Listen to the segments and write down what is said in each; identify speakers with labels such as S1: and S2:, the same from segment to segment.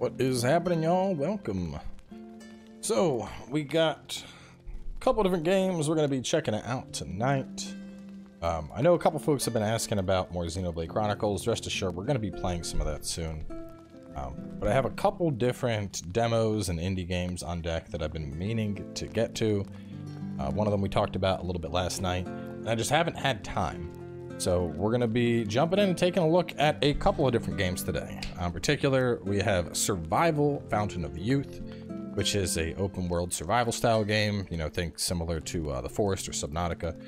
S1: What is happening, y'all? Welcome. So, we got a couple different games we're going to be checking it out tonight. Um, I know a couple folks have been asking about more Xenoblade Chronicles. Rest assured, we're going to be playing some of that soon. Um, but I have a couple different demos and indie games on deck that I've been meaning to get to. Uh, one of them we talked about a little bit last night, and I just haven't had time. So we're going to be jumping in and taking a look at a couple of different games today. Uh, in particular, we have Survival Fountain of Youth, which is a open world survival style game. You know, think similar to uh, The Forest or Subnautica.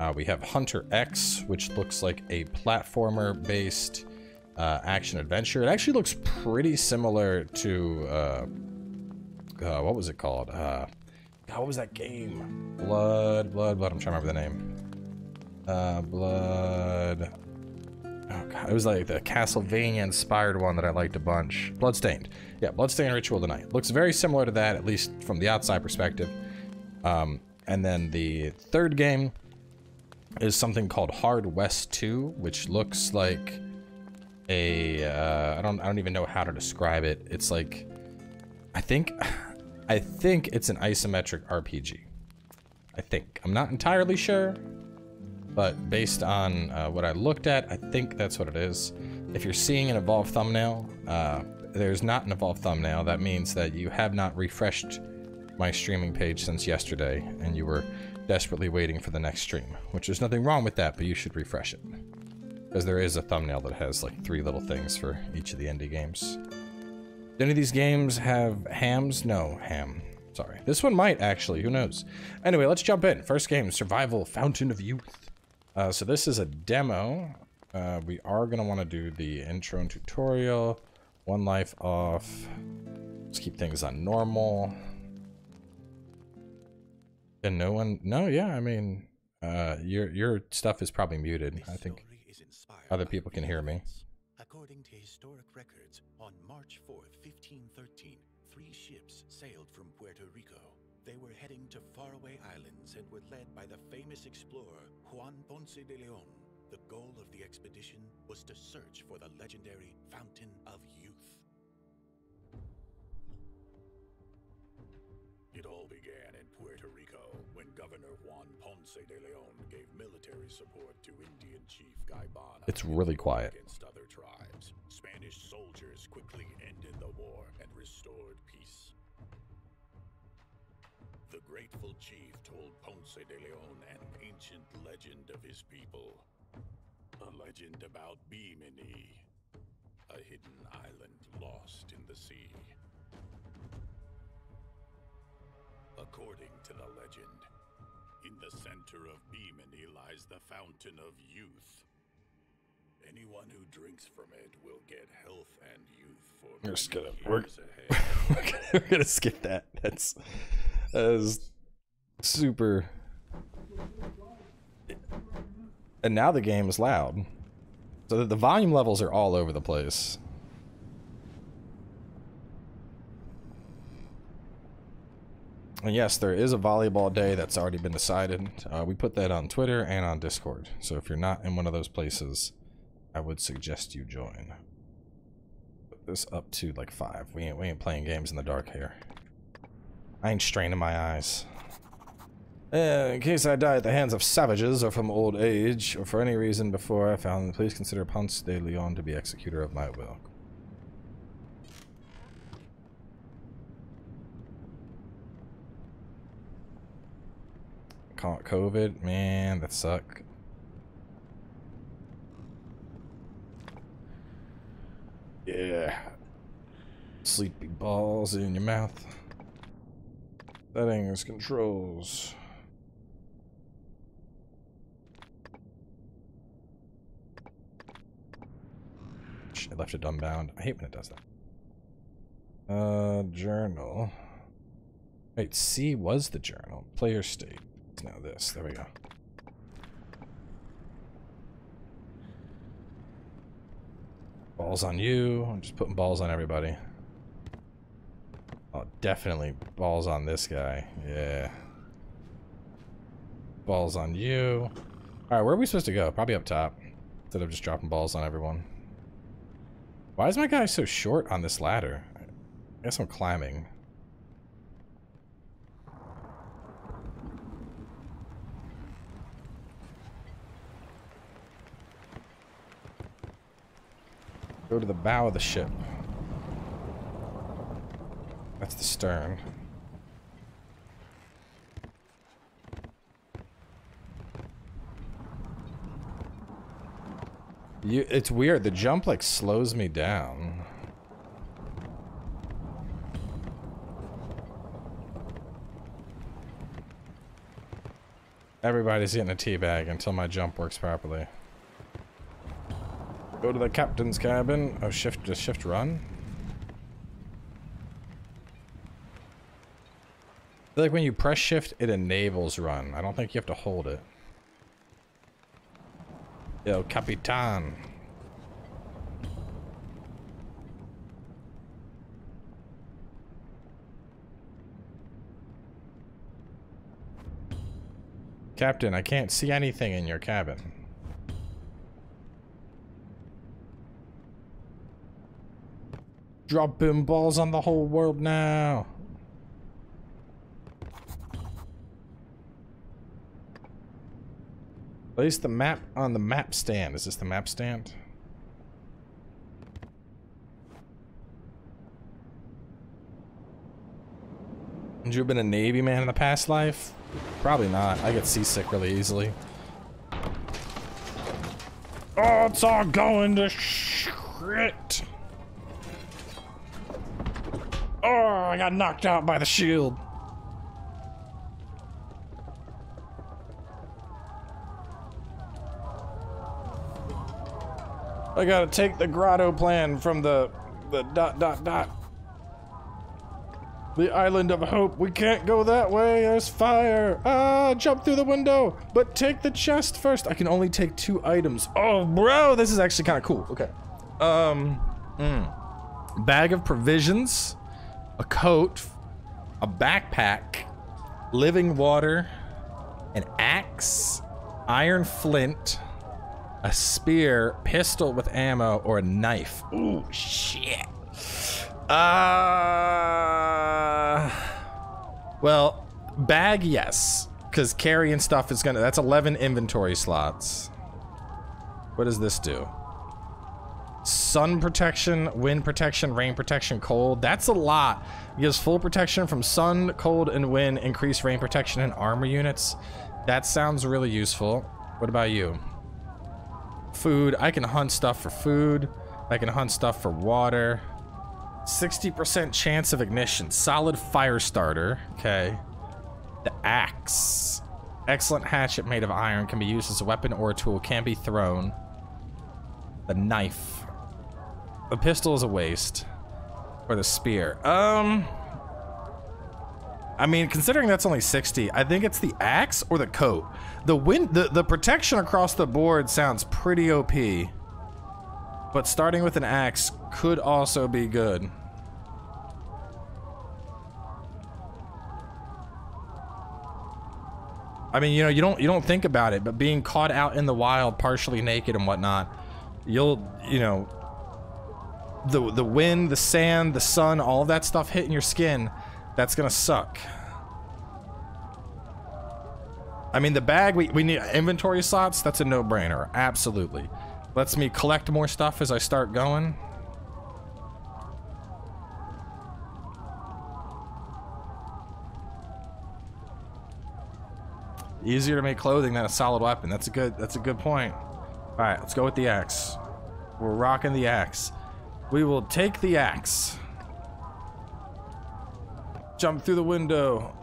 S1: Uh, we have Hunter X, which looks like a platformer based uh, action adventure. It actually looks pretty similar to uh, uh, what was it called? God, what was that game? Blood, Blood, Blood. I'm trying to remember the name. Uh, Blood. Oh God, it was like the Castlevania inspired one that I liked a bunch. Bloodstained. Yeah, Bloodstained Ritual of the Night. Looks very similar to that, at least from the outside perspective. Um, and then the third game is something called Hard West 2, which looks like a uh, I don't I don't even know how to describe it. It's like I think I think it's an isometric RPG. I think I'm not entirely sure, but based on uh, what I looked at, I think that's what it is. If you're seeing an evolved thumbnail, uh, there's not an evolved thumbnail. That means that you have not refreshed my streaming page since yesterday, and you were desperately waiting for the next stream. Which there's nothing wrong with that, but you should refresh it. Because there is a thumbnail that has like three little things for each of the indie games. Do any of these games have hams? No, ham. Sorry. This one might actually, who knows? Anyway, let's jump in. First game, Survival Fountain of Youth. Uh, so this is a demo. Uh, we are going to want to do the intro and tutorial. One life off. Let's keep things on normal. And no one, no, yeah, I mean, uh, your your stuff is probably muted. I think other people can hear me.
S2: Ponce de Leon. The goal of the expedition was to search for the legendary Fountain of Youth. It all began in Puerto Rico when Governor Juan Ponce de Leon gave military support to Indian chief Gaibana.
S1: It's really quiet.
S2: Of his people. A legend about Bimini, a hidden island lost in the sea. According to the legend, in the center of Bimini lies the Fountain of Youth. Anyone who drinks from it will get health and youth for
S1: We're just gonna- we're-
S2: years ahead.
S1: we're, gonna, we're gonna skip that. That's that is super. And now the game is loud, so that the volume levels are all over the place. And yes, there is a volleyball day that's already been decided. Uh, we put that on Twitter and on Discord. So if you're not in one of those places, I would suggest you join. Put this up to like five. We ain't we ain't playing games in the dark here. I ain't straining my eyes. In case I die at the hands of savages or from old age or for any reason before I found, them, please consider Ponce de Leon to be executor of my will. Caught COVID, man, that suck. Yeah. Sleepy balls in your mouth. Settings, controls. Shit, I left it unbound. I hate when it does that. Uh, journal. Wait, C was the journal. Player state. Now this. There we go. Balls on you. I'm just putting balls on everybody. Oh, definitely balls on this guy. Yeah. Balls on you. Alright, where are we supposed to go? Probably up top. Instead of just dropping balls on everyone. Why is my guy so short on this ladder? I guess I'm climbing. Go to the bow of the ship. That's the stern. You, it's weird. The jump like slows me down. Everybody's getting a tea bag until my jump works properly. Go to the captain's cabin. Oh, shift, just shift run. I feel like when you press shift, it enables run. I don't think you have to hold it. Yo, Capitan. Captain, I can't see anything in your cabin. Dropping balls on the whole world now. Place the map on the map stand. Is this the map stand? Would you have been a Navy man in the past life? Probably not. I get seasick really easily. Oh, it's all going to shit. Oh, I got knocked out by the shield. I gotta take the grotto plan from the the dot dot dot. The island of hope. We can't go that way. There's fire. Ah, jump through the window. But take the chest first. I can only take two items. Oh, bro, this is actually kind of cool. Okay. Um, mm. bag of provisions, a coat, a backpack, living water, an axe, iron flint, a spear, pistol with ammo, or a knife. Ooh, shit. Uh, well, bag, yes. Because carrying stuff is gonna, that's 11 inventory slots. What does this do? Sun protection, wind protection, rain protection, cold. That's a lot. It gives full protection from sun, cold, and wind. Increased rain protection and armor units. That sounds really useful. What about you? Food. I can hunt stuff for food. I can hunt stuff for water. 60% chance of ignition. Solid fire starter. Okay. The axe. Excellent hatchet made of iron. Can be used as a weapon or a tool. Can be thrown. The knife. The pistol is a waste. Or the spear. Um... I mean, considering that's only 60, I think it's the axe or the coat. The wind, the, the protection across the board sounds pretty OP. But starting with an axe could also be good. I mean, you know, you don't you don't think about it, but being caught out in the wild, partially naked and whatnot, you'll, you know, the the wind, the sand, the sun, all that stuff hitting your skin, that's gonna suck. I mean, the bag, we, we need inventory slots, that's a no-brainer, absolutely. Lets me collect more stuff as I start going. Easier to make clothing than a solid weapon. That's a good that's a good point. Alright, let's go with the axe. We're rocking the axe. We will take the axe. Jump through the window.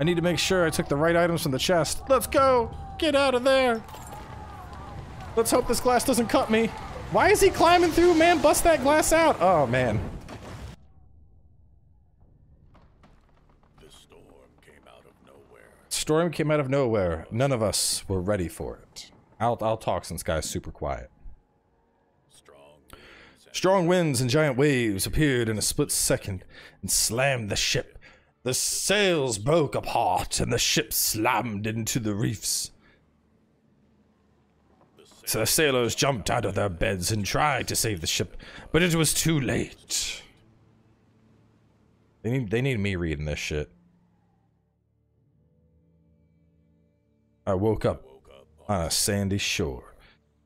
S1: I need to make sure I took the right items from the chest. Let's go! Get out of there! Let's hope this glass doesn't cut me. Why is he climbing through, man? Bust that glass out! Oh, man.
S2: The storm came out of nowhere.
S1: Storm came out of nowhere. None of us were ready for it. I'll, I'll talk since guy's super quiet.
S2: Strong winds and
S1: Strong winds and giant waves appeared in a split second and slammed the ship. The sails broke apart and the ship slammed into the reefs. So the sailors jumped out of their beds and tried to save the ship, but it was too late. They need they need me reading this shit. I woke up on a sandy shore.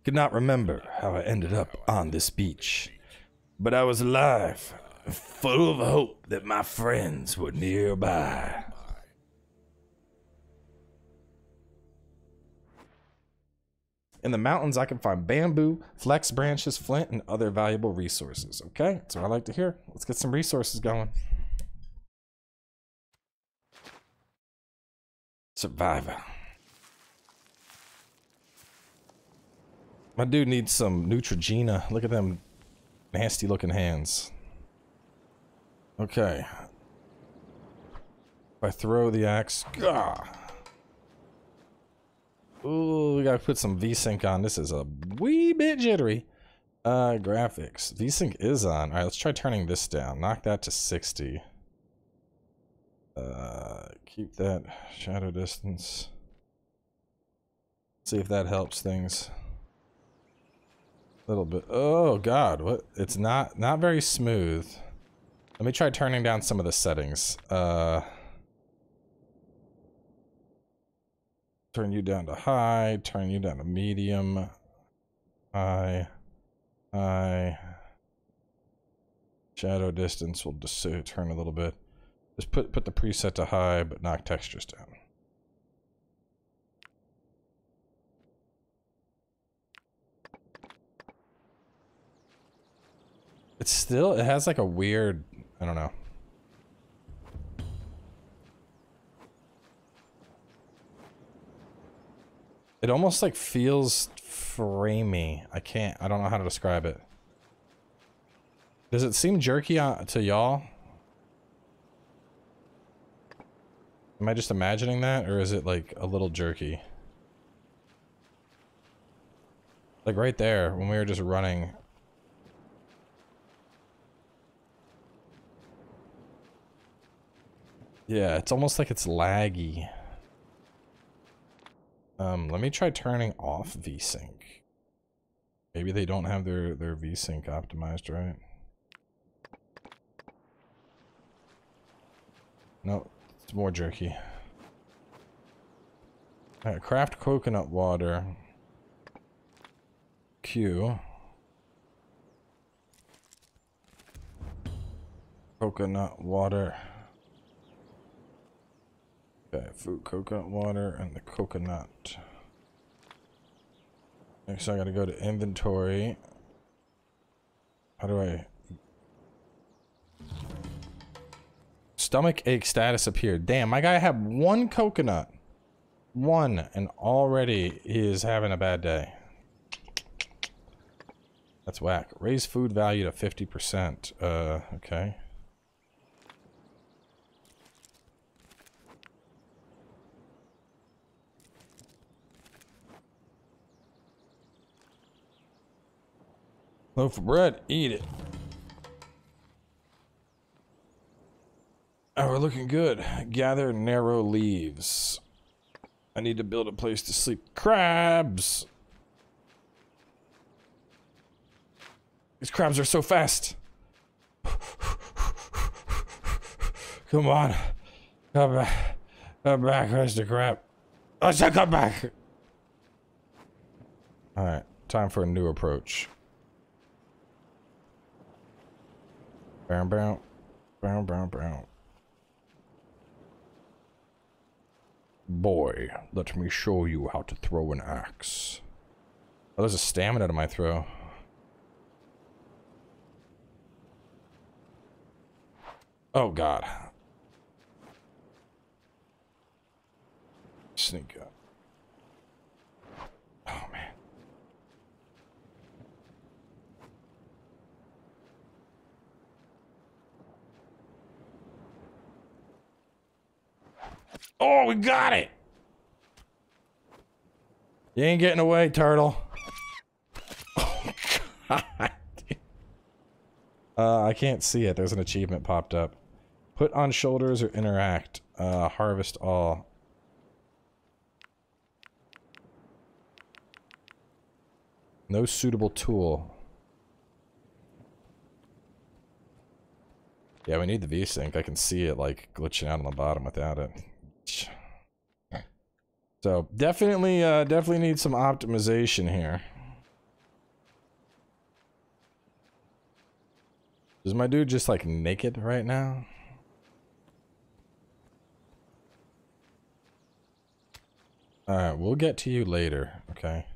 S1: Could not remember how I ended up on this beach. But I was alive, full of hope that my friends were nearby. In the mountains, I can find bamboo, flex branches, flint, and other valuable resources. Okay, that's what I like to hear. Let's get some resources going. Survivor. My dude needs some Neutrogena. Look at them nasty looking hands. Okay. If I throw the axe. Gah! Ooh, we gotta put some VSync on. This is a wee bit jittery. Uh, graphics. VSync is on. Alright, let's try turning this down. Knock that to 60. Uh, keep that shadow distance. See if that helps things. A little bit. Oh god, what? It's not not very smooth. Let me try turning down some of the settings. Uh Turn you down to high, turn you down to medium. High. High. Shadow distance will just turn a little bit. Just put put the preset to high, but knock textures down. It's still, it has like a weird, I don't know. It almost like feels framey. I can't, I don't know how to describe it. Does it seem jerky uh, to y'all? Am I just imagining that, or is it like a little jerky? Like right there, when we were just running. Yeah, it's almost like it's laggy. Um, let me try turning off VSync. Maybe they don't have their, their VSync optimized, right? No, it's more jerky. Craft coconut water. Q. Coconut water. Okay, food, coconut water, and the coconut. Next, I gotta go to inventory. How do I... Stomach ache status appeared. Damn, my guy had one coconut. One, and already he is having a bad day. That's whack. Raise food value to 50%. Uh, okay. Loaf of bread, eat it. Oh, we're looking good. Gather narrow leaves. I need to build a place to sleep. Crabs! These crabs are so fast. Come on. Come back. Come back, Mr. Crab. I said come back! Alright, time for a new approach. Bow, bow. Bow, bow, bow. Boy, let me show you how to throw an axe. Oh, there's a stamina to my throw. Oh, God. Sneak up. Oh, man. Oh, we got it! You ain't getting away, turtle. Oh. Uh, I can't see it. There's an achievement popped up. Put on shoulders or interact. Uh, harvest all. No suitable tool. Yeah, we need the VSync. I can see it like glitching out on the bottom without it. So definitely, uh, definitely need some optimization here. Is my dude just like naked right now? Alright, we'll get to you later, okay?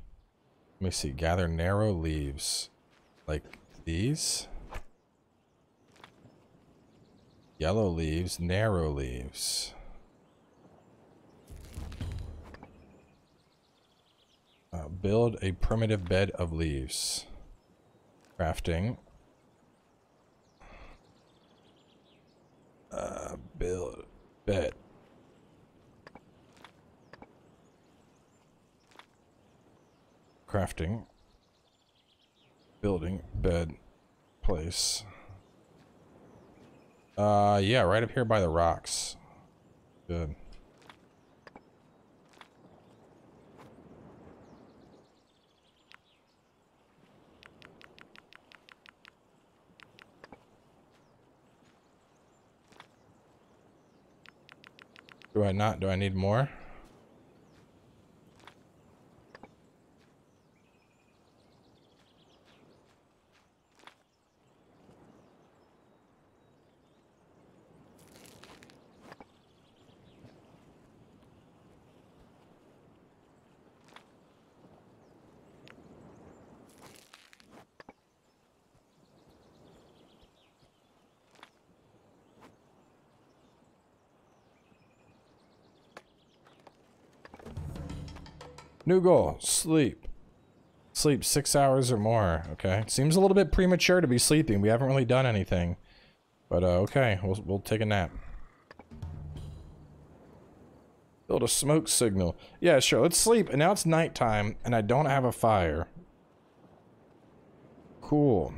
S1: Let me see. Gather narrow leaves. Like these? Yellow leaves, narrow leaves. Uh, build a primitive bed of leaves. Crafting. Uh, build bed. Crafting. Building bed place. Uh, yeah, right up here by the rocks. Good. Do I not? Do I need more? New goal, sleep. Sleep six hours or more, okay? Seems a little bit premature to be sleeping. We haven't really done anything. But, uh, okay, we'll, we'll take a nap. Build a smoke signal. Yeah, sure, let's sleep. And now it's nighttime, and I don't have a fire. Cool.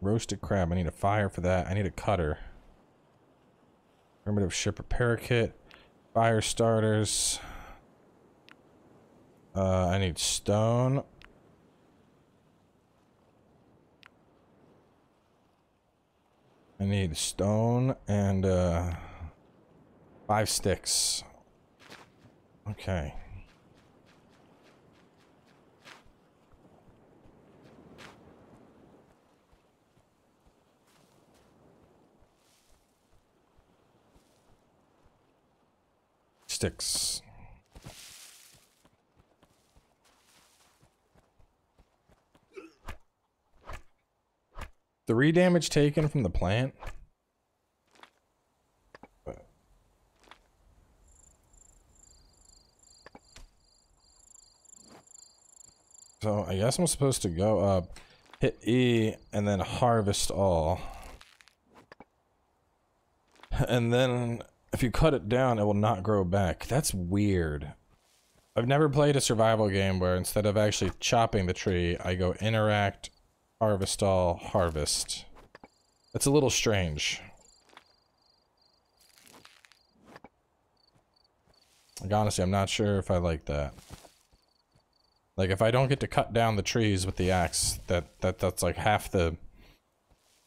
S1: Roasted crab. I need a fire for that. I need a cutter. Primitive ship repair kit. Fire starters. Uh, I need stone. I need stone and uh, five sticks. Okay. Sticks. Three damage taken from the plant. So I guess I'm supposed to go up, hit E, and then harvest all. And then if you cut it down, it will not grow back. That's weird. I've never played a survival game where instead of actually chopping the tree, I go interact, harvest all, harvest. That's a little strange. Like, honestly, I'm not sure if I like that. Like, if I don't get to cut down the trees with the axe, that, that that's like half the...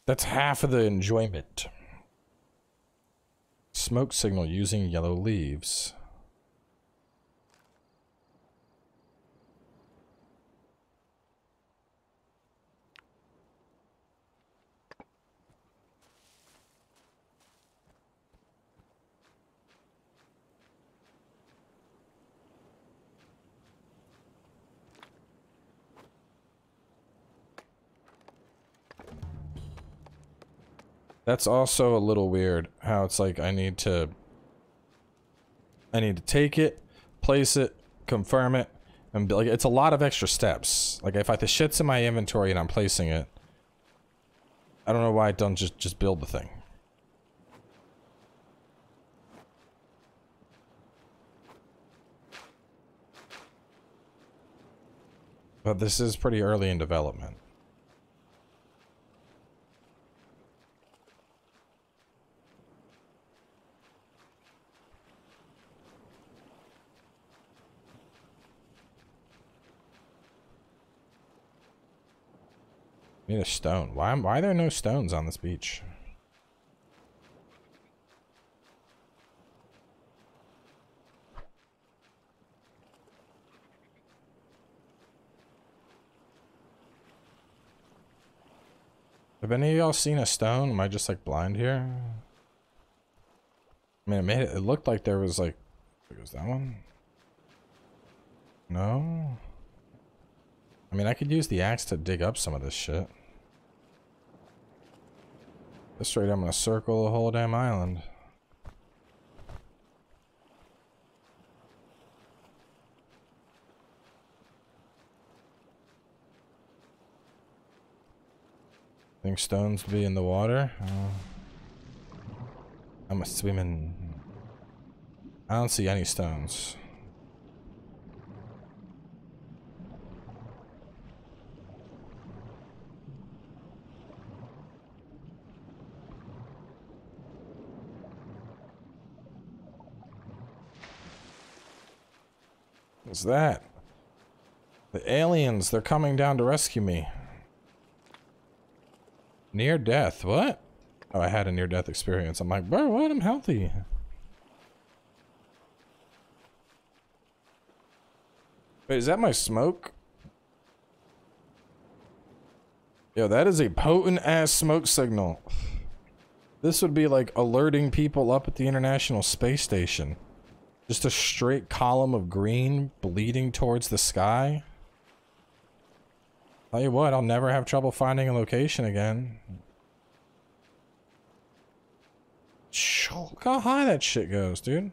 S1: That's half of the enjoyment. Smoke signal using yellow leaves. That's also a little weird, how it's like I need to... I need to take it, place it, confirm it, and like it's a lot of extra steps. Like if I the shit's in my inventory and I'm placing it, I don't know why I don't just just build the thing. But this is pretty early in development. Need a stone. Why, why are there no stones on this beach? Have any of y'all seen a stone? Am I just like blind here? I mean, it made it, it looked like there was like, was that one? No? I mean, I could use the axe to dig up some of this shit. This rate, I'm gonna circle the whole damn island. Think stones be in the water? Uh, I'm a swimming. I don't see any stones. What's that? The aliens, they're coming down to rescue me. Near death, what? Oh, I had a near death experience. I'm like, bro, what? I'm healthy. Wait, is that my smoke? Yo, that is a potent ass smoke signal. This would be like alerting people up at the International Space Station. Just a straight column of green bleeding towards the sky. Tell you what, I'll never have trouble finding a location again. Look how high that shit goes, dude.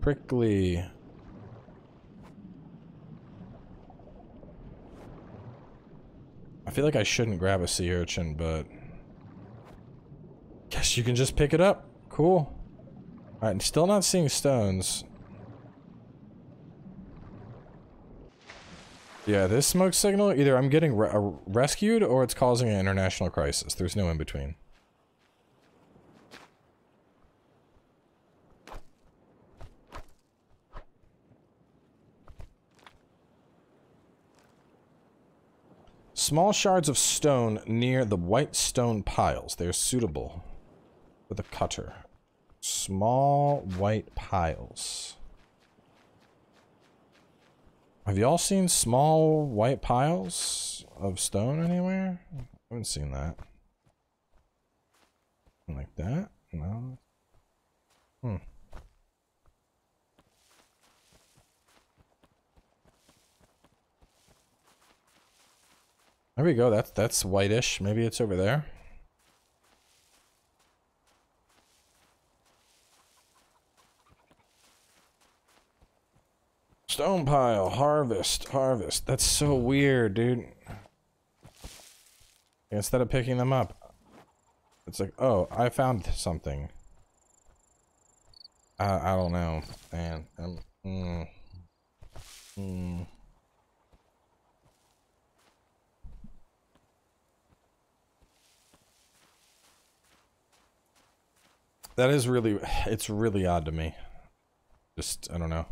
S1: Prickly. I feel like I shouldn't grab a sea urchin, but... Guess you can just pick it up. Cool. Alright, I'm still not seeing stones. Yeah, this smoke signal, either I'm getting re uh, rescued or it's causing an international crisis. There's no in Small shards of stone near the white stone piles. They're suitable with a cutter. Small white piles. Have y'all seen small white piles of stone anywhere? I haven't seen that. Like that? No. Hmm. There we go. That's that's whitish. Maybe it's over there. Stone pile, harvest, harvest. That's so weird, dude. Instead of picking them up, it's like, oh, I found something. I, I don't know, man. Um, mm, mm. That is really, it's really odd to me. Just, I don't know.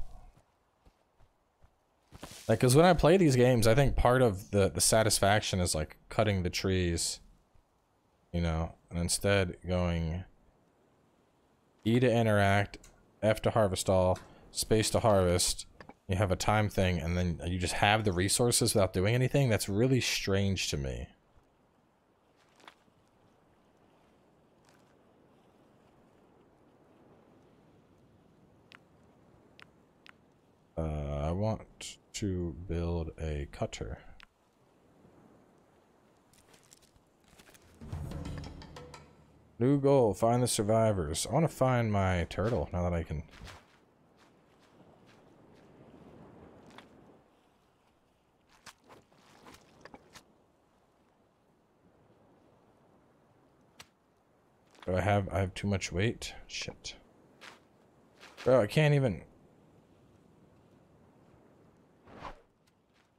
S1: Like, cause when I play these games, I think part of the the satisfaction is like cutting the trees, you know, and instead going E to interact, F to harvest all, space to harvest. You have a time thing, and then you just have the resources without doing anything. That's really strange to me. Uh, I want to build a cutter. New goal, find the survivors. I want to find my turtle now that I can... Do I have, I have too much weight? Shit. Bro, I can't even...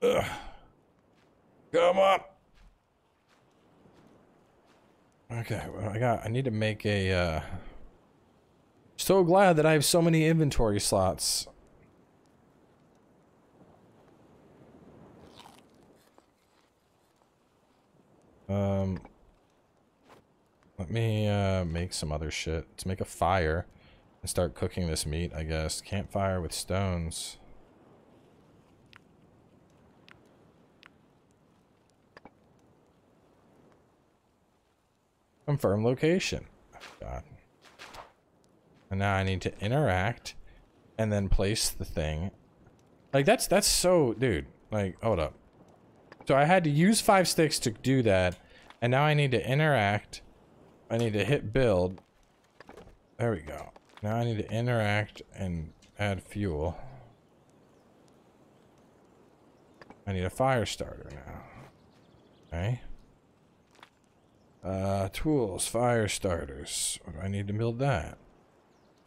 S1: Ugh. Come on. Okay, well, I got. I need to make a. Uh, so glad that I have so many inventory slots. Um, let me uh, make some other shit. Let's make a fire and start cooking this meat, I guess. Campfire with stones. Confirm location. God. And now I need to interact and then place the thing. Like that's that's so dude. Like hold up. So I had to use five sticks to do that, and now I need to interact. I need to hit build. There we go. Now I need to interact and add fuel. I need a fire starter now. Okay. Uh, tools, fire starters. What do I need to build that?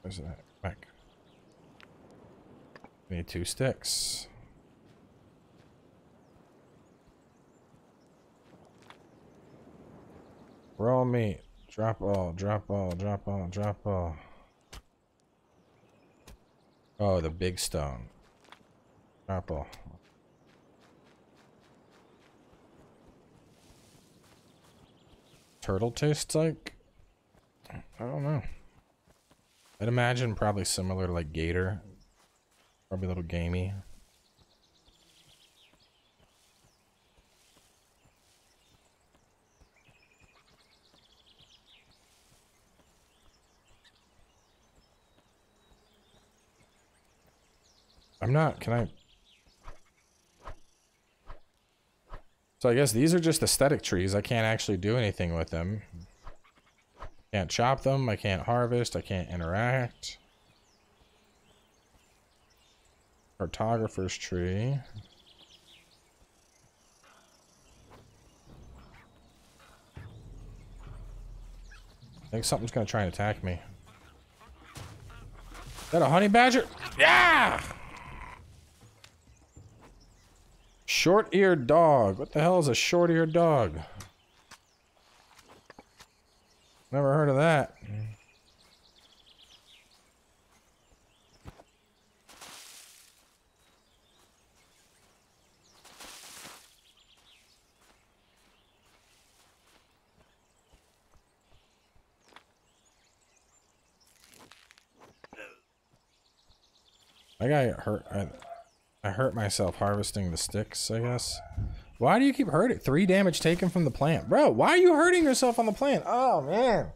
S1: Where's that? Back. Need two sticks. Raw meat. Drop all, drop all, drop all, drop all. Oh, the big stone. Drop all. Turtle tastes like? I don't know. I'd imagine probably similar to like gator. Probably a little gamey. I'm not, can I So I guess these are just aesthetic trees. I can't actually do anything with them. Can't chop them. I can't harvest. I can't interact. Cartographer's tree. I think something's gonna try and attack me. Is that a honey badger? Yeah! Short-eared dog. What the hell is a short-eared dog? Never heard of that. I got hurt. I, I hurt myself harvesting the sticks, I guess. Why do you keep hurting? Three damage taken from the plant. Bro, why are you hurting yourself on the plant? Oh, man.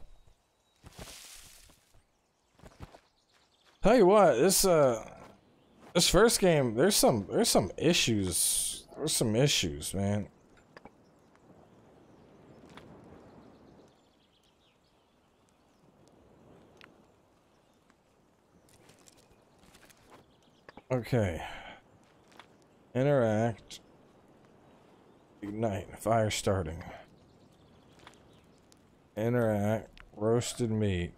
S1: Tell you what, this, uh... This first game, there's some, there's some issues. There's some issues, man. Okay. Interact. Ignite. Fire starting. Interact. Roasted meat.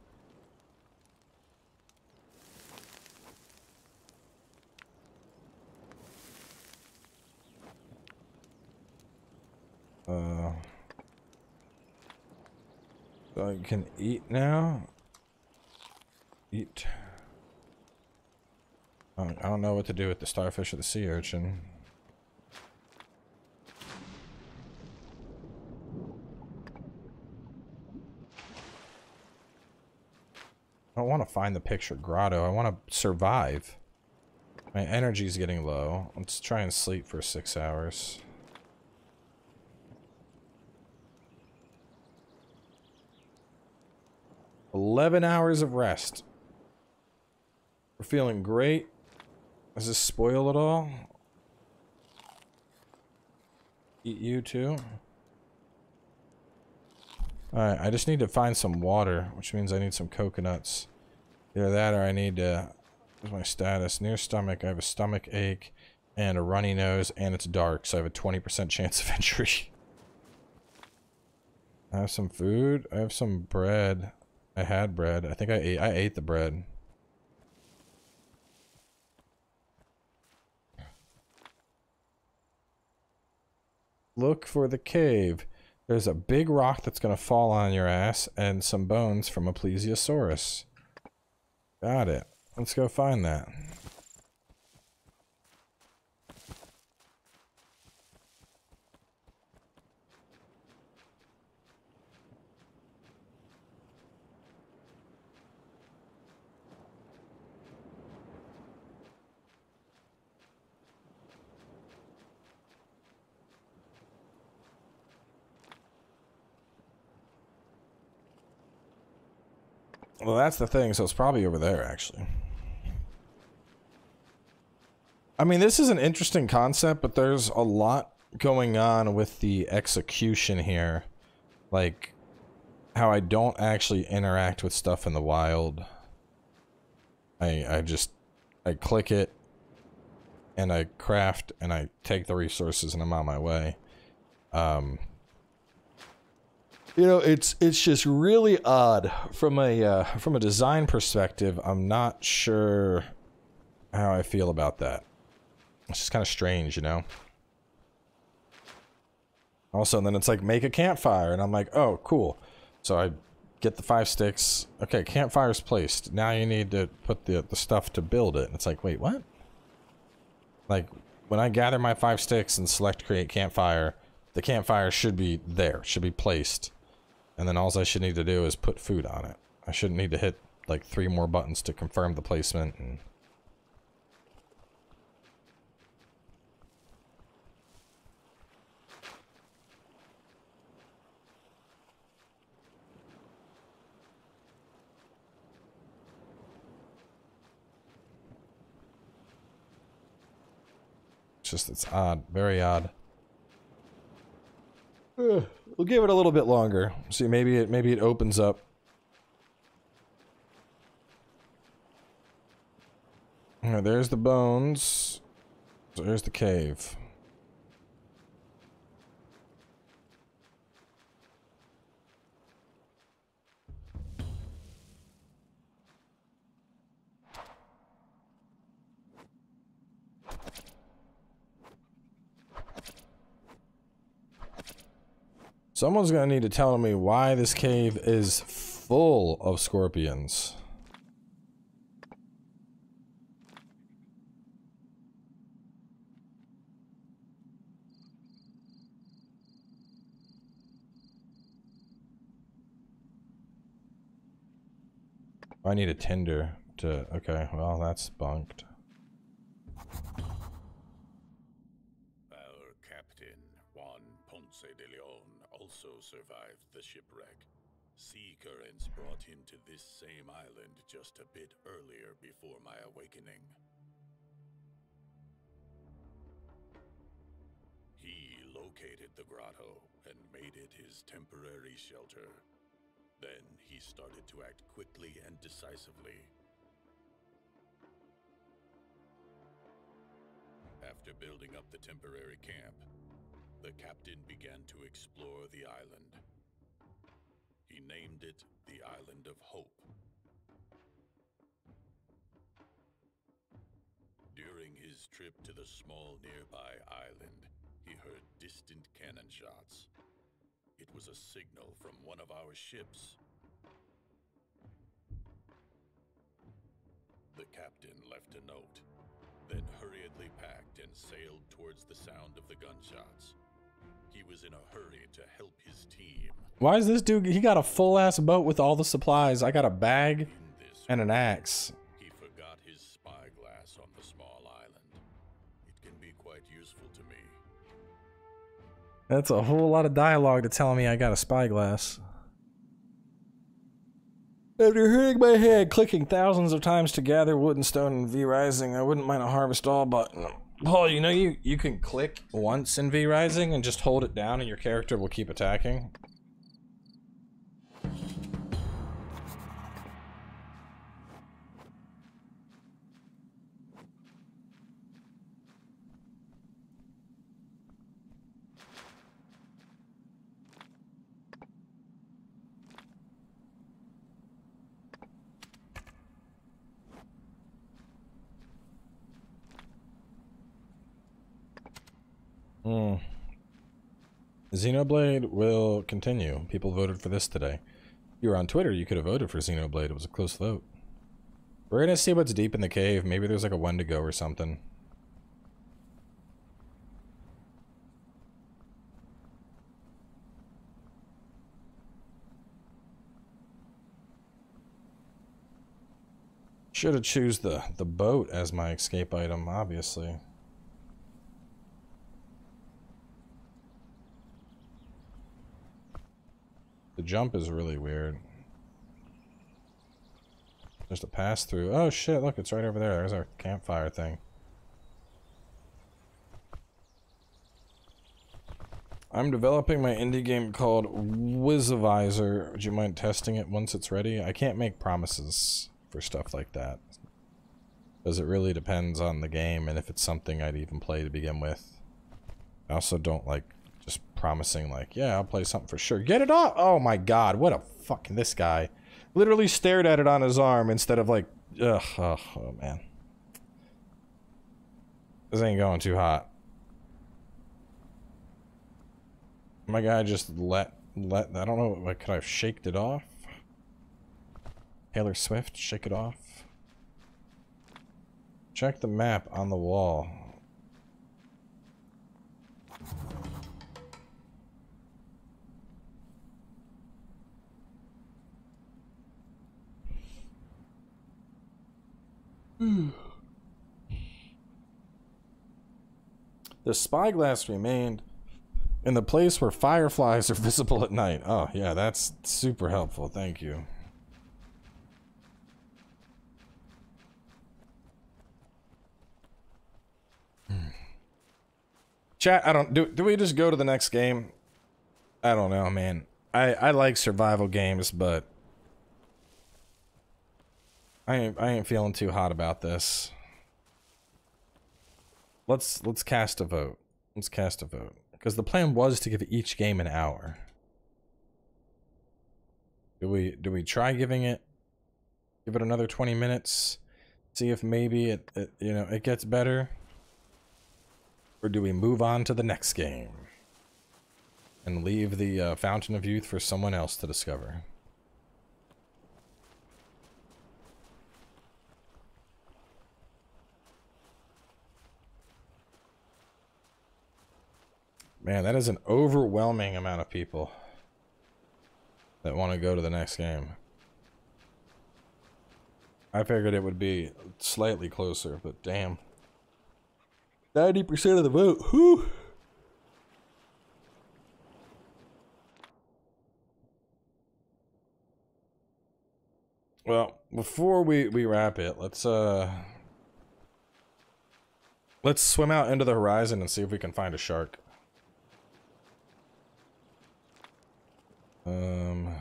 S1: Uh, so I can eat now. Eat. Um, I don't know what to do with the starfish or the sea urchin. I don't want to find the picture grotto. I want to survive. My energy's getting low. Let's try and sleep for six hours. Eleven hours of rest. We're feeling great. Does this spoil it all? Eat you too? Alright, I just need to find some water, which means I need some coconuts. Either that or I need to... What's my status? Near stomach, I have a stomach ache and a runny nose, and it's dark, so I have a 20% chance of entry. I have some food. I have some bread. I had bread. I think I ate I ate the bread. Look for the cave. There's a big rock that's going to fall on your ass and some bones from a plesiosaurus. Got it. Let's go find that. Well, that's the thing. So it's probably over there, actually. I mean, this is an interesting concept, but there's a lot going on with the execution here. Like, how I don't actually interact with stuff in the wild. I, I just, I click it, and I craft, and I take the resources, and I'm on my way. Um, you know, it's it's just really odd from a uh, from a design perspective. I'm not sure how I feel about that. It's just kind of strange, you know. Also, and then it's like make a campfire, and I'm like, oh, cool. So I get the five sticks. Okay, campfire's placed. Now you need to put the the stuff to build it. And it's like, wait, what? Like when I gather my five sticks and select create campfire, the campfire should be there, should be placed. And then all I should need to do is put food on it. I shouldn't need to hit like three more buttons to confirm the placement and just, it's odd. Very odd. We'll give it a little bit longer. See, maybe it maybe it opens up. There's the bones. there's the cave. Someone's gonna need to tell me why this cave is full of scorpions. I need a tinder to... Okay, well, that's bunked.
S2: Survived the shipwreck. Sea currents brought him to this same island just a bit earlier before my awakening. He located the grotto and made it his temporary shelter. Then he started to act quickly and decisively. After building up the temporary camp, the captain began to explore the island. He named it the Island of Hope. During his trip to the small nearby island, he heard distant cannon shots. It was a signal from one of our ships. The captain left a note, then hurriedly packed and sailed towards the sound of the gunshots. He was in a hurry to help his team.
S1: Why is this dude? He got a full ass boat with all the supplies. I got a bag and an axe.
S2: He forgot his spyglass on the small island. It can be quite useful to me.
S1: That's a whole lot of dialogue to tell me I got a spyglass. After hurting my head, clicking thousands of times to gather wood and stone in V Rising, I wouldn't mind a harvest all button. Paul, you know you, you can click once in V Rising and just hold it down and your character will keep attacking? Hmm. Xenoblade will continue. People voted for this today. If you were on Twitter, you could have voted for Xenoblade. It was a close vote. We're gonna see what's deep in the cave. Maybe there's like a Wendigo or something. Should have choose the, the boat as my escape item, obviously. The jump is really weird. Just a pass through. Oh shit, look, it's right over there. There's our campfire thing. I'm developing my indie game called Wizavisor. Would you mind testing it once it's ready? I can't make promises for stuff like that. Because it really depends on the game and if it's something I'd even play to begin with. I also don't like promising like, yeah, I'll play something for sure. Get it off! Oh my god, what a fucking this guy. Literally stared at it on his arm instead of like, ugh, oh, oh man. This ain't going too hot. My guy just let, let, I don't know, like, could I have shaked it off? Taylor Swift, shake it off. Check the map on the wall. Hmm. the spyglass remained in the place where fireflies are visible at night. Oh, yeah, that's super helpful. Thank you. Hmm. Chat, I don't do do we just go to the next game? I don't know, man. I I like survival games, but I ain't I ain't feeling too hot about this. Let's let's cast a vote. Let's cast a vote because the plan was to give each game an hour. Do we do we try giving it give it another 20 minutes? See if maybe it, it you know, it gets better. Or do we move on to the next game? And leave the uh, Fountain of Youth for someone else to discover? Man, that is an overwhelming amount of people that want to go to the next game. I figured it would be slightly closer, but damn. 90% of the vote. Whew. Well, before we, we wrap it, let's uh let's swim out into the horizon and see if we can find a shark. Um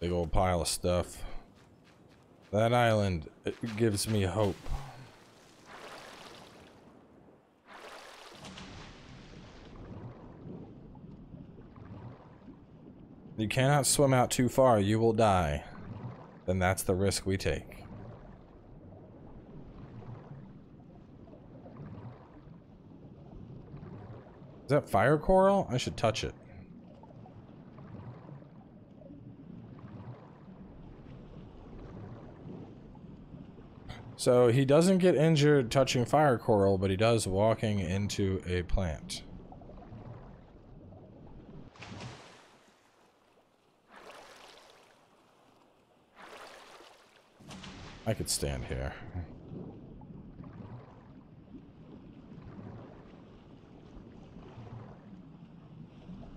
S1: Big old pile of stuff. That island, it gives me hope. You cannot swim out too far, you will die. Then that's the risk we take. Is that fire coral? I should touch it. So he doesn't get injured touching fire coral, but he does walking into a plant. I could stand here.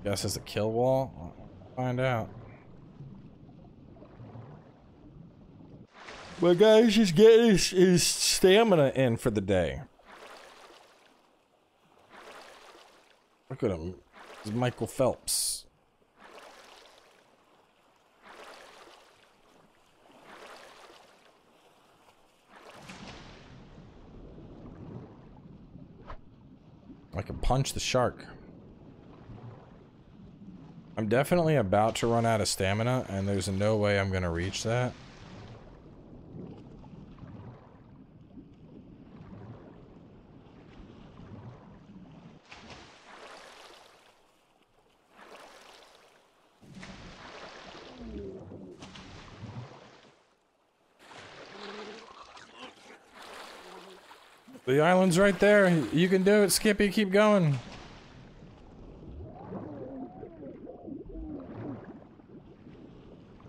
S1: Guess it's a kill wall? find out. Well, guys, just get his, his stamina in for the day. Look at him. It's Michael Phelps. I can punch the shark. I'm definitely about to run out of stamina, and there's no way I'm going to reach that. The island's right there. You can do it, Skippy. Keep going.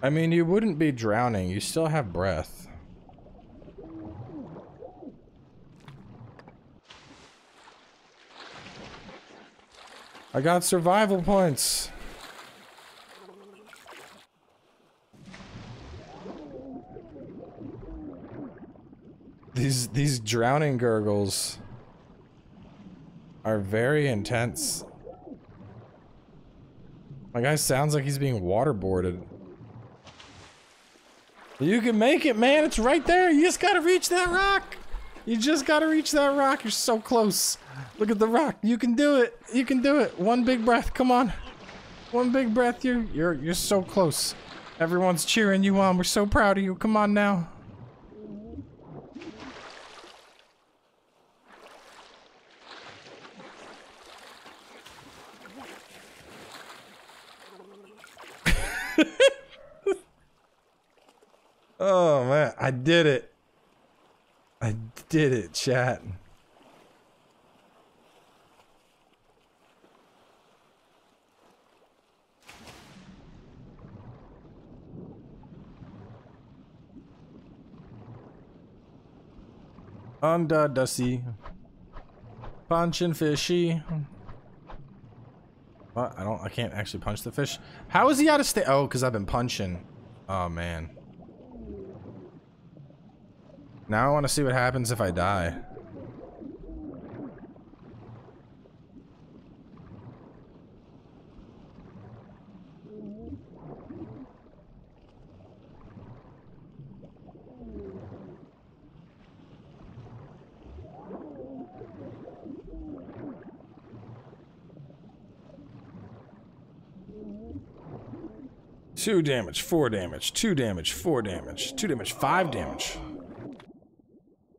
S1: I mean, you wouldn't be drowning. You still have breath. I got survival points. These these drowning gurgles are very intense. My guy sounds like he's being waterboarded. You can make it, man. It's right there. You just gotta reach that rock. You just gotta reach that rock. You're so close. Look at the rock. You can do it. You can do it. One big breath. Come on. One big breath. You're you're you're so close. Everyone's cheering you on. We're so proud of you. Come on now. oh man, I did it. I did it, chat. Under the sea. Punching fishy. What? I don't I can't actually punch the fish. How is he out of state? Oh, because I've been punching. Oh man. Now I want to see what happens if I die. Two damage, four damage, two damage, four damage, two damage, five damage.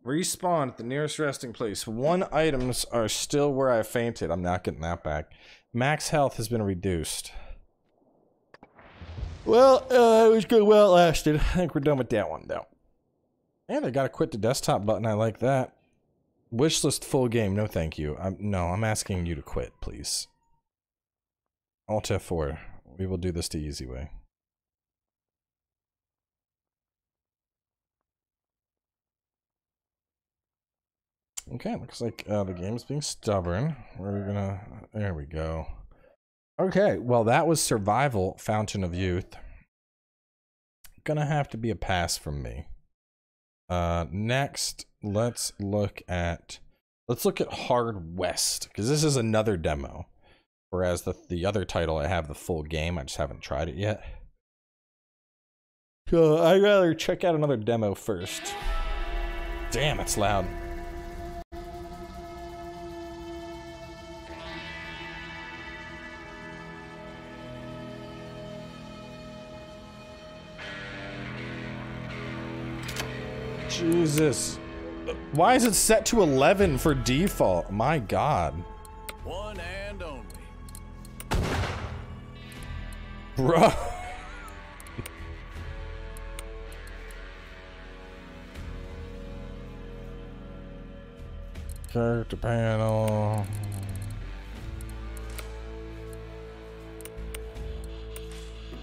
S1: Respawn at the nearest resting place. One items are still where I fainted. I'm not getting that back. Max health has been reduced. Well, uh, it was good well lasted. I think we're done with that one, though. And I got to quit the desktop button. I like that. Wishlist full game. No, thank you. I'm, no, I'm asking you to quit, please. Alt F4. We will do this the easy way. Okay, looks like uh, the game is being stubborn. We're gonna. There we go. Okay, well, that was Survival Fountain of Youth. Gonna have to be a pass from me. Uh, next, let's look at. Let's look at Hard West, because this is another demo. Whereas the, the other title, I have the full game. I just haven't tried it yet. So I'd rather check out another demo first. Damn, it's loud. Jesus. Why is it set to 11 for default? My god.
S2: One and only.
S1: Bro. Character panel.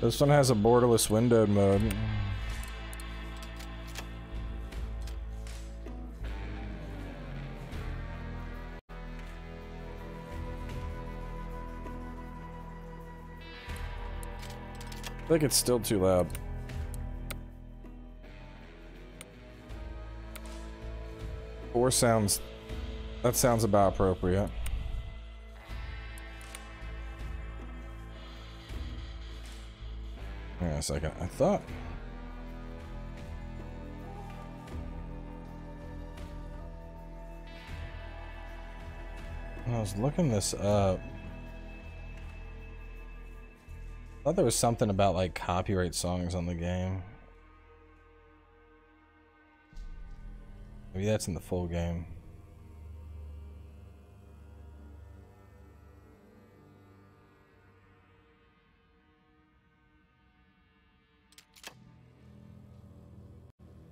S1: This one has a borderless windowed mode. I think it's still too loud. Four sounds... That sounds about appropriate. Hang on a second. I thought... I was looking this up. Thought there was something about like copyright songs on the game. Maybe that's in the full game.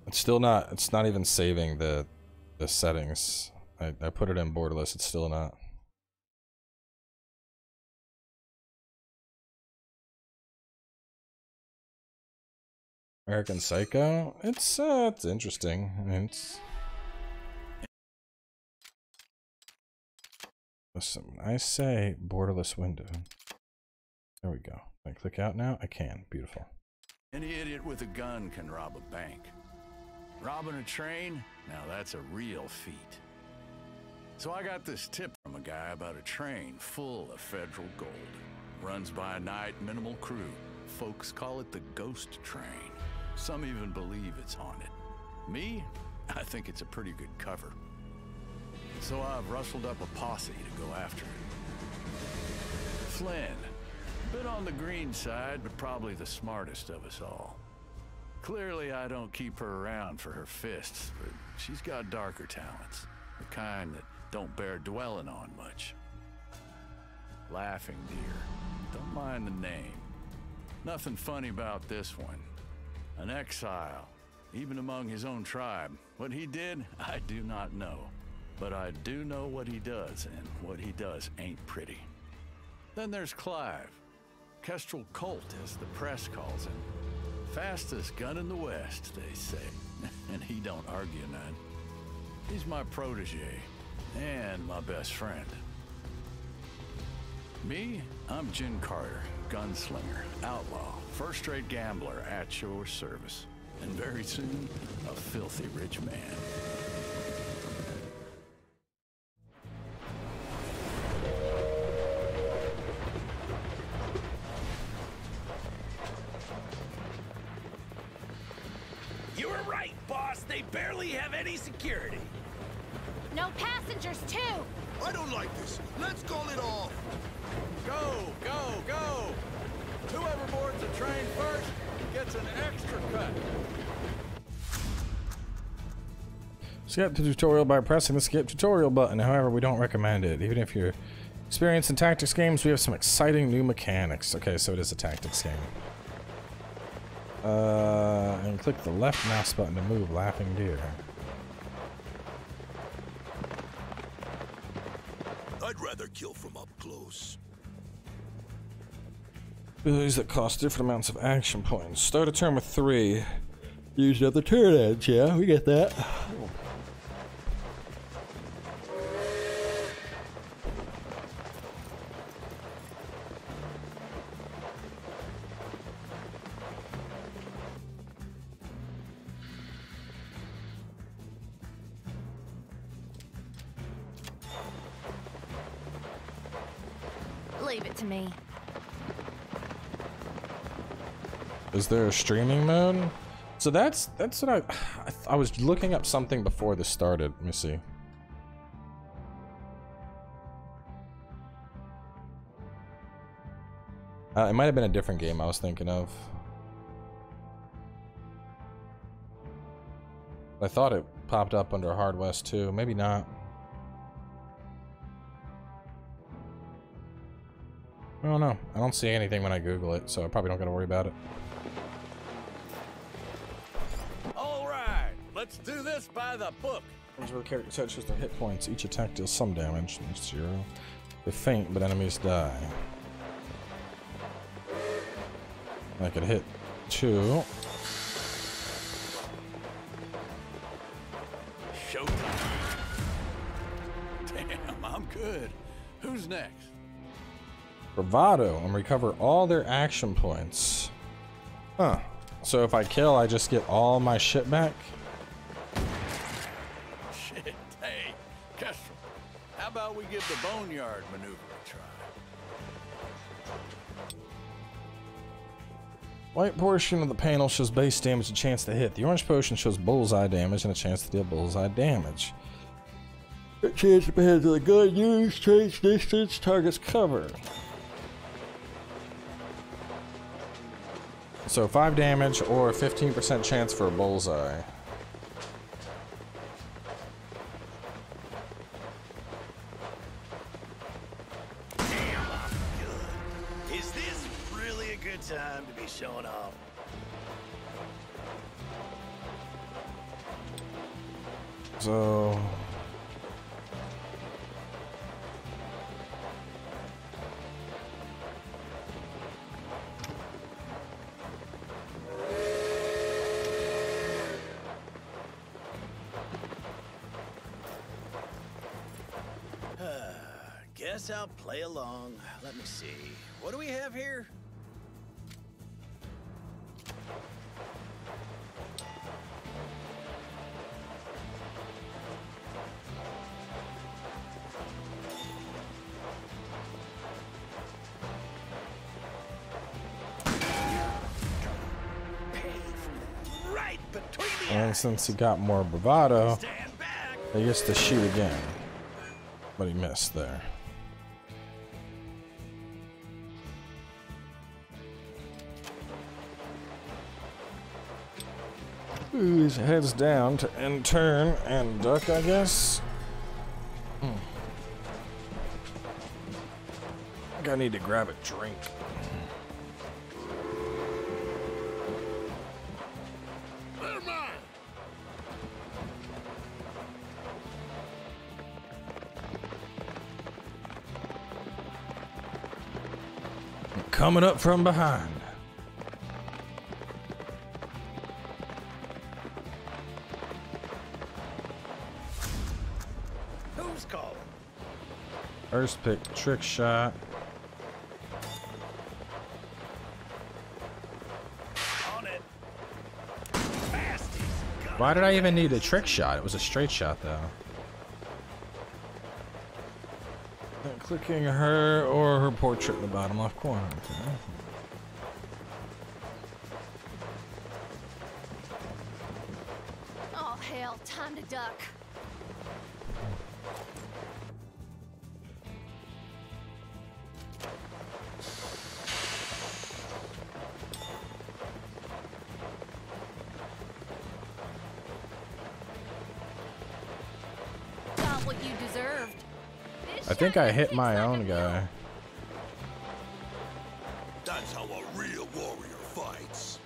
S1: It's still not, it's not even saving the, the settings. I, I put it in borderless, it's still not. American Psycho? It's, uh, it's interesting. I mean, it's... Listen, I say borderless window. There we go. I click out now? I can. Beautiful.
S2: Any idiot with a gun can rob a bank. Robbing a train? Now that's a real feat. So I got this tip from a guy about a train full of federal gold. Runs by night, minimal crew. Folks call it the ghost train. Some even believe it's haunted. Me? I think it's a pretty good cover. So I've rustled up a posse to go after it. Flynn. Bit on the green side, but probably the smartest of us all. Clearly, I don't keep her around for her fists, but she's got darker talents. The kind that don't bear dwelling on much. Laughing Deer. Don't mind the name. Nothing funny about this one. An exile, even among his own tribe. What he did, I do not know. But I do know what he does, and what he does ain't pretty. Then there's Clive. Kestrel Colt, as the press calls him. Fastest gun in the West, they say. and he don't argue none. He's my protege, and my best friend. Me, I'm Gin Carter, gunslinger, outlaw, first-rate gambler at your service. And very soon, a filthy rich man.
S3: You were right, boss. They barely have any security.
S4: No passengers, too!
S5: I don't like this. Let's call it off.
S2: Go, go, go! Whoever boards the train first gets an extra cut.
S1: Skip the tutorial by pressing the skip tutorial button. However, we don't recommend it. Even if you're experienced in tactics games, we have some exciting new mechanics. Okay, so it is a tactics game. Uh, and click the left mouse button to move Laughing Deer.
S5: I'd rather kill from up close.
S1: Abilities that cost different amounts of action points. Start a turn with three. Use other turn edge, yeah, we get that.
S4: Oh,
S1: Is there a streaming mode? So that's that's what I I, I was looking up something before this started. Let me see. Uh, it might have been a different game I was thinking of. I thought it popped up under Hard West too. Maybe not. I don't know. I don't see anything when I Google it, so I probably don't got to worry about it.
S2: Let's do this by the book.
S1: Character touches their hit points, each attack deals some damage. Zero. They faint, but enemies die. I could hit two.
S2: Showtime. Damn, I'm good. Who's next?
S1: Bravado and recover all their action points. Huh. So if I kill, I just get all my shit back?
S2: About we give the boneyard maneuver a try?
S1: White portion of the panel shows base damage and chance to hit. The orange potion shows bullseye damage and a chance to deal bullseye damage. The chance depends on the gun used, change distance, target's cover. So 5 damage or 15% chance for a bullseye.
S3: Play along. Let me see. What do we have here? Right between the
S1: and since he got more bravado, he gets to shoot again. But he missed there. His head's down to end turn and duck, I guess. Hmm. I think I need to grab a drink. Coming up from behind. First pick, trick shot. Why did I even need a trick shot? It was a straight shot, though. Uh, Clicking her or her portrait in the bottom left corner. Okay. Think I hit my own guy.
S5: That's how a real warrior fights.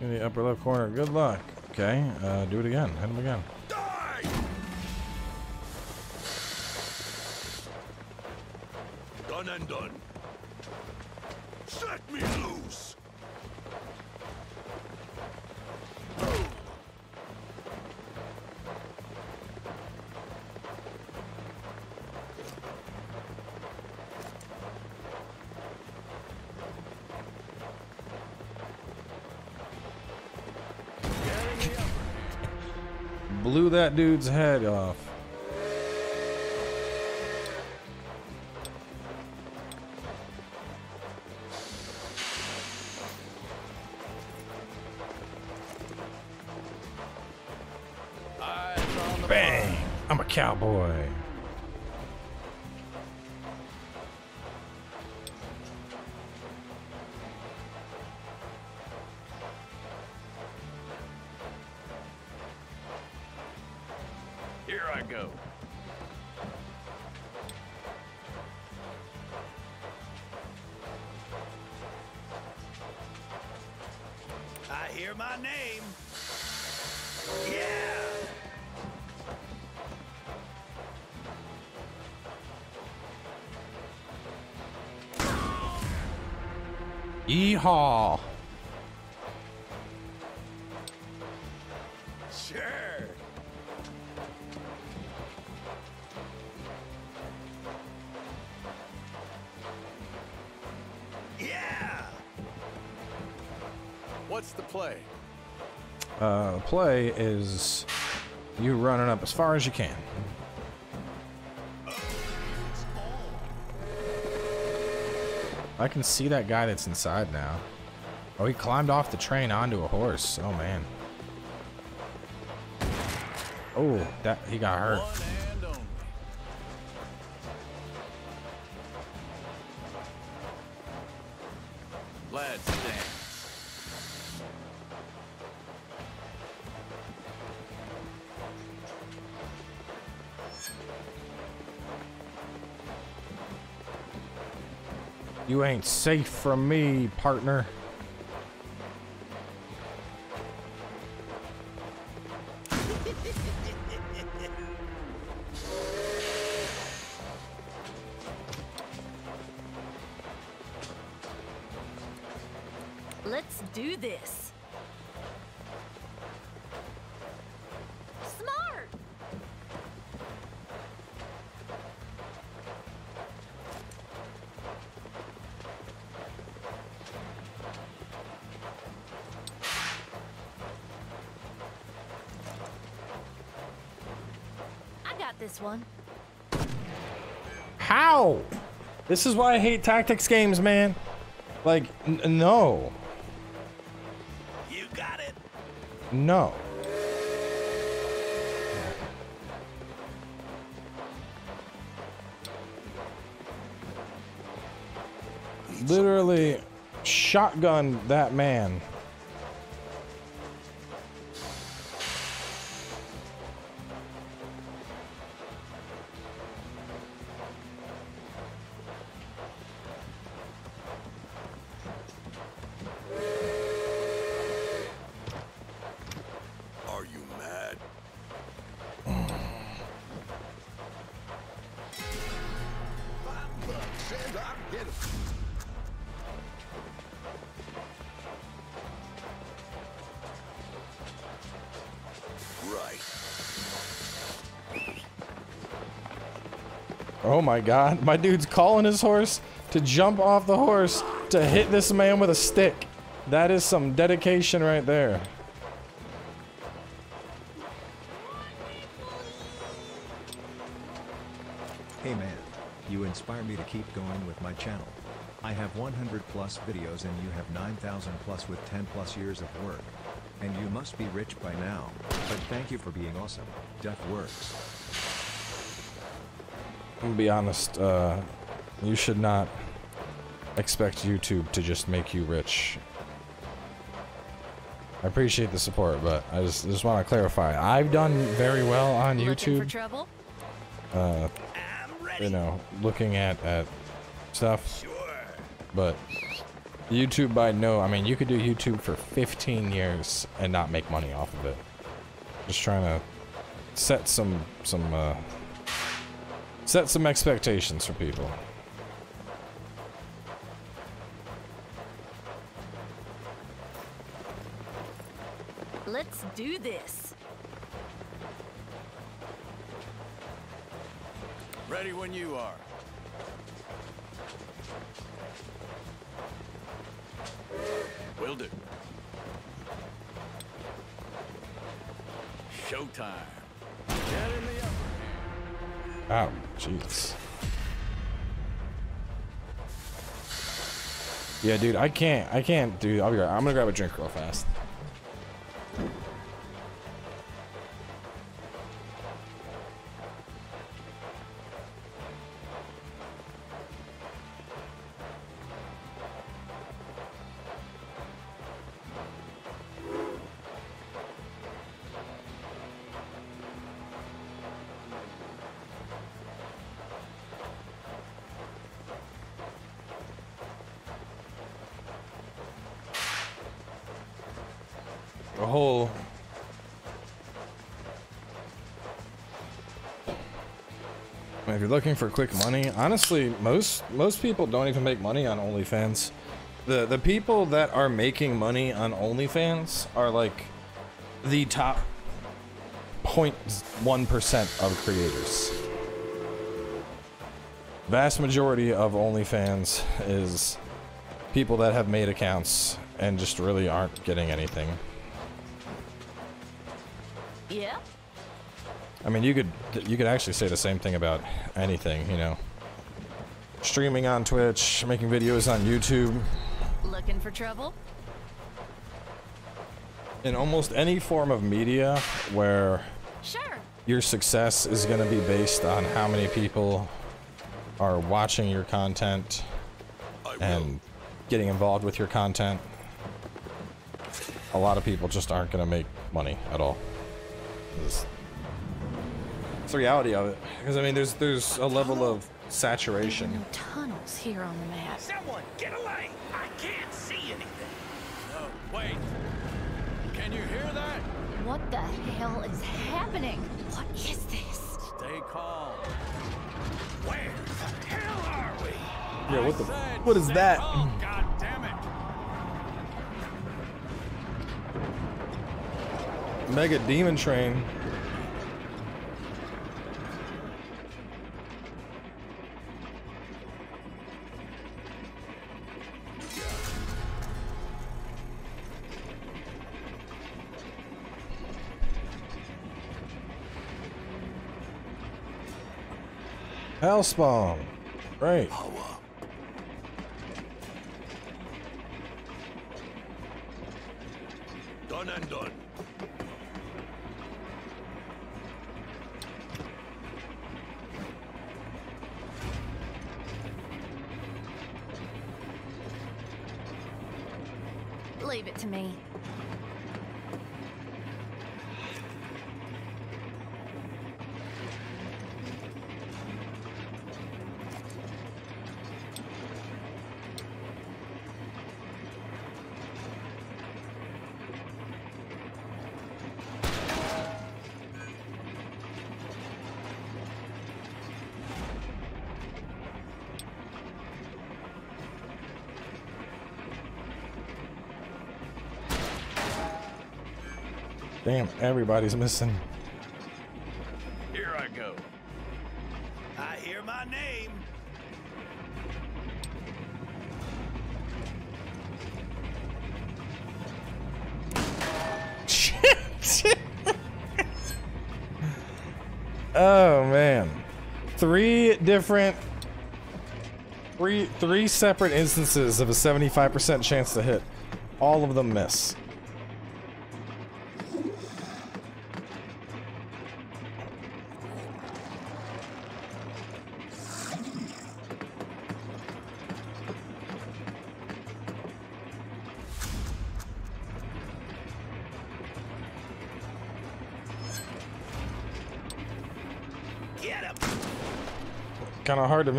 S1: In the upper left corner. Good luck. Okay, uh, do it again. Hit him again. That dude's head off. Bang! I'm a cowboy. Yeehaw!
S3: Sure. Yeah!
S6: What's the play?
S1: Uh, the play is you running up as far as you can. I can see that guy that's inside now. Oh, he climbed off the train onto a horse. Oh, man. Oh, that he got hurt. Ain't safe from me, partner.
S4: Let's do this. This
S1: is why I hate tactics games, man. Like, n- no.
S3: You got it.
S1: No. Literally shotgun that man. Oh my god, my dude's calling his horse to jump off the horse to hit this man with a stick. That is some dedication right there.
S6: Hey man, you inspire me to keep going with my channel. I have 100 plus videos and you have 9000 plus with 10 plus years of work. And you must be rich by now, but thank you for being awesome. Duff works.
S1: I'm gonna be honest, uh, you should not expect YouTube to just make you rich. I appreciate the support, but I just, just want to clarify. I've done very well on YouTube,
S4: trouble?
S1: uh, you know, looking at, at stuff,
S3: Sure.
S1: but YouTube by no, I mean, you could do YouTube for 15 years and not make money off of it. Just trying to set some, some, uh, set some expectations for people. Yeah, dude, I can't, I can't do, I'll be right, I'm gonna grab a drink real fast. Looking for quick money, honestly, most most people don't even make money on OnlyFans. The the people that are making money on OnlyFans are like the top 0.1% of creators. Vast majority of OnlyFans is people that have made accounts and just really aren't getting anything.
S4: Yeah?
S1: I mean, you could you could actually say the same thing about anything, you know. Streaming on Twitch, making videos on YouTube,
S4: Looking for trouble?
S1: in almost any form of media where
S4: Sure.
S1: your success is going to be based on how many people are watching your content and getting involved with your content. A lot of people just aren't going to make money at all. It's, it's the reality of it. Because I mean, there's there's a level of saturation.
S4: No tunnels here on the map.
S3: Someone, get away! I can't see anything.
S7: No, wait. Can you hear that?
S4: What the hell is happening? What is this?
S7: Stay calm.
S3: Where the hell are we?
S1: Yeah, what the?
S7: Said
S1: What is that?
S7: calm, God damn it.
S1: Mega Demon Train. Hellspawn. Right.
S5: Power.
S1: Damn, everybody's missing.
S3: Here I go. I hear my name.
S1: Oh man. Three different three three separate instances of a 75% chance to hit. All of them miss.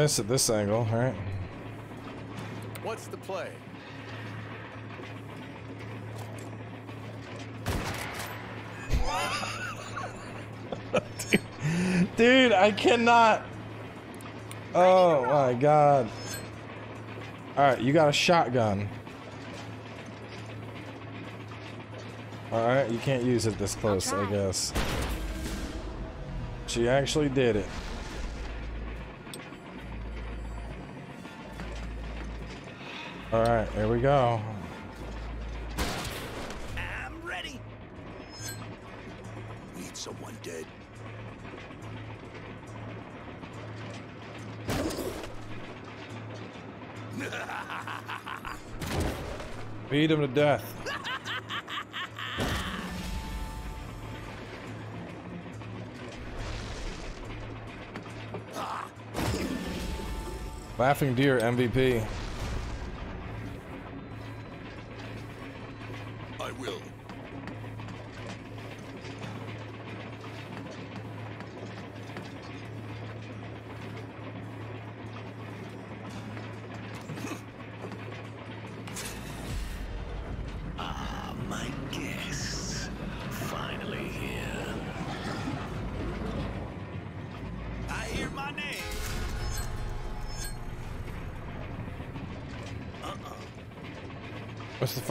S1: Miss at this angle, right?
S7: What's the play?
S1: Dude, I cannot. Oh my god. Alright, you got a shotgun. Alright, you can't use it this close, I guess. She actually did it. Alright, here we go.
S3: I'm ready.
S5: Need someone dead.
S1: Beat him to death. Laughing Deer MVP.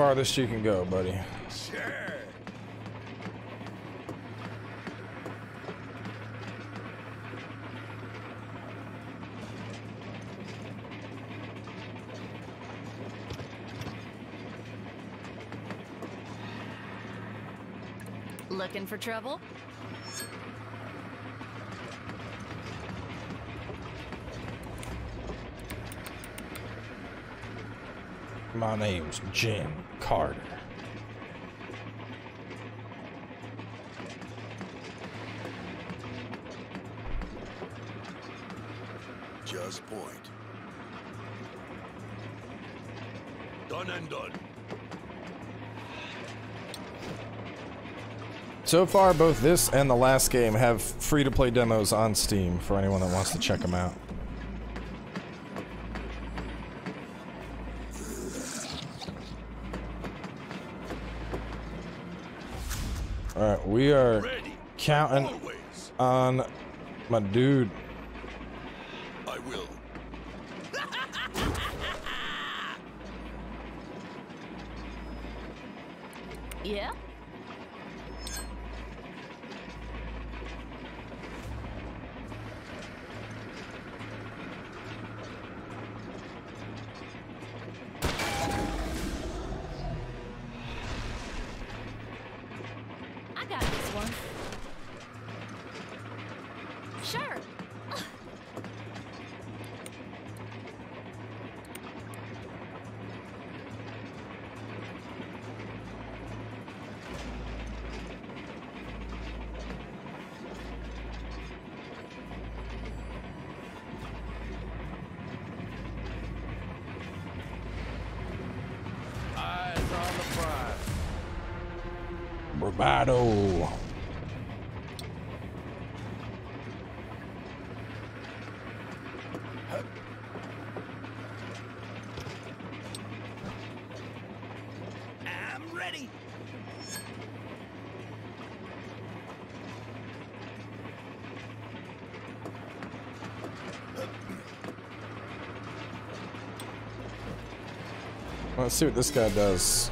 S1: Farthest you can go, buddy?
S3: Sure.
S4: Looking for trouble?
S1: My name's Gin Carter.
S3: Just point. Done and done.
S1: So far, both this and the last game have free-to-play demos on Steam for anyone that wants to check them out. Counting on my dude. See what this guy does.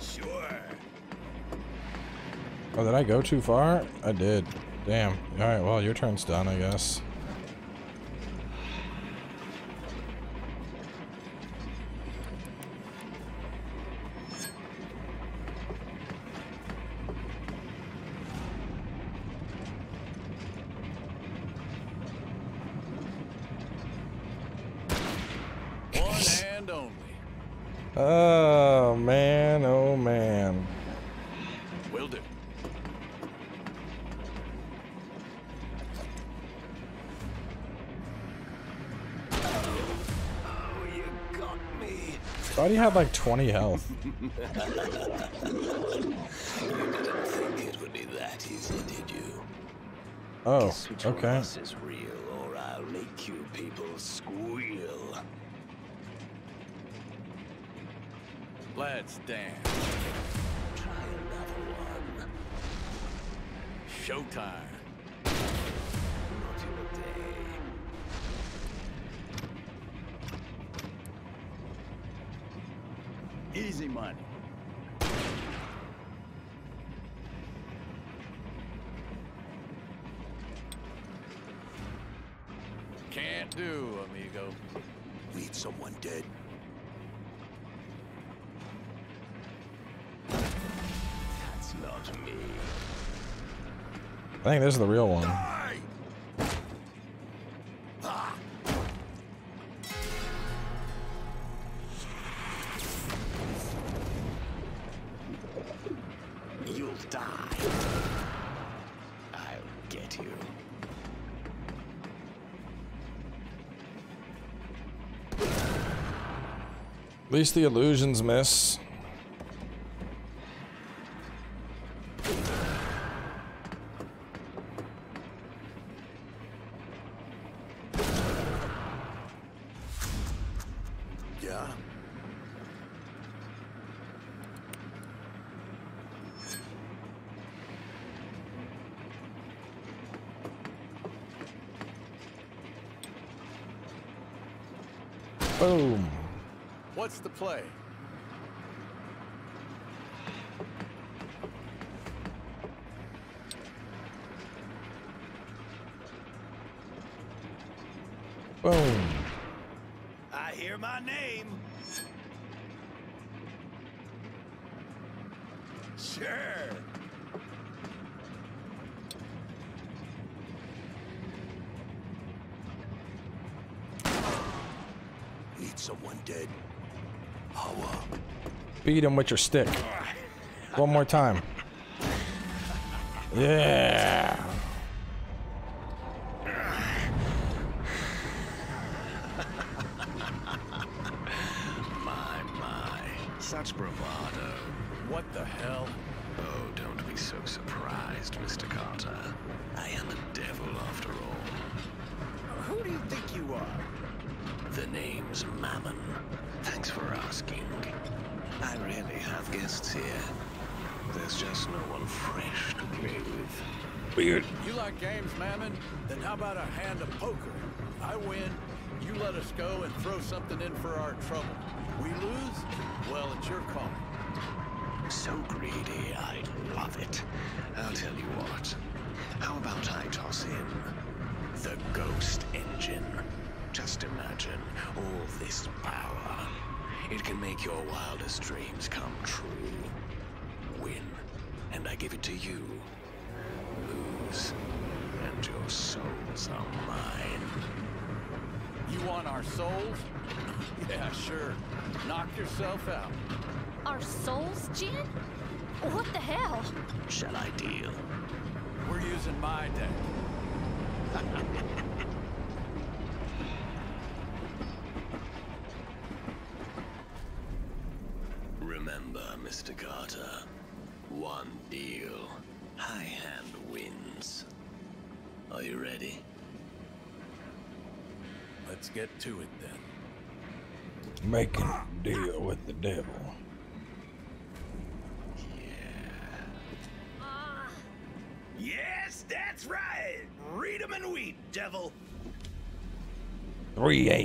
S8: Sure.
S1: Oh, did I go too far? I did. Damn. Alright, well, your turn's done, I guess.
S8: Got me.
S1: Thought he had like 20 health.
S8: Didn't think it would be that easy, did you?
S1: Oh,
S8: Guess
S1: okay.
S8: us is real, or I'll make you people squeal.
S2: Let's dance.
S8: Try another one.
S2: Showtime. Easy money. Can't do, amigo.
S3: Need someone dead.
S8: That's not me.
S1: I think this is the real one. Least the illusions miss.
S3: Yeah?
S1: Boom.
S2: What's the play?
S1: Boom.
S8: I hear my name.
S9: Sure.
S3: Need someone dead. Hawa.
S8: Beat him with your stick. One more time. Yeah.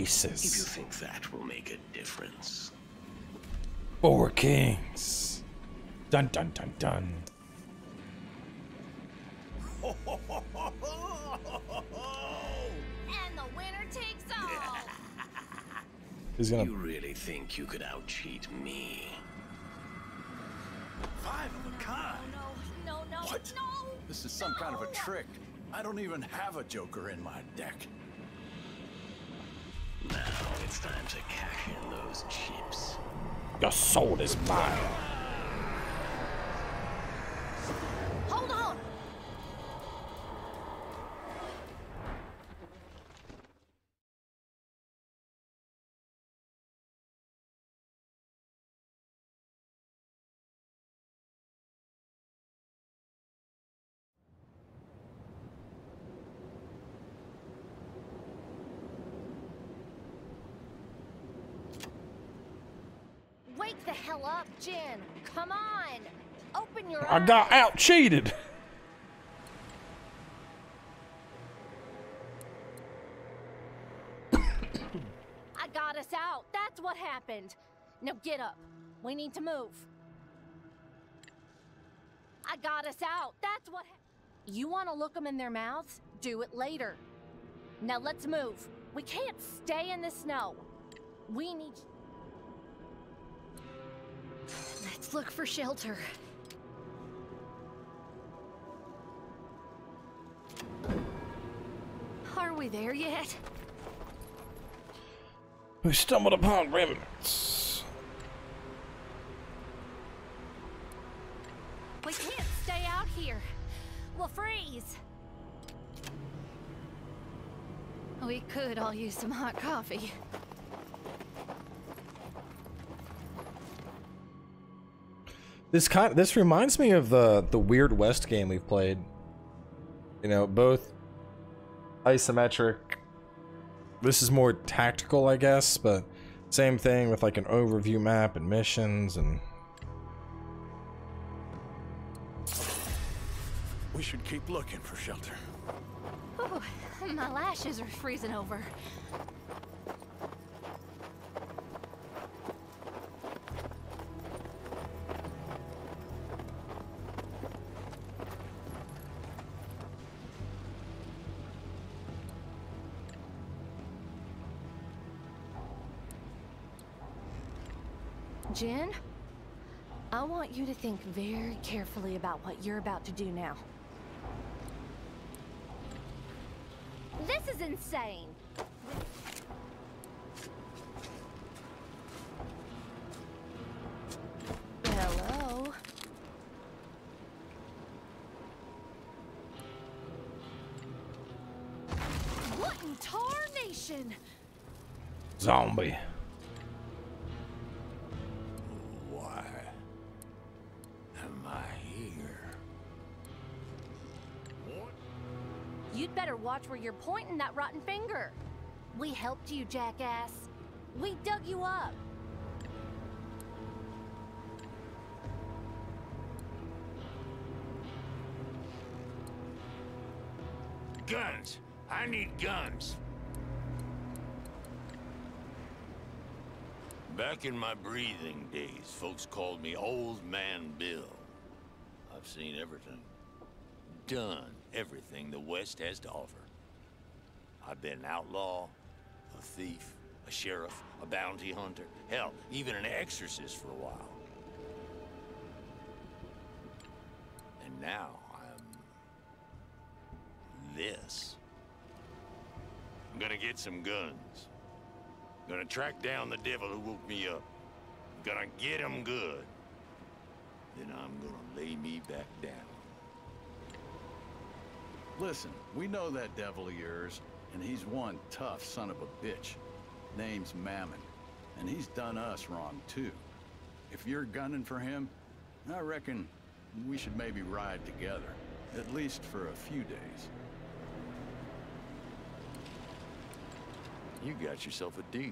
S8: Three
S1: If you think that will make a difference.
S8: Four kings. Dun dun dun dun.
S4: And the winner takes all.
S8: He's gonna.
S1: You really think you could out-cheat me?
S9: Five of a kind.
S4: no, no, no, no.
S2: What?
S4: no.
S2: This is some kind of a trick. I don't even have a joker in my deck.
S1: Time to cash in those chips.
S8: Your soul is mine.
S4: Gin. Come on. Open your
S8: I got out cheated.
S4: I got us out. That's what happened. Now get up. We need to move. I got us out. That's what. You want to look them in their mouths? Do it later. Now let's move. We can't stay in the snow. We need. Let's look for shelter. Are we there yet?
S8: We stumbled upon remnants.
S4: We can't stay out here. We'll freeze. We could all use some hot coffee.
S8: This kind this reminds me of the the Weird West game we've played. You know, both isometric. This is more tactical, I guess, but same thing with like an overview map and missions and
S2: We should keep looking for shelter.
S4: Oh, my lashes are freezing over. Want you to think very carefully about what you're about to do now. This is insane! Hello? What in tarnation?
S1: Zombie.
S4: You're pointing that rotten finger. We helped you, jackass. We dug you up.
S5: Guns! I need guns! Back in my breathing days, folks called me Old Man Bill. I've seen everything. Done everything the West has to offer. I've been an outlaw, a thief, a sheriff, a bounty hunter, hell, even an exorcist for a while. And now I'm... this. I'm gonna get some guns. Gonna track down the devil who woke me up. Gonna get him good. Then I'm gonna lay me back down.
S2: Listen, we know that devil of yours, and he's one tough son of a bitch. Name's Mammon, and he's done us wrong too. If you're gunning for him, I reckon we should maybe ride together, at least for a few days.
S5: You got yourself a deal.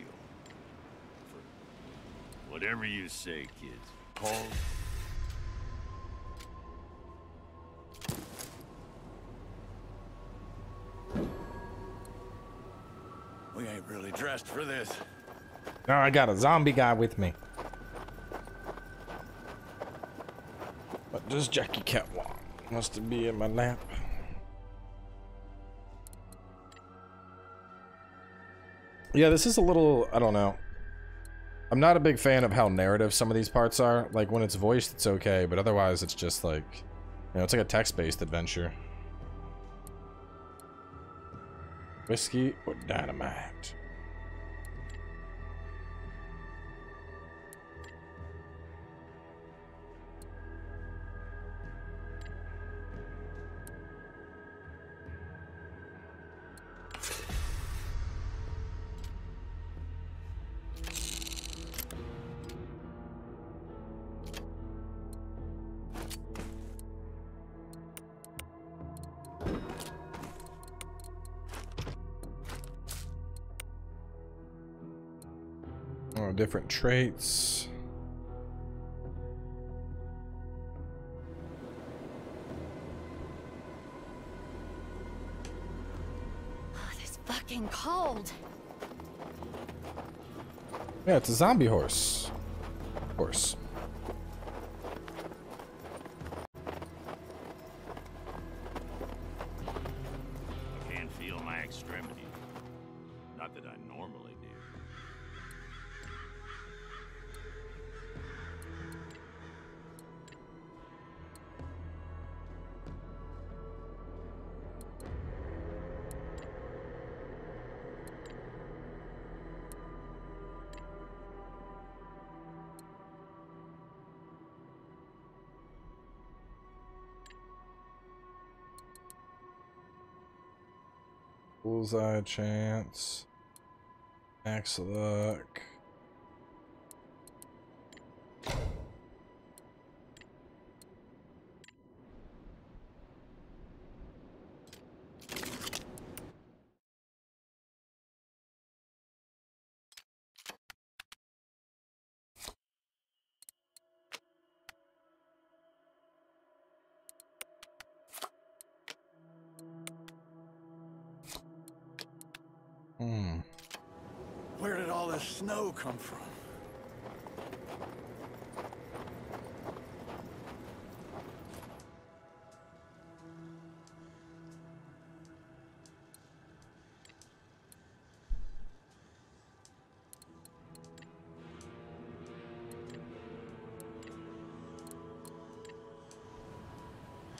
S5: For whatever you say, kids. Paul?
S2: Dressed for this.
S1: Now I got a zombie guy with me. What does Jackie Cat want? Must it be in my lap? Yeah, this is a little, I don't know. I'm not a big fan of how narrative some of these parts are. Like, when it's voiced, it's okay, but otherwise it's just like, you know, it's like a text-based adventure. Whiskey or dynamite? Different traits.
S4: Oh, this fucking cold.
S1: Yeah, it's a zombie horse. Horse. Bullseye chance. Max luck.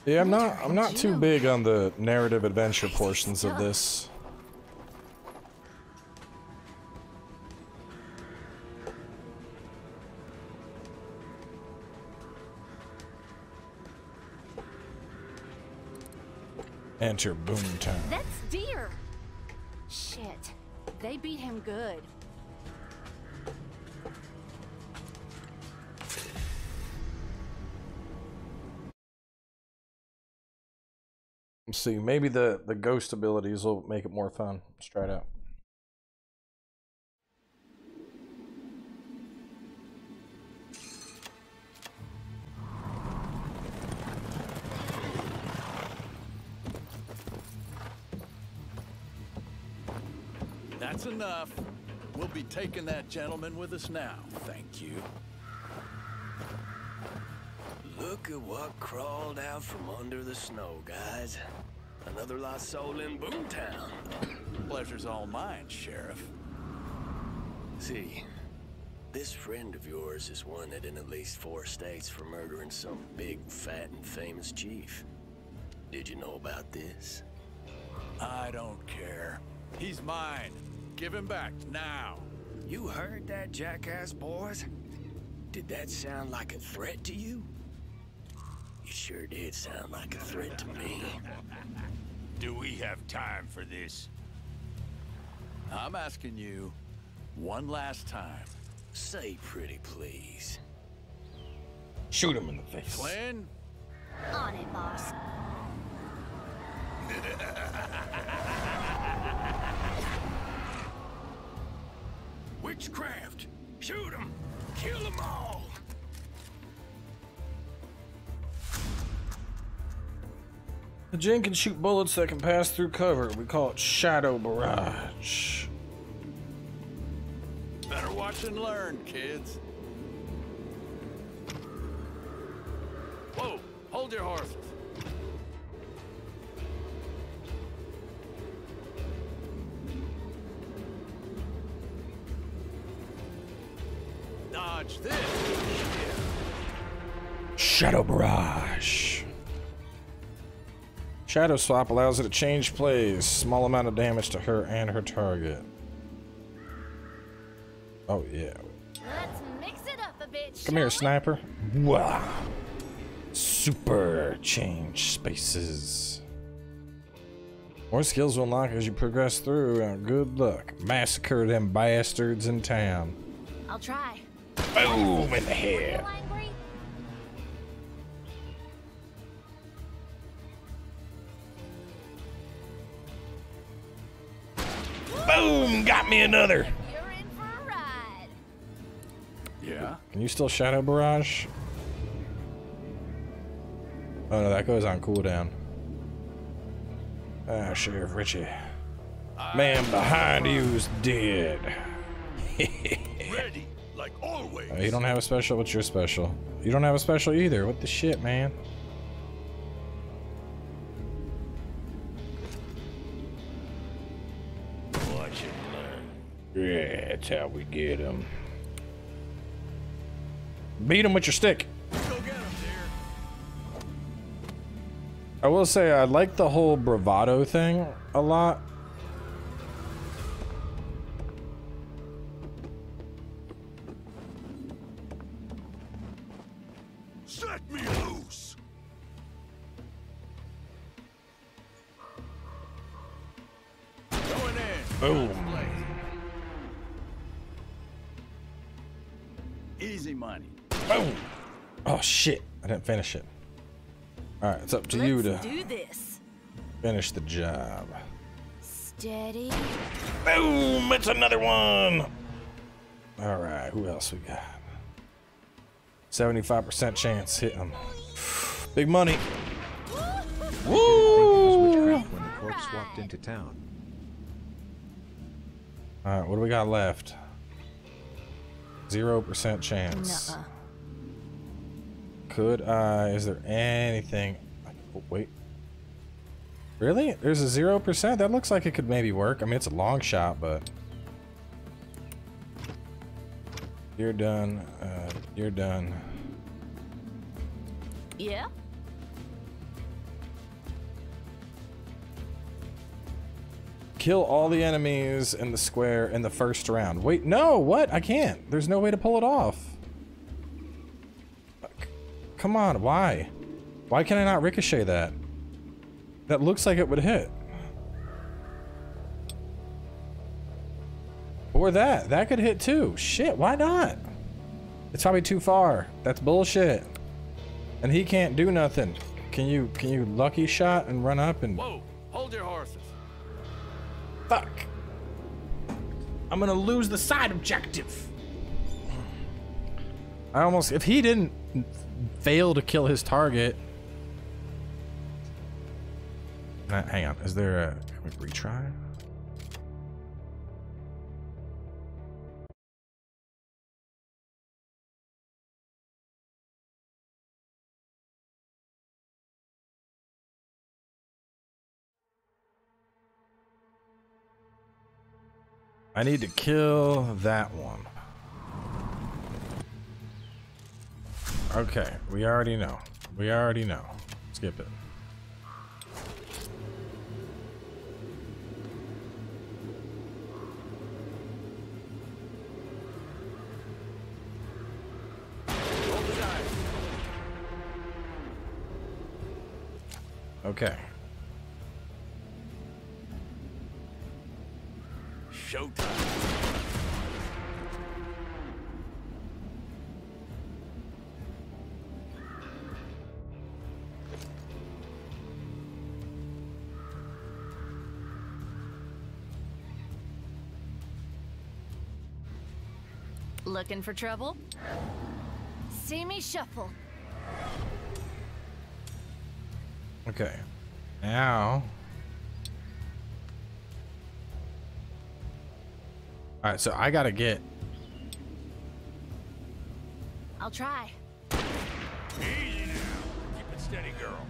S1: Yeah, I'm not. I'm not too big on the narrative adventure portions of this. Enter Boomtown.
S4: That's deer. Shit. They beat him good.
S1: See. Maybe the the ghost abilities will make it more fun. Let's try it out.
S7: That's enough. We'll be taking that gentleman with us now. Thank you.
S8: Look at what crawled out from under the snow, guys. Another lost soul in Boomtown.
S7: Pleasure's all mine, Sheriff.
S8: See, this friend of yours is wanted in at least four states for murdering some big, fat, and famous chief. Did you know about this?
S7: I don't care. He's mine. Give him back now.
S8: You heard that, jackass boys? Did that sound like a threat to you? It sure did sound like a threat to me.
S5: Do we have time for this?
S7: I'm asking you one last time.
S8: Say pretty please.
S1: Shoot him in the face.
S7: Flynn,
S4: On it, boss.
S8: Witchcraft! Shoot them! Kill them all!
S1: The Gin can shoot bullets that can pass through cover. We call it Shadow Barrage.
S7: better watch and learn, kids. Whoa, hold your horses. Dodge this.
S1: Shadow Barrage. Shadow Swap allows it to change plays. Small amount of damage to her and her target. Oh, yeah.
S4: Let's mix it up a bit.
S1: Come here, sniper. Wow. Super change spaces. More skills will unlock as you progress through. and good luck. Massacre them bastards in town.
S4: I'll try.
S1: Boom in the head. Boom! Got me another.
S4: You're in for a ride.
S7: Yeah?
S1: Can you still Shadow Barrage? Oh no, that goes on cooldown. Ah, Sheriff Richie. Man behind you's dead.
S5: Ready, like always.
S1: Oh, you don't have a special? What's your special? You don't have a special either. What the shit, man? Yeah, that's how we get them. Beat him with your stick.
S7: Go get him, dear.
S1: I will say I like the whole bravado thing a lot.
S5: Set me loose.
S7: Going in.
S1: Boom.
S7: Easy money.
S1: Boom. Oh shit! I didn't finish it. All right, it's up to you to
S4: do this.
S1: finish the job.
S4: Steady.
S1: Boom! It's another one. All right, who else we got? Seventy-five percent chance hit him. Big money.
S6: It
S1: Woo!
S6: when the corpse walked into town.
S1: All right, what do we got left? Zero percent chance.
S4: Nuh-uh.
S1: Could I? Is there anything? Oh, wait. Really? There's a zero percent. That looks like it could maybe work. I mean, it's a long shot, but you're done. Uh, you're done.
S4: Yeah?
S1: Kill all the enemies in the square in the first round. Wait, no, what? I can't. There's no way to pull it off. Come on, why? Why can I not ricochet that? That looks like it would hit. Or that. That could hit too. Shit, why not? It's probably too far. That's bullshit. And he can't do nothing. Can you can you lucky shot and run up and
S3: Whoa, hold your horses.
S1: Fuck? I'm gonna lose the side objective. I almost if he didn't fail to kill his target. Uh, hang on, is there a can we retry? I need to kill that one. Okay, we already know. We already know. Skip it. Okay.
S4: Looking for trouble? See me shuffle.
S1: Okay. Now. Alright, so I gotta get.
S4: I'll try.
S3: Easy now. Keep it steady, girl.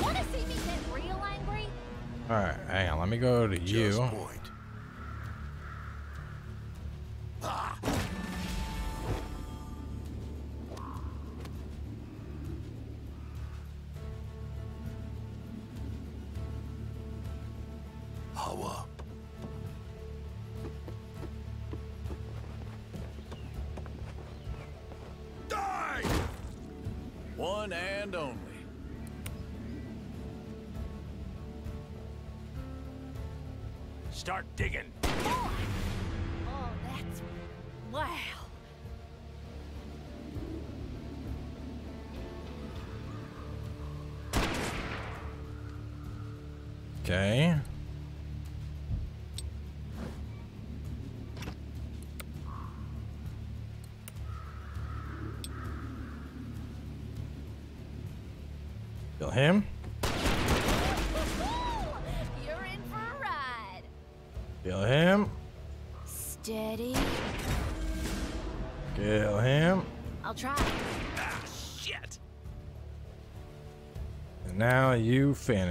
S4: Wanna see me get real angry?
S1: Alright, hang on, let me go to you.
S2: Just point. Hawa.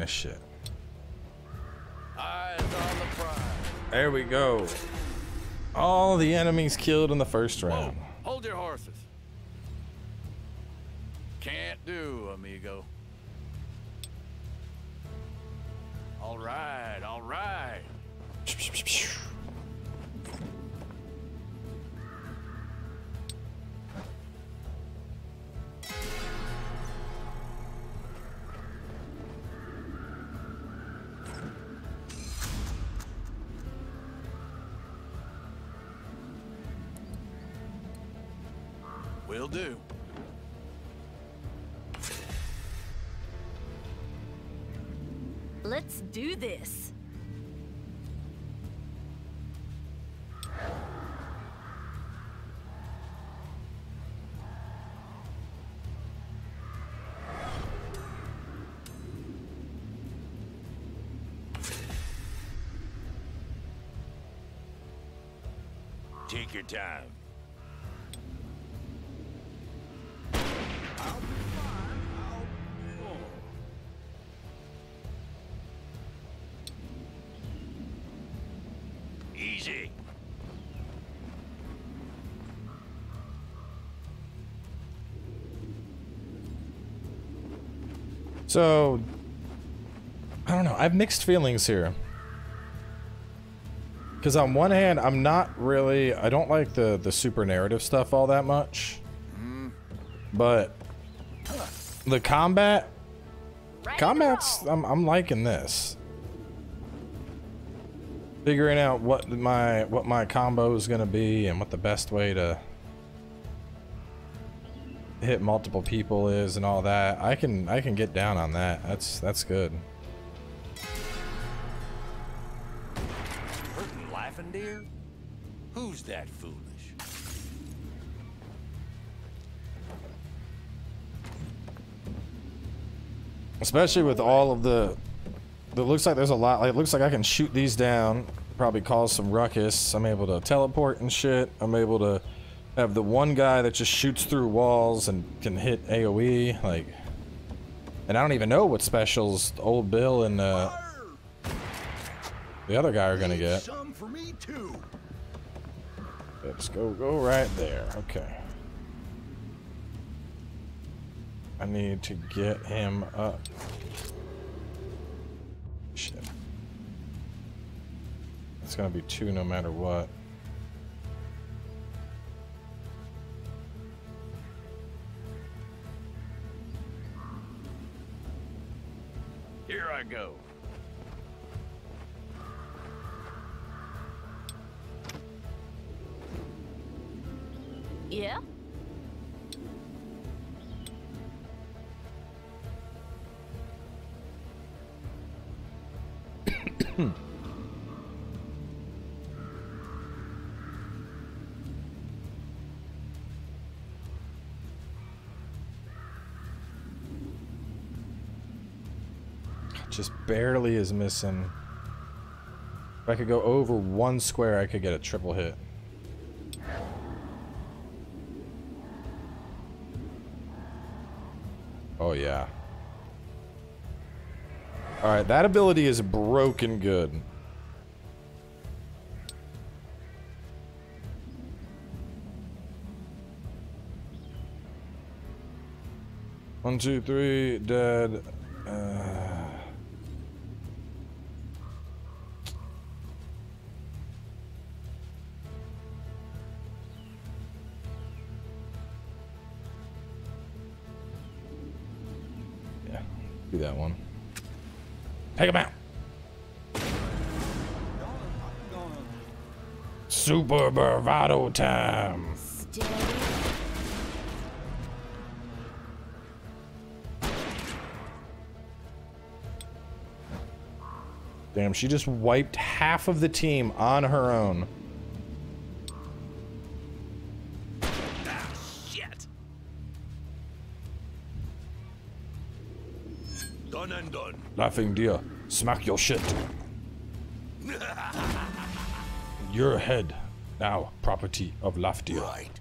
S1: You finish it.
S7: Eyes on the prize.
S1: There we go. All the enemies killed in the first round.
S7: hold
S5: time. Easy.
S1: So, I don't know. I have mixed feelings here. Because on one hand, I'm not really... I don't like the, the super narrative stuff all that much. But the combat... Combat's... I'm, I'm liking this. Figuring out what my what my combo is going to be and what the best way to hit multiple people is and all that. I can I can get down on that. That's that's good. Especially with all of the it looks like there's a lot like it looks like I can shoot these down, probably cause some ruckus. I'm able to teleport and shit. I'm able to have the one guy that just shoots through walls and can hit AoE like and I don't even know what specials old Bill and uh, the other guy are gonna get.
S3: Some for me too.
S1: Let's go go right there. Okay. I need to get him up. Shit. It's gonna be two no matter what. Just barely is missing. If I could go over one square, I could get a triple hit. Oh, yeah. Alright, that ability is broken good. One, two, three, dead. Do that one. Take him out. Super bravado time. Damn, she just wiped half of the team on her own. Laughing deer, smack your shit. your head, now property of Laugh Deer.
S5: Right.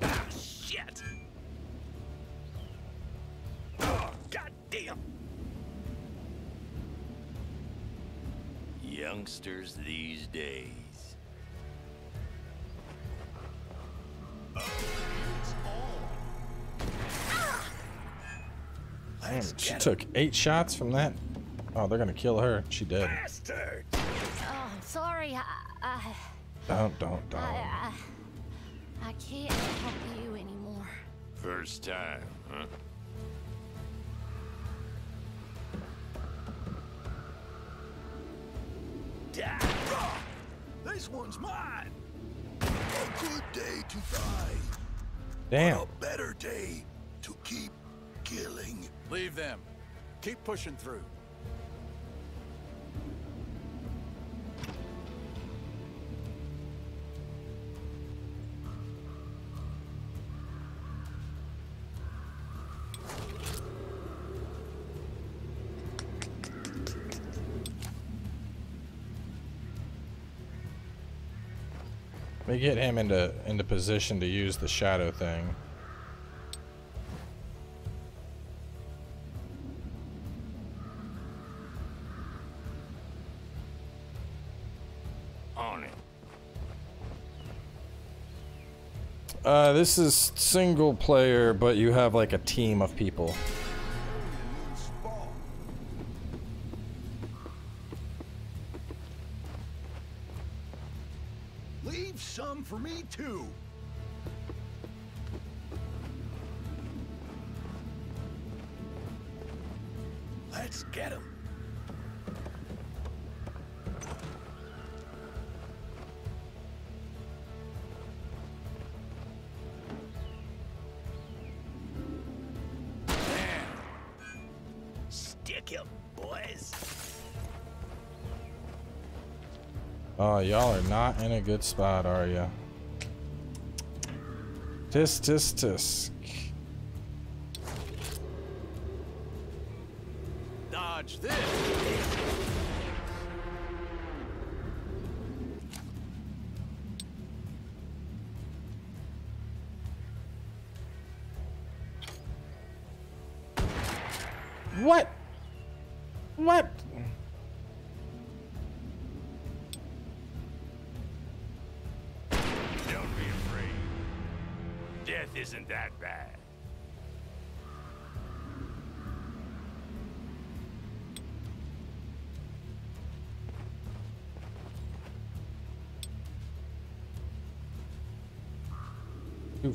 S3: Ah, shit. Oh, goddamn.
S5: Youngsters these days.
S1: She took eight shots from that. Oh, they're gonna kill her. She dead.
S3: Bastard.
S4: Oh, sorry. I, I,
S1: Don't, don't, don't.
S4: I, I, I can't help you anymore.
S5: First time, huh?
S3: Die. This one's mine. A good day to die.
S1: Damn.
S3: A better day to keep killing.
S7: Leave them. Keep pushing through.
S1: Let me get him into into position to use the shadow thing. Uh, this is single player, but you have like a team of people. In a good spot, are you? Tisk, tisk, tisk.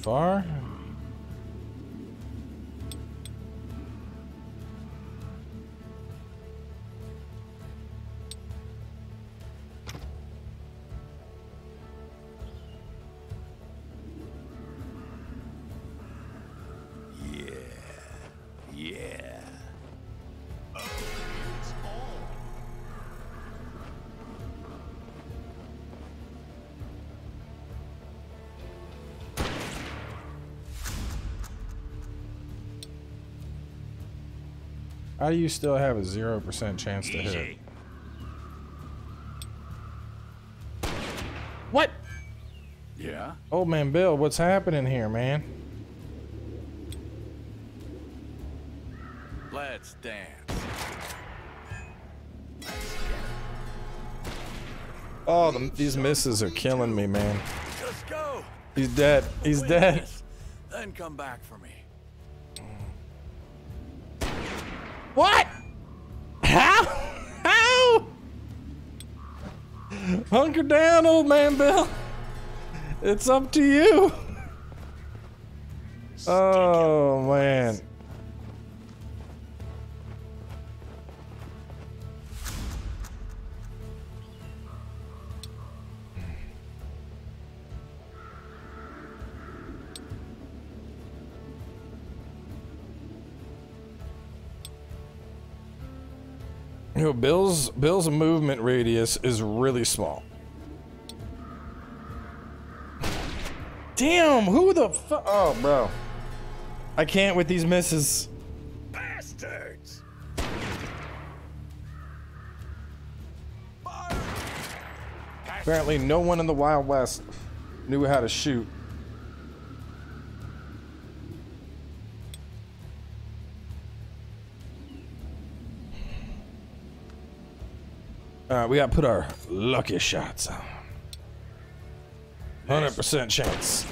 S1: Far? How do you still have a 0% chance to hit? What?
S7: Yeah?
S1: Old man Bill, what's happening here, man?
S7: Let's dance.
S1: Oh, the, these misses are killing me, man. He's dead. He's dead.
S7: Then come back for me.
S1: Down, old man Bill. It's up to you. Oh, man. You know, Bill's Bill's movement radius is really small. Damn, who the fuck? Oh, bro. I can't with these misses.
S3: Bastards!
S1: Apparently, no one in the Wild West knew how to shoot. Alright, we gotta put our lucky shots on. 100% chance.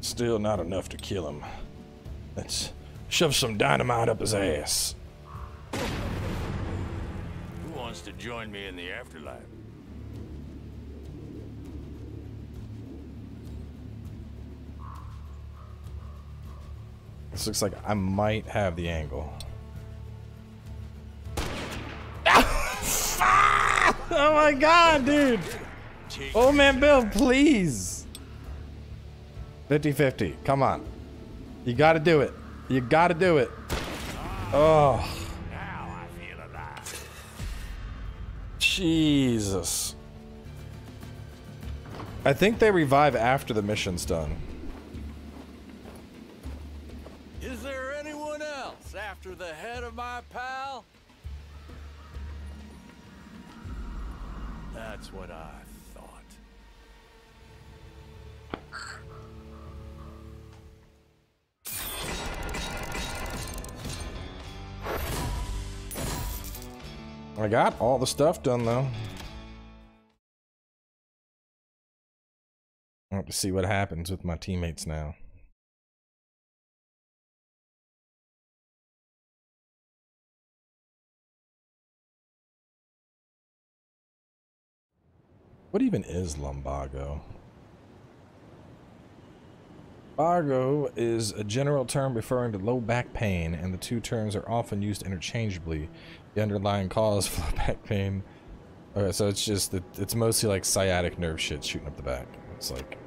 S1: Still not enough to kill him. Let's shove some dynamite up his ass.
S5: Who wants to join me in the afterlife?
S1: This looks like I might have the angle. oh my god, dude! Oh man, Bill, please! 50 50. Come on. You gotta do it. You gotta do it. Oh,
S5: Now I feel alive.
S1: Jesus. I think they revive after the mission's done.
S7: Is there anyone else after the head of my pal? That's what I
S1: I got all the stuff done though. Oh, to see what happens with my teammates now. What even is lumbago? Lumbago is a general term referring to low back pain, and the two terms are often used interchangeably. The underlying cause for back pain. Okay, so it's just that it's mostly like sciatic nerve shit shooting up the back. It's like.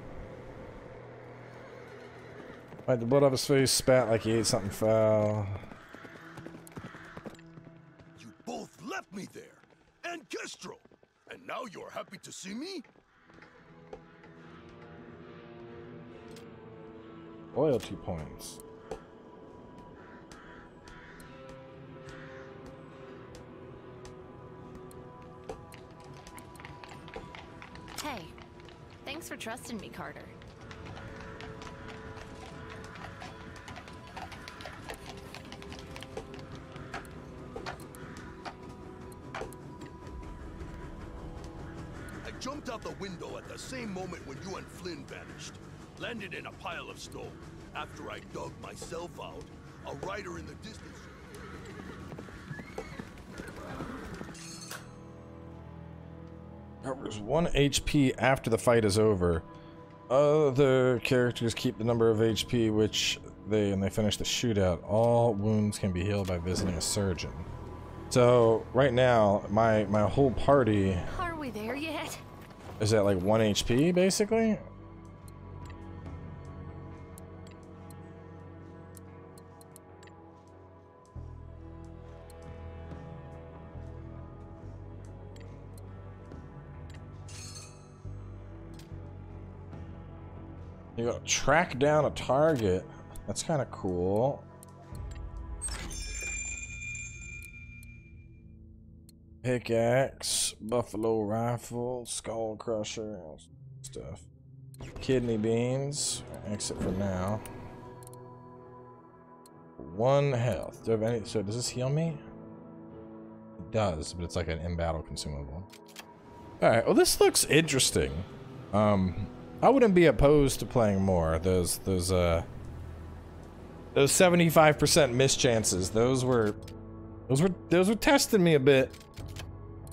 S1: Wiped the blood off his face, spat like he ate something foul.
S3: You both left me there. And Kestrel. And now you're happy to see me?
S1: Loyalty points.
S4: Hey, thanks for trusting me, Carter.
S3: I jumped out the window at the same moment when you and Flynn vanished. Landed in a pile of stone. After I dug myself out, a rider in the distance.
S1: Covers 1 HP after the fight is over. Other characters keep the number of HP which they and they finish the shootout. All wounds can be healed by visiting a surgeon. So right now, my my whole party
S4: Are we there yet?
S1: is that like 1 HP basically. Track down a target. That's kind of cool. Pickaxe, buffalo rifle, skull crusher, stuff. Kidney beans. Exit for now. One health. Do I have any? So does this heal me? It does, but it's like an in-battle consumable. All right. Well, this looks interesting. Um, I wouldn't be opposed to playing more. Those those uh those 75% miss chances. Those were those were those were testing me a bit.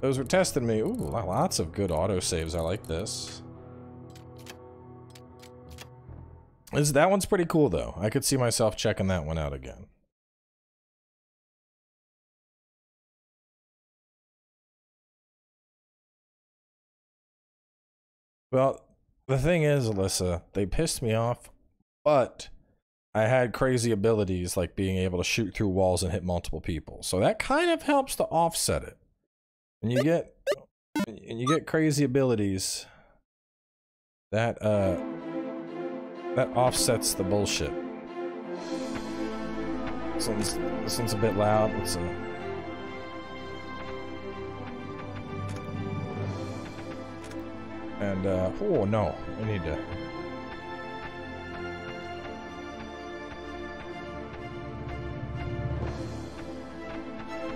S1: Those were testing me. Ooh, lots of good auto saves. I like this. This that one's pretty cool though. I could see myself checking that one out again. Well, the thing is, Alyssa, they pissed me off, but I had crazy abilities like being able to shoot through walls and hit multiple people. So that kind of helps to offset it. And you get and you get crazy abilities that uh that offsets the bullshit. This one's this one's a bit loud. Let's uh And, uh, oh no, I need to.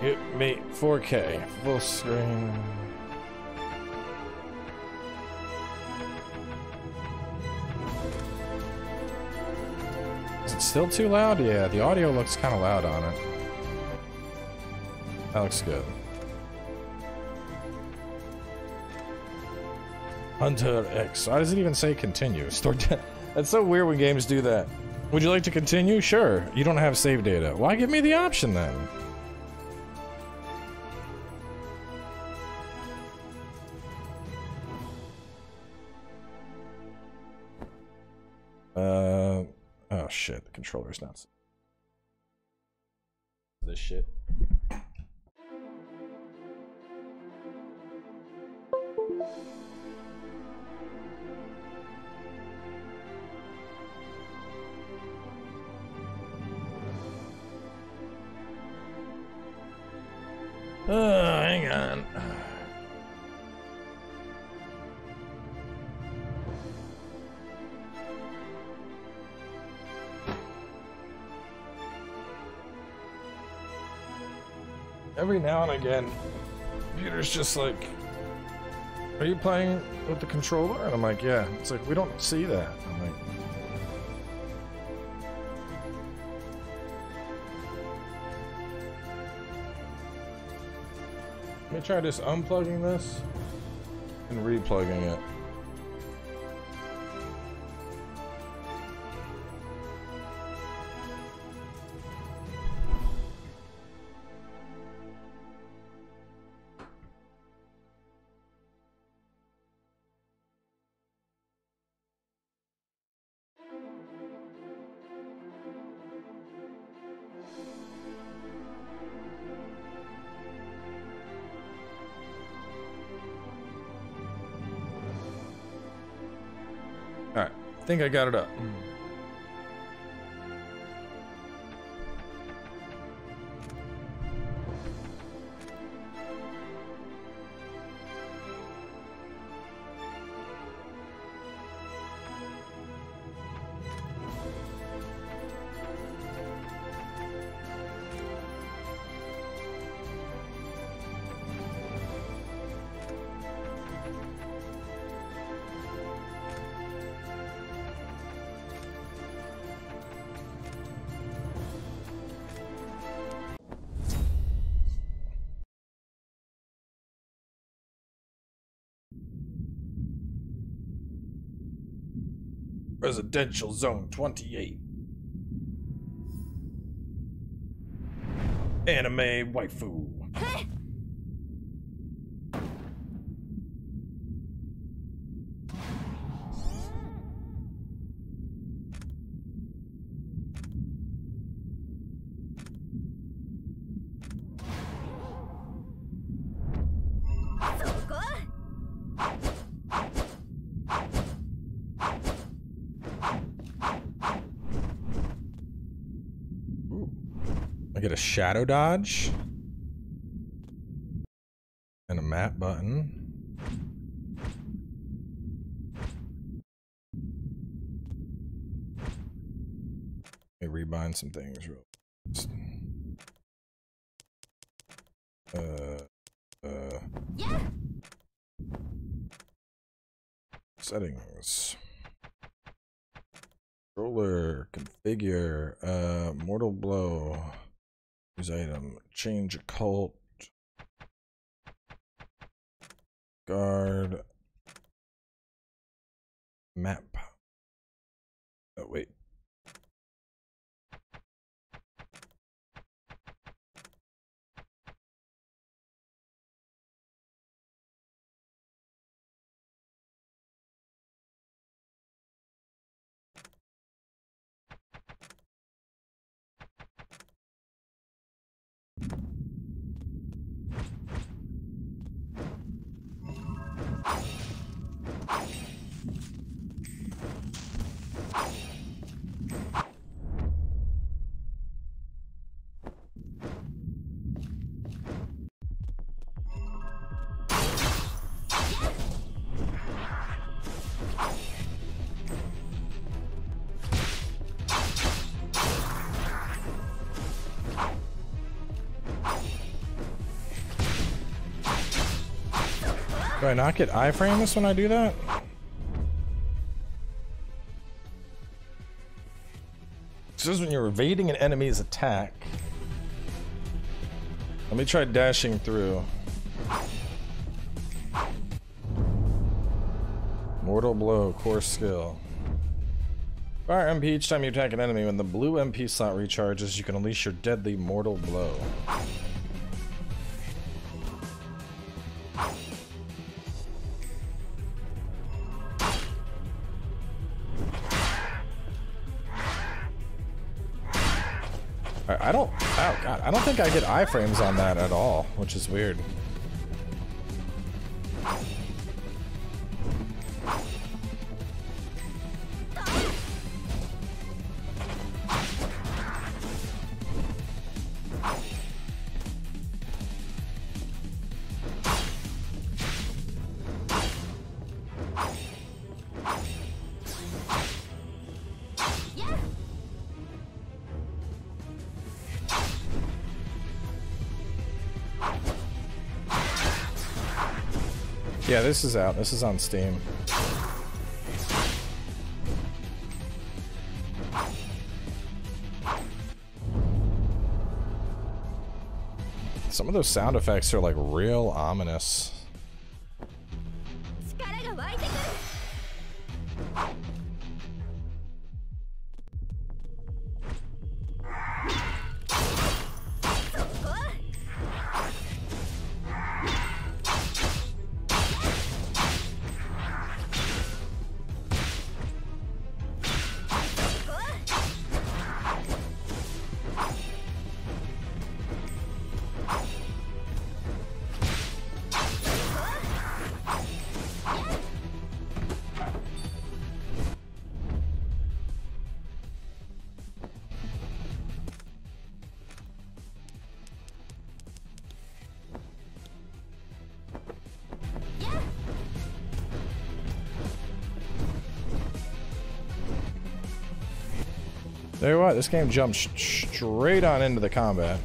S1: Get me 4K, full screen. Is it still too loud? Yeah, the audio looks kind of loud on it. That looks good. Hunter X. Why does it even say continue? Store That's so weird when games do that. Would you like to continue? Sure. You don't have save data. Why give me the option then? Uh oh shit, the controller's not this shit. Uh, hang on. Every now and again, computer's just like are you playing with the controller? And I'm like, yeah. It's like, we don't see that. I'm like, let me try just unplugging this and replugging it. Think I got it up. Residential Zone 28. Anime waifu. Shadow dodge. And a map button. Let me rebind some things real fast. Uh, uh,
S4: Yeah.
S1: settings. Controller, configure, uh, mortal blow, use item, change occult, guard, map. I not get iframes when I do that? It says when you're evading an enemy's attack. Let me try dashing through. Mortal blow, core skill. Fire MP each time you attack an enemy. When the blue MP slot recharges, you can unleash your deadly mortal blow. I don't think I get iframes on that at all, which is weird. This is out. This is on Steam. Some of those sound effects are like real ominous. This game jumps straight on into the combat.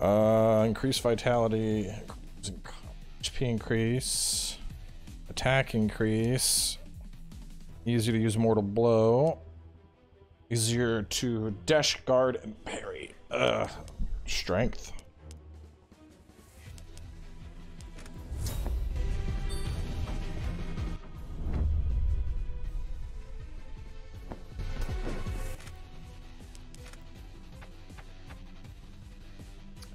S1: Uh, increase vitality, HP increase, attack increase, easier to use mortal blow, easier to dash, guard, and parry. Uh, strength.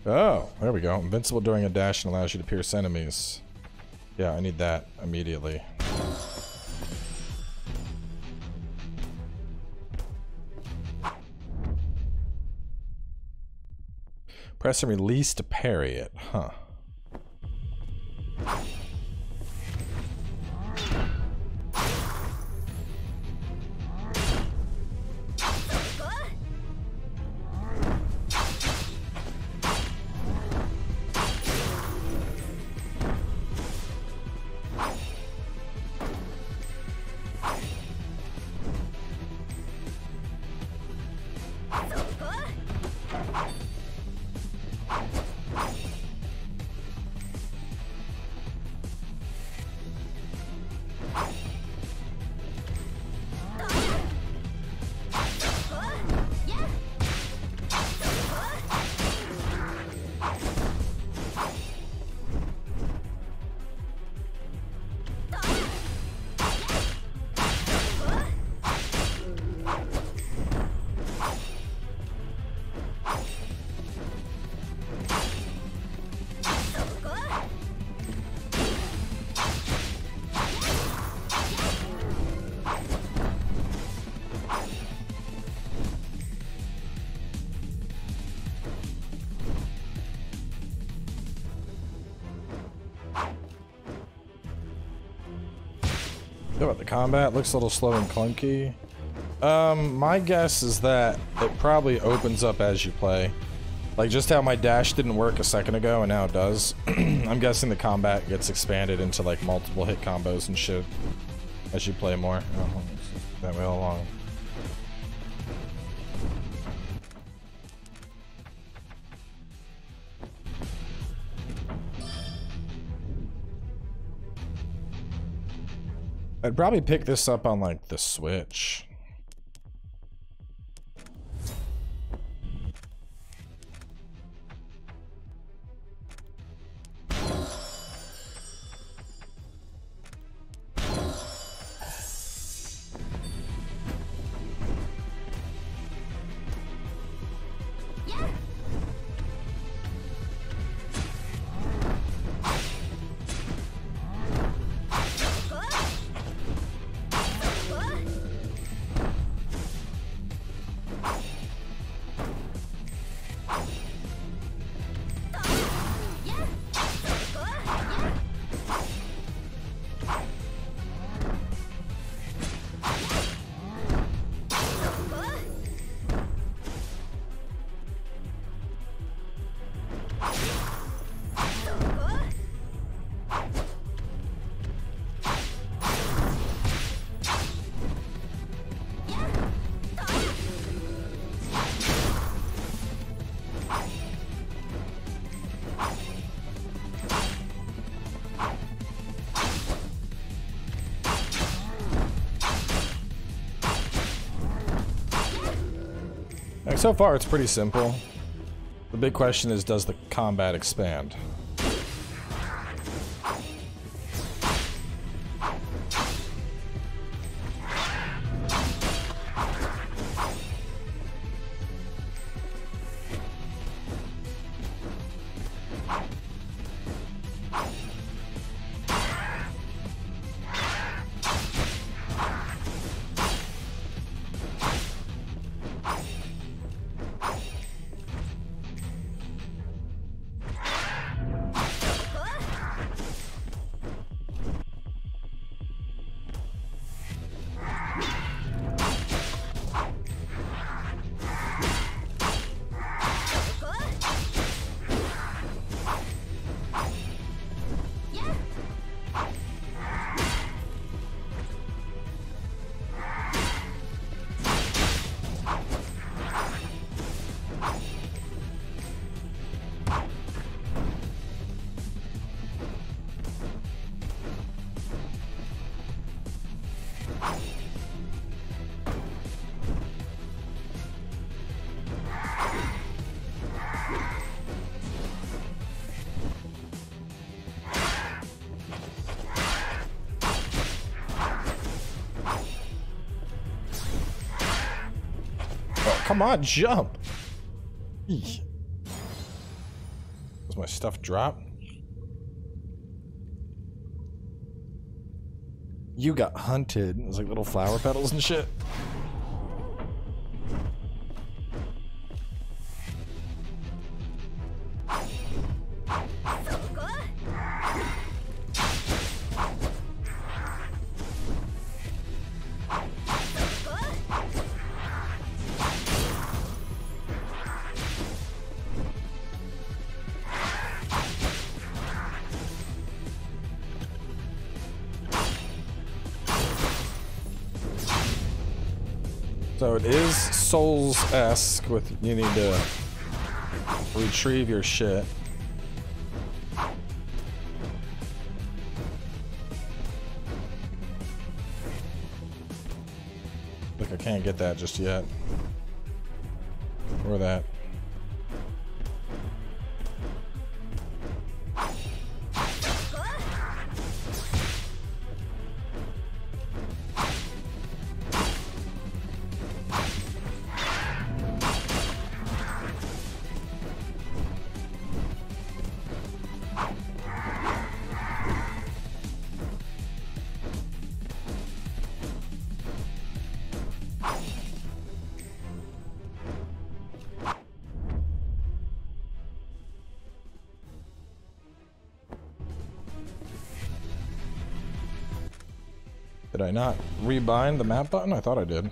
S1: Oh, there we go. Invincible during a dash and allows you to pierce enemies. Yeah, I need that immediately. Press and release to parry it, huh? Combat? Looks a little slow and clunky. Um, my guess is that it probably opens up as you play. Like just how my dash didn't work a second ago and now it does. I'm guessing the combat gets expanded into like multiple hit combos and shit as you play more. Oh, that way all along. I'd probably pick this up on like the Switch. So far, it's pretty simple. The big question is, does the combat expand? Come on, jump. Does my stuff drop? You got hunted. It was like little flower petals and shit. So it is Souls-esque with you need to retrieve your shit. Look, I can't get that just yet. Or that. I not rebind the map button? I thought I did.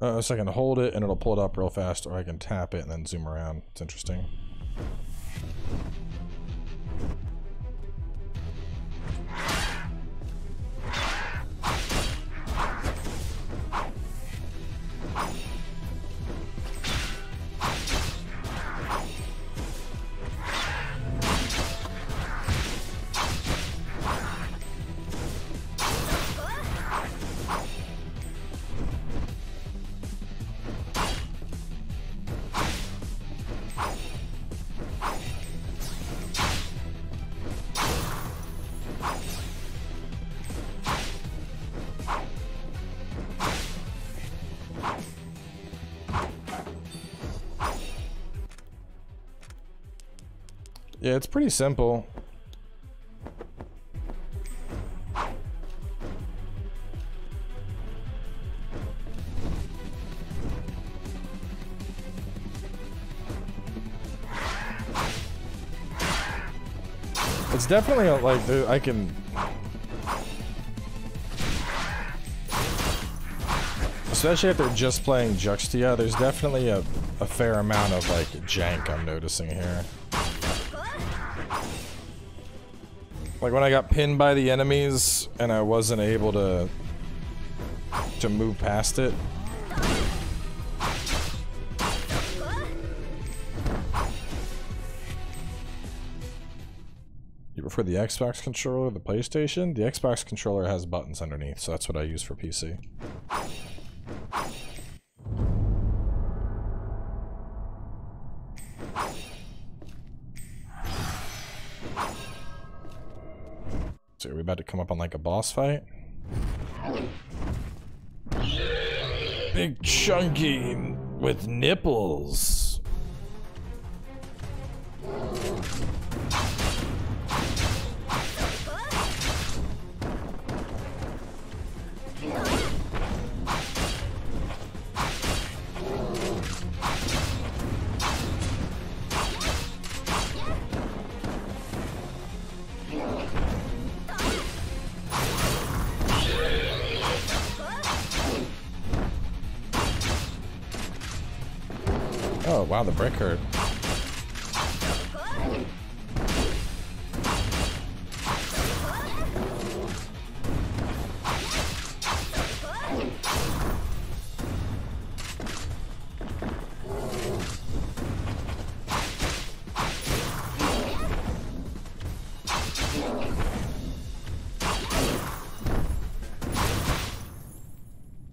S1: Uh, so I can hold it and it'll pull it up real fast, or I can tap it and then zoom around. It's interesting. Yeah, it's pretty simple. It's definitely a, like I can especially if they're just playing Juxtia, there's definitely a, a fair amount of like jank I'm noticing here. Like when I got pinned by the enemies and I wasn't able to to move past it. You prefer the Xbox controller the PlayStation? The Xbox controller has buttons underneath, so that's what I use for PC. Come up on like a boss fight? Big chunky with nipples. Hurt.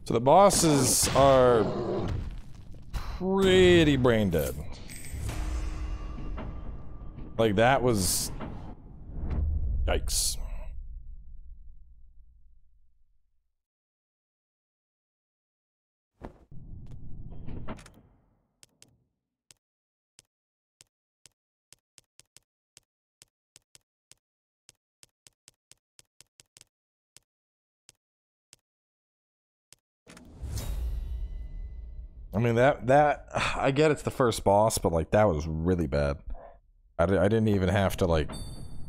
S1: So the bosses are pretty brain dead. Like that was yikes. I mean that that I get it's the first boss, but like that was really bad. I, I didn't even have to like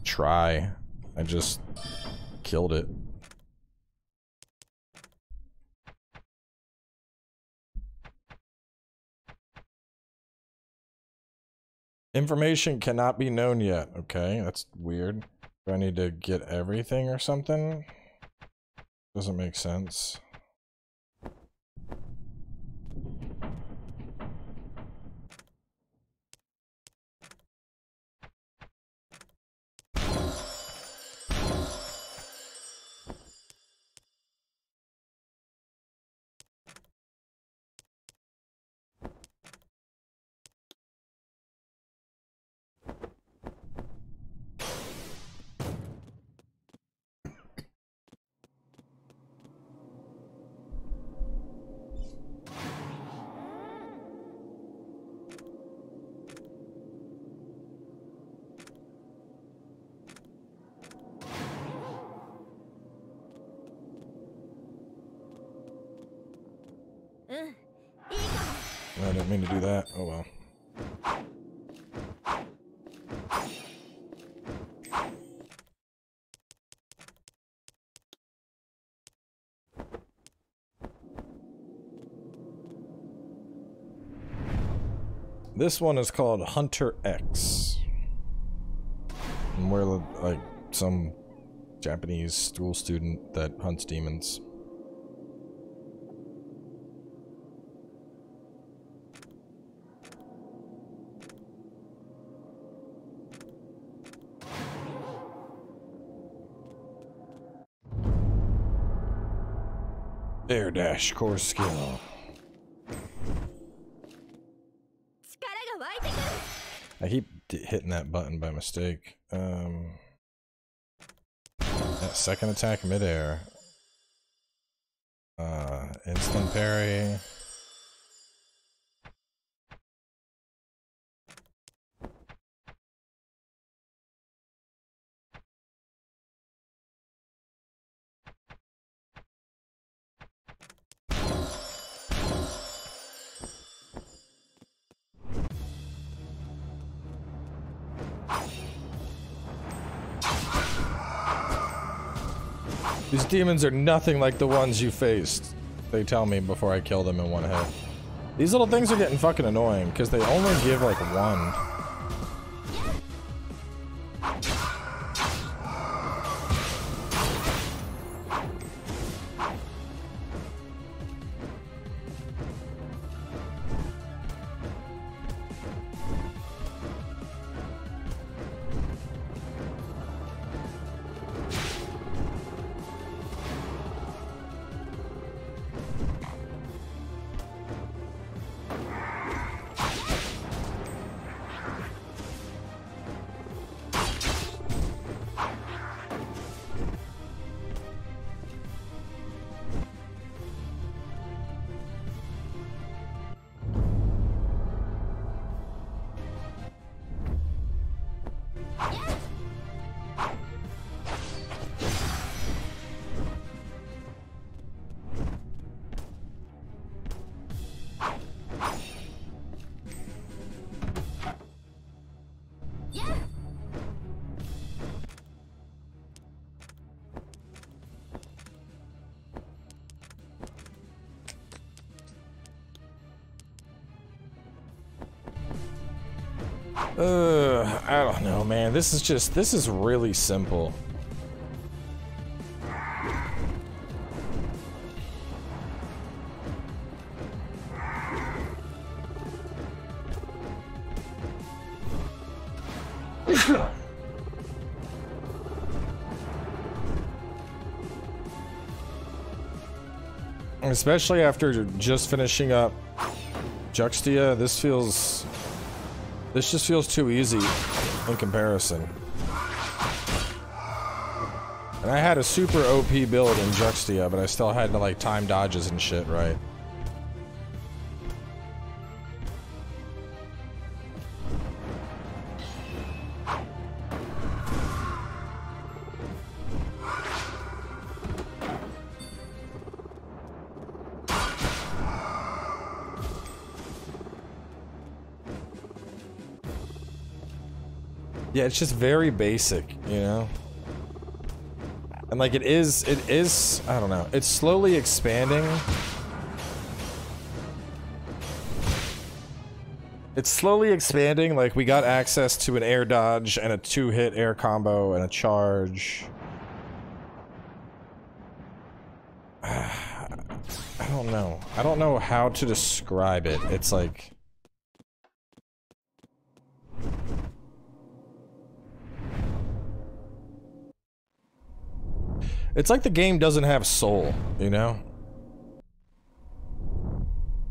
S1: try. I just killed it. Information cannot be known yet. Okay, that's weird. Do I need to get everything or something? Doesn't make sense. I didn't mean to do that. Oh well. This one is called Hunter X. And we're like some Japanese school student that hunts demons. Air dash core skill. I keep hitting that button by mistake. Um, that second attack midair. Uh, instant parry. Demons are nothing like the ones you faced. They tell me before I kill them in one hit. These little things are getting fucking annoying because they only give like one. This is just, this is really simple. Especially after just finishing up Juxtia, this feels... This just feels too easy in comparison. And I had a super OP build in Juxtia, but I still had to like time dodges and shit, right? Yeah, it's just very basic, you know? And like it is, it is, I don't know, it's slowly expanding. It's slowly expanding, like we got access to an air dodge and a two-hit air combo and a charge. I don't know. I don't know how to describe it. It's like... It's like the game doesn't have soul, you know?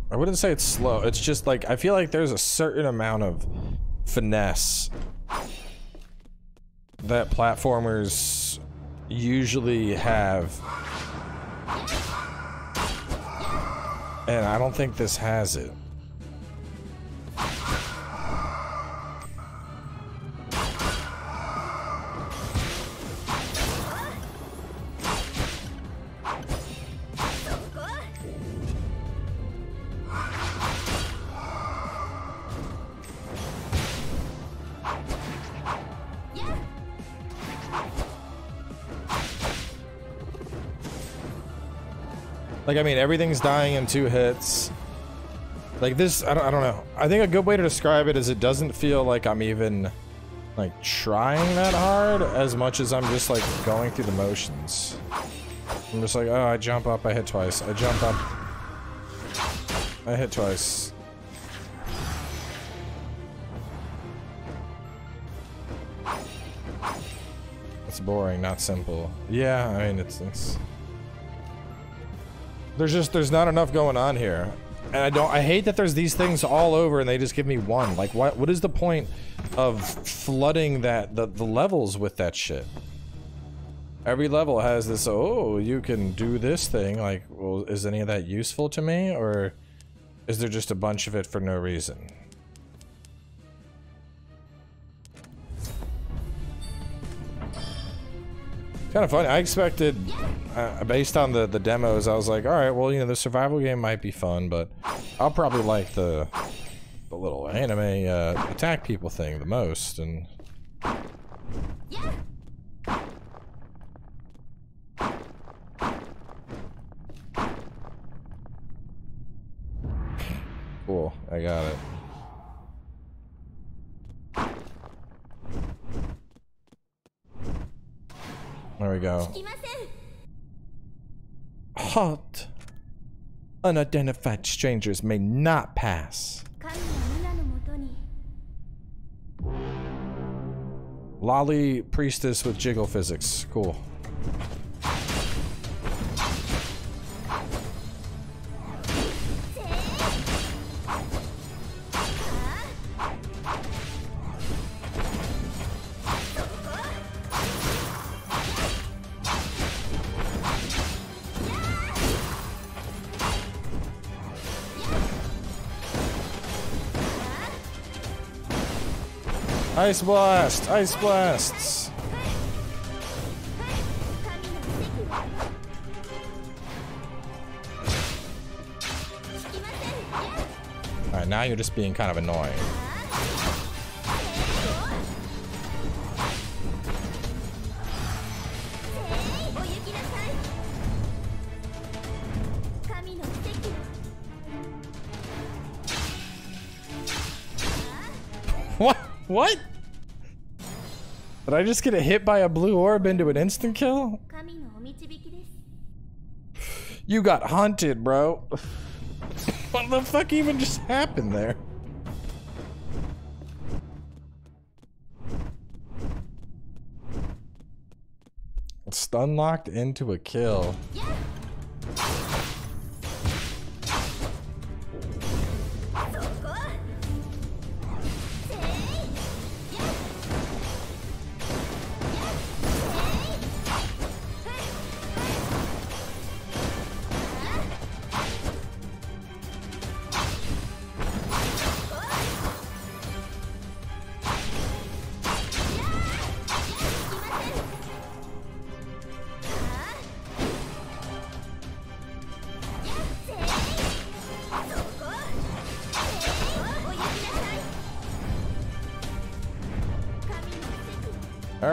S1: I wouldn't say it's slow. It's just like, I feel like there's a certain amount of finesse that platformers usually have. And I don't think this has it. Like, I mean, everything's dying in two hits. Like this, I don't, I don't know. I think a good way to describe it is it doesn't feel like I'm even, like, trying that hard as much as I'm just, like, going through the motions. I'm just like, oh, I jump up, I hit twice. I jump up. I hit twice. It's boring, not simple. Yeah, I mean, it's... it's there's just, there's not enough going on here. And I don't, I hate that there's these things all over and they just give me one. Like, what, what is the point of flooding that, the, the levels with that shit? Every level has this, oh, you can do this thing. Like, well, is any of that useful to me? Or is there just a bunch of it for no reason? Kind of funny. I expected, uh, based on the the demos, I was like, all right, well, you know, the survival game might be fun, but I'll probably like the the little anime uh, attack people thing the most, and. Cool, I got it. There we go. Halt! Unidentified strangers may not pass. Lolly priestess with jiggle physics. Cool. Ice blast! Ice blasts! Alright, now you're just being kind of annoying. what? What? Did I just get a hit by a blue orb into an instant kill? You got hunted, bro. what the fuck even just happened there? Stun locked into a kill. Yeah.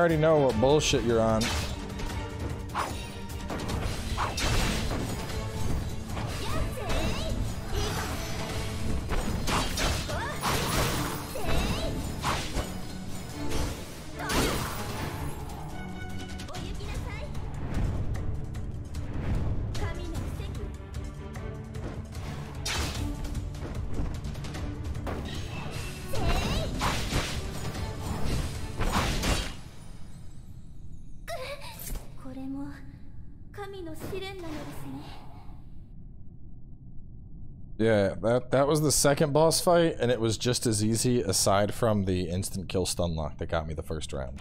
S1: Already know what bullshit you're on. Yeah, that that was the second boss fight, and it was just as easy aside from the instant kill stun lock that got me the first round.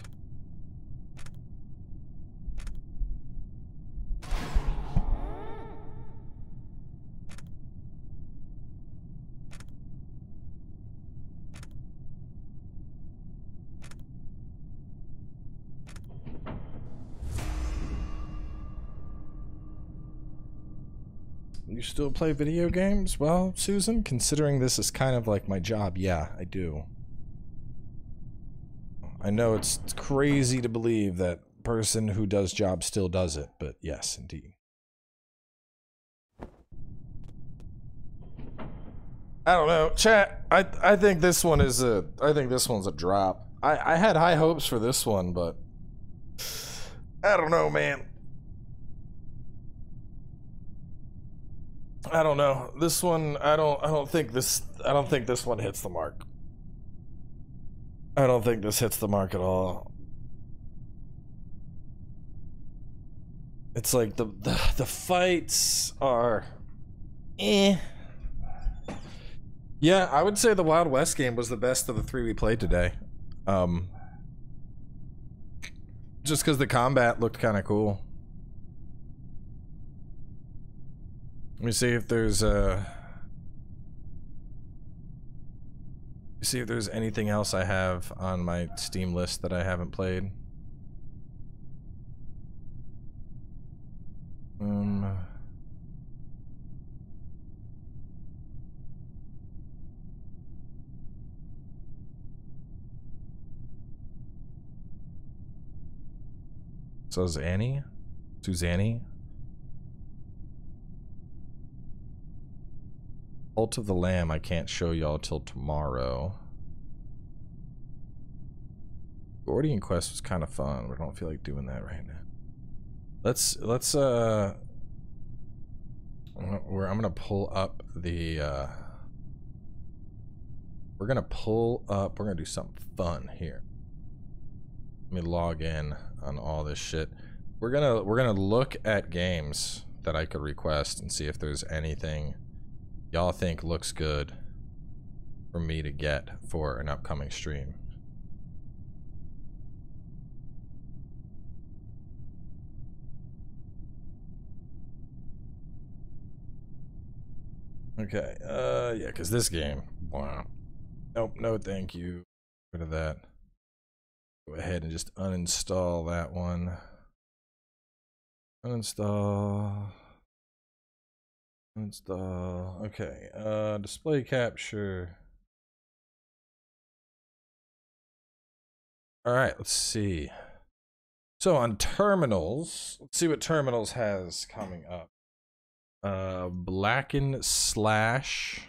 S1: Still play video games? Well, Susan, considering this is kind of like my job, yeah, I do. I know it's crazy to believe that person who does job still does it, but yes, indeed. I don't know, chat. I I think this one is a I think this one's a drop. I I had high hopes for this one, but I don't know, man. I don't know. This one, I don't. I don't think this. I don't think this one hits the mark. I don't think this hits the mark at all. It's like the the, the fights are, eh. Yeah, I would say the Wild West game was the best of the three we played today. Um, just because the combat looked kind of cool. Let me see if there's uh see if there's anything else I have on my Steam list that I haven't played. Um So is Annie? Suzanne? Cult of the Lamb I can't show y'all till tomorrow. Gordian Quest was kind of fun, I don't feel like doing that right now. Let's let's uh where I'm gonna pull up the uh we're gonna pull up we're gonna do something fun here. Let me log in on all this shit. We're gonna we're gonna look at games that I could request and see if there's anything y'all think looks good for me to get for an upcoming stream. Okay, uh, yeah, because this game, wow. Nope, no thank you. Rid of that. Go ahead and just uninstall that one. Uninstall. Install. Okay. Uh, display capture. All right. Let's see. So on terminals, let's see what terminals has coming up. Uh, Blacken slash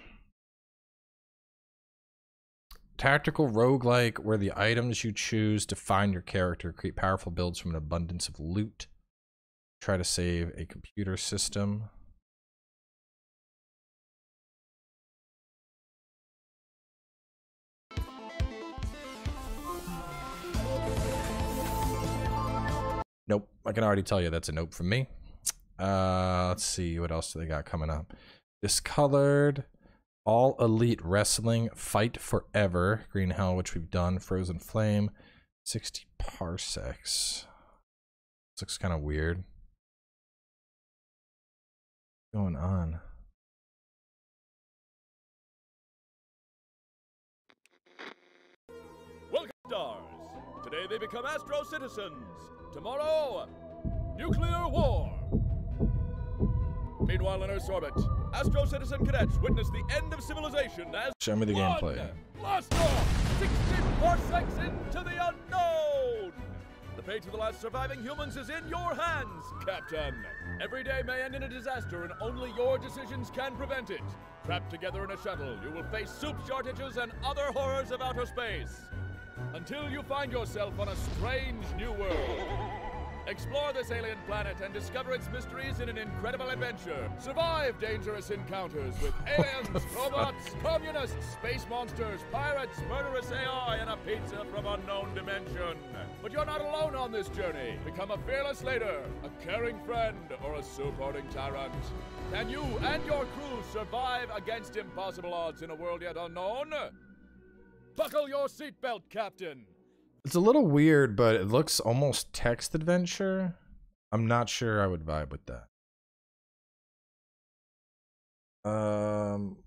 S1: tactical roguelike where the items you choose define your character, create powerful builds from an abundance of loot. Try to save a computer system. Nope. I can already tell you that's a nope from me. Uh, let's see what else do they got coming up. Discolored, All Elite Wrestling, Fight Forever, Green Hell, which we've done, Frozen Flame, 60 parsecs. This looks kind of weird. What's going on?
S10: Welcome, stars. Today they become Astro citizens. Tomorrow, nuclear war. Meanwhile, in Earth's orbit, Astro citizen cadets witness the end of civilization as
S1: Show me the
S10: one
S1: gameplay.
S10: blast off 60 parsecs into the unknown. The fate of the last surviving humans is in your hands, Captain. Every day may end in a disaster, and only your decisions can prevent it. Trapped together in a shuttle, you will face soup shortages and other horrors of outer space. Until you find yourself on a strange new world. Explore this alien planet and discover its mysteries in an incredible adventure. Survive dangerous encounters with aliens, robots, communists, space monsters, pirates, murderous AI, and a pizza from unknown dimension. But you're not alone on this journey. Become a fearless leader, a caring friend, or a supporting tyrant. Can you and your crew survive against impossible odds in a world yet unknown? Buckle your seatbelt, Captain.
S1: It's a little weird, but it looks almost text adventure. I'm not sure I would vibe with that. Um.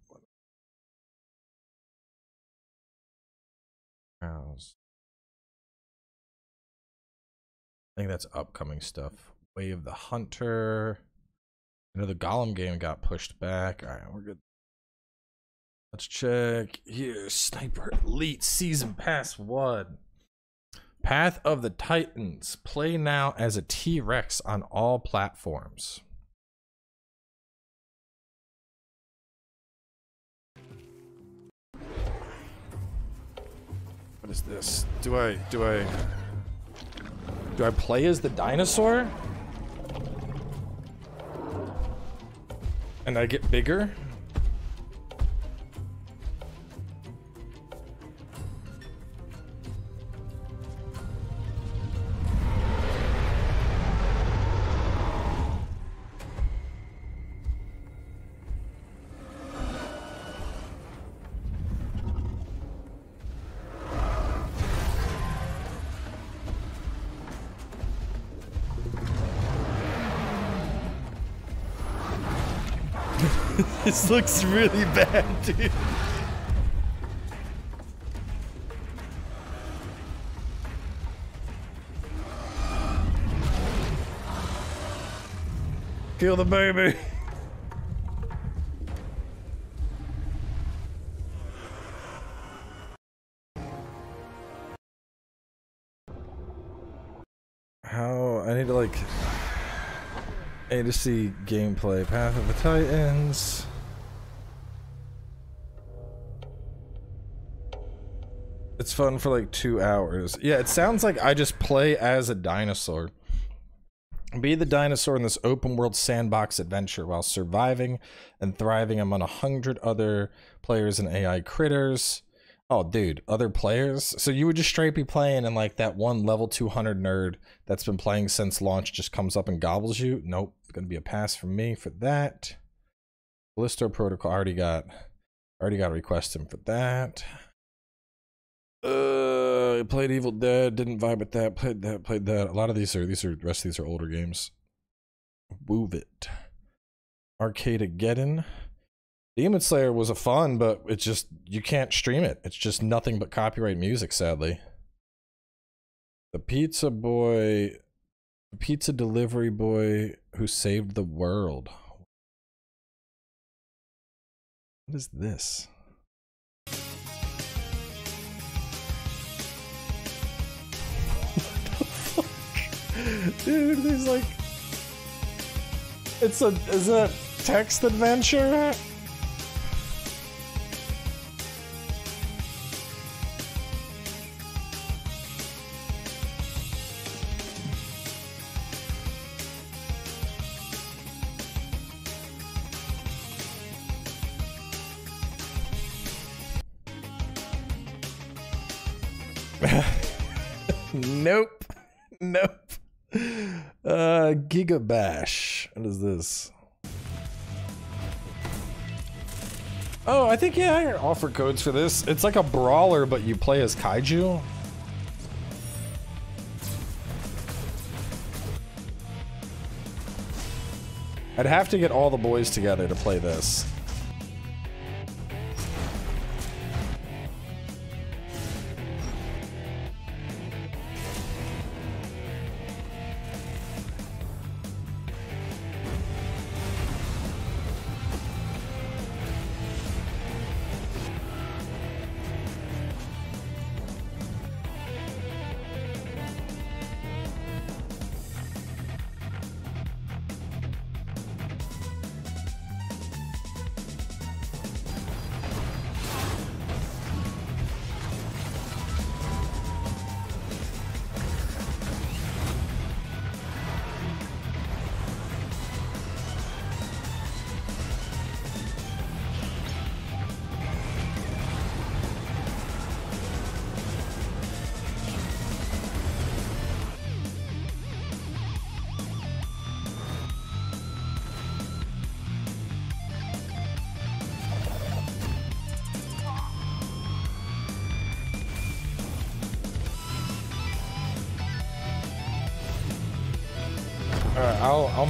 S1: I think that's upcoming stuff. Way of the Hunter. I know the Golem game got pushed back. All right, we're good. Let's check here. Sniper Elite Season Pass 1. Path of the Titans. Play now as a T Rex on all platforms. What is this? Do I do I do I play as the dinosaur? And I get bigger? Looks really bad, dude. Kill the baby. How I need to like need to see gameplay. Path of the Titans. It's fun for like two hours. Yeah, it sounds like I just play as a dinosaur. Be the dinosaur in this open world sandbox adventure while surviving and thriving among a hundred other players and AI critters. Oh, dude, other players? So you would just straight be playing and like that one level 200 nerd that's been playing since launch just comes up and gobbles you? Nope. Gonna be a pass from me for that. Callisto Protocol I already got already got a request him for that. Uh, played Evil Dead, didn't vibe with that. Played that, played that. A lot of these are these are the rest of these are older games. Move it. Arcade Arcadegeddon. Demon Slayer was a fun, but it's just you can't stream it. It's just nothing but copyright music, sadly. The Pizza Boy, the Pizza Delivery Boy who saved the world. What is this? Dude, he's like... It's a... is a text adventure? nope. Nope. Uh, Gigabash. What is this? Oh, I think, yeah, I offer codes for this. It's like a brawler, but you play as Kaiju. I'd have to get all the boys together to play this.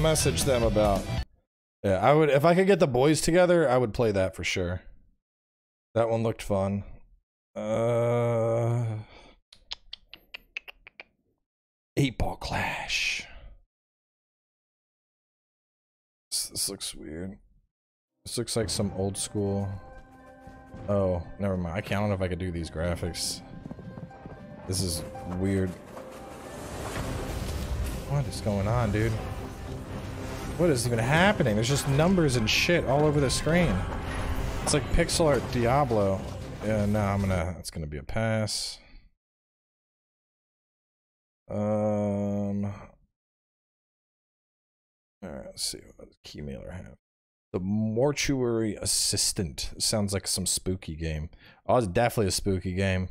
S1: Message them about Yeah, I would if I could get the boys together, I would play that for sure. That one looked fun. Uh Eight Ball Clash. This, this looks weird. This looks like some old school. Oh, never mind. I can't I don't know if I could do these graphics. This is weird. What is going on, dude? What is even happening? There's just numbers and shit all over the screen. It's like pixel art Diablo. Yeah, no, I'm gonna. It's gonna be a pass. Um. All right, let's see what does Keymailer have. The Mortuary Assistant sounds like some spooky game. Oh, it's definitely a spooky game.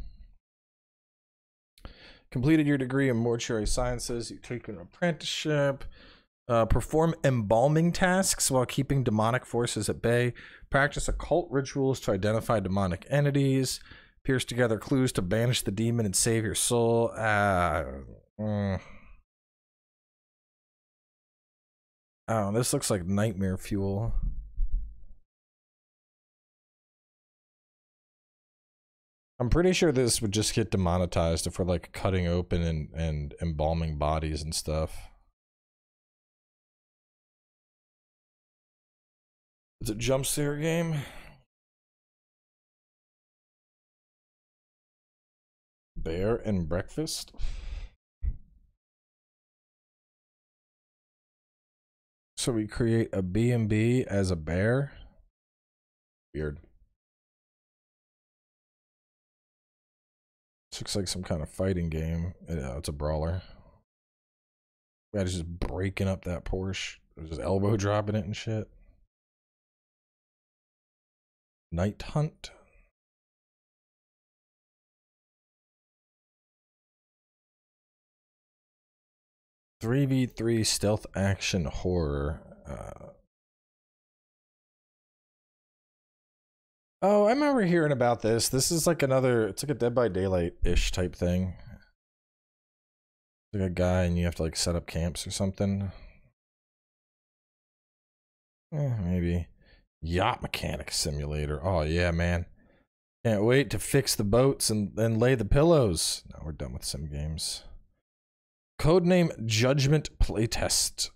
S1: Completed your degree in mortuary sciences. You take an apprenticeship. Uh, perform embalming tasks while keeping demonic forces at bay. Practice occult rituals to identify demonic entities. Pierce together clues to banish the demon and save your soul. Uh, mm. Oh, this looks like nightmare fuel. I'm pretty sure this would just get demonetized if we're like cutting open and, and embalming bodies and stuff. It's a jump scare game. Bear and breakfast. So we create a B&B as a bear. Weird. This looks like some kind of fighting game. Uh, yeah, it's a brawler. Guy's just breaking up that Porsche. Just elbow dropping it and shit. Night Hunt. Three v three stealth action horror. Uh, oh, I remember hearing about this. This is like another. It's like a Dead by Daylight ish type thing. Like a guy, and you have to like set up camps or something. Eh, maybe. Yacht mechanic simulator. Oh yeah, man. Can't wait to fix the boats and then lay the pillows. Now we're done with sim games. Codename Judgment Playtest.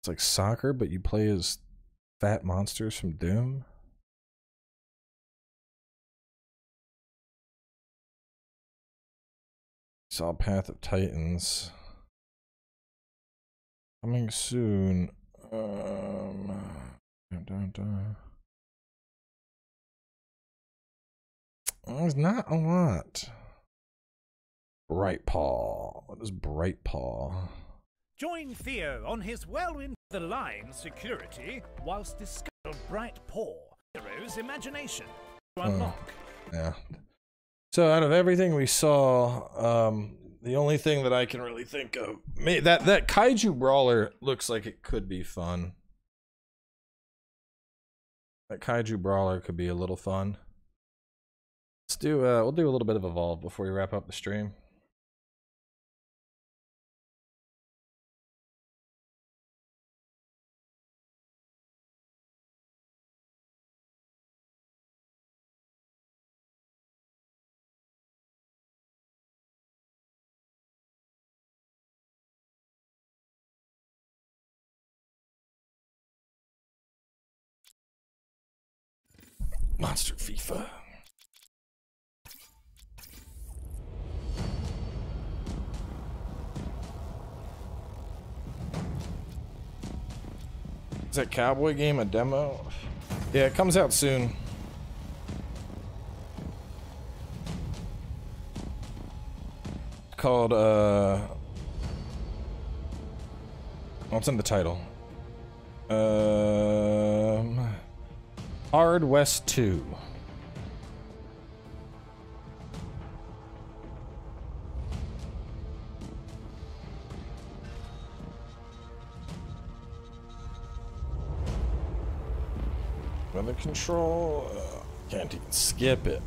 S1: It's like soccer, but you play as fat monsters from Doom. Saw Path of Titans. Coming soon. Um, dun, dun, dun. There's not a lot. Bright Paw. What is Bright Paw?
S11: Join Theo on his whirlwind the line security whilst discovering Bright Paw, hero's imagination. to unlock.
S1: Yeah. So out of everything we saw, um, the only thing that I can really think of, may, that that kaiju brawler looks like it could be fun. That kaiju brawler could be a little fun. Let's do. Uh, we'll do a little bit of evolve before we wrap up the stream. Monster FIFA. Is that cowboy game a demo? Yeah, it comes out soon. Called uh What's in the title? Um Hard West 2. Weather control. Uh, can't even skip it.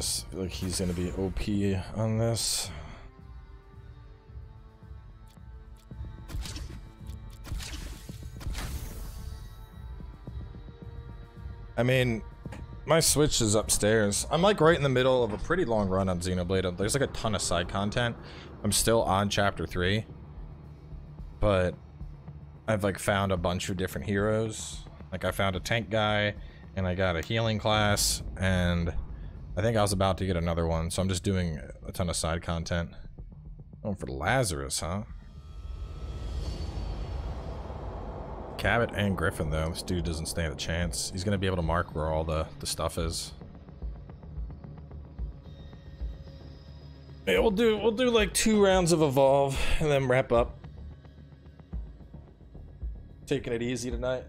S1: This. I feel like he's gonna be OP on this. I mean, my Switch is upstairs. I'm like right in the middle of a pretty long run on Xenoblade. There's like a ton of side content. I'm still on chapter 3. But I've like found a bunch of different heroes. Like I found a tank guy and I got a healing class and I think I was about to get another one. So I'm just doing a ton of side content. Going for Lazarus, huh? Cabot and Griffin though. This dude doesn't stand a chance. He's gonna be able to mark where all the, the stuff is. Yeah, we'll do we'll do like two rounds of evolve and then wrap up. Taking it easy tonight.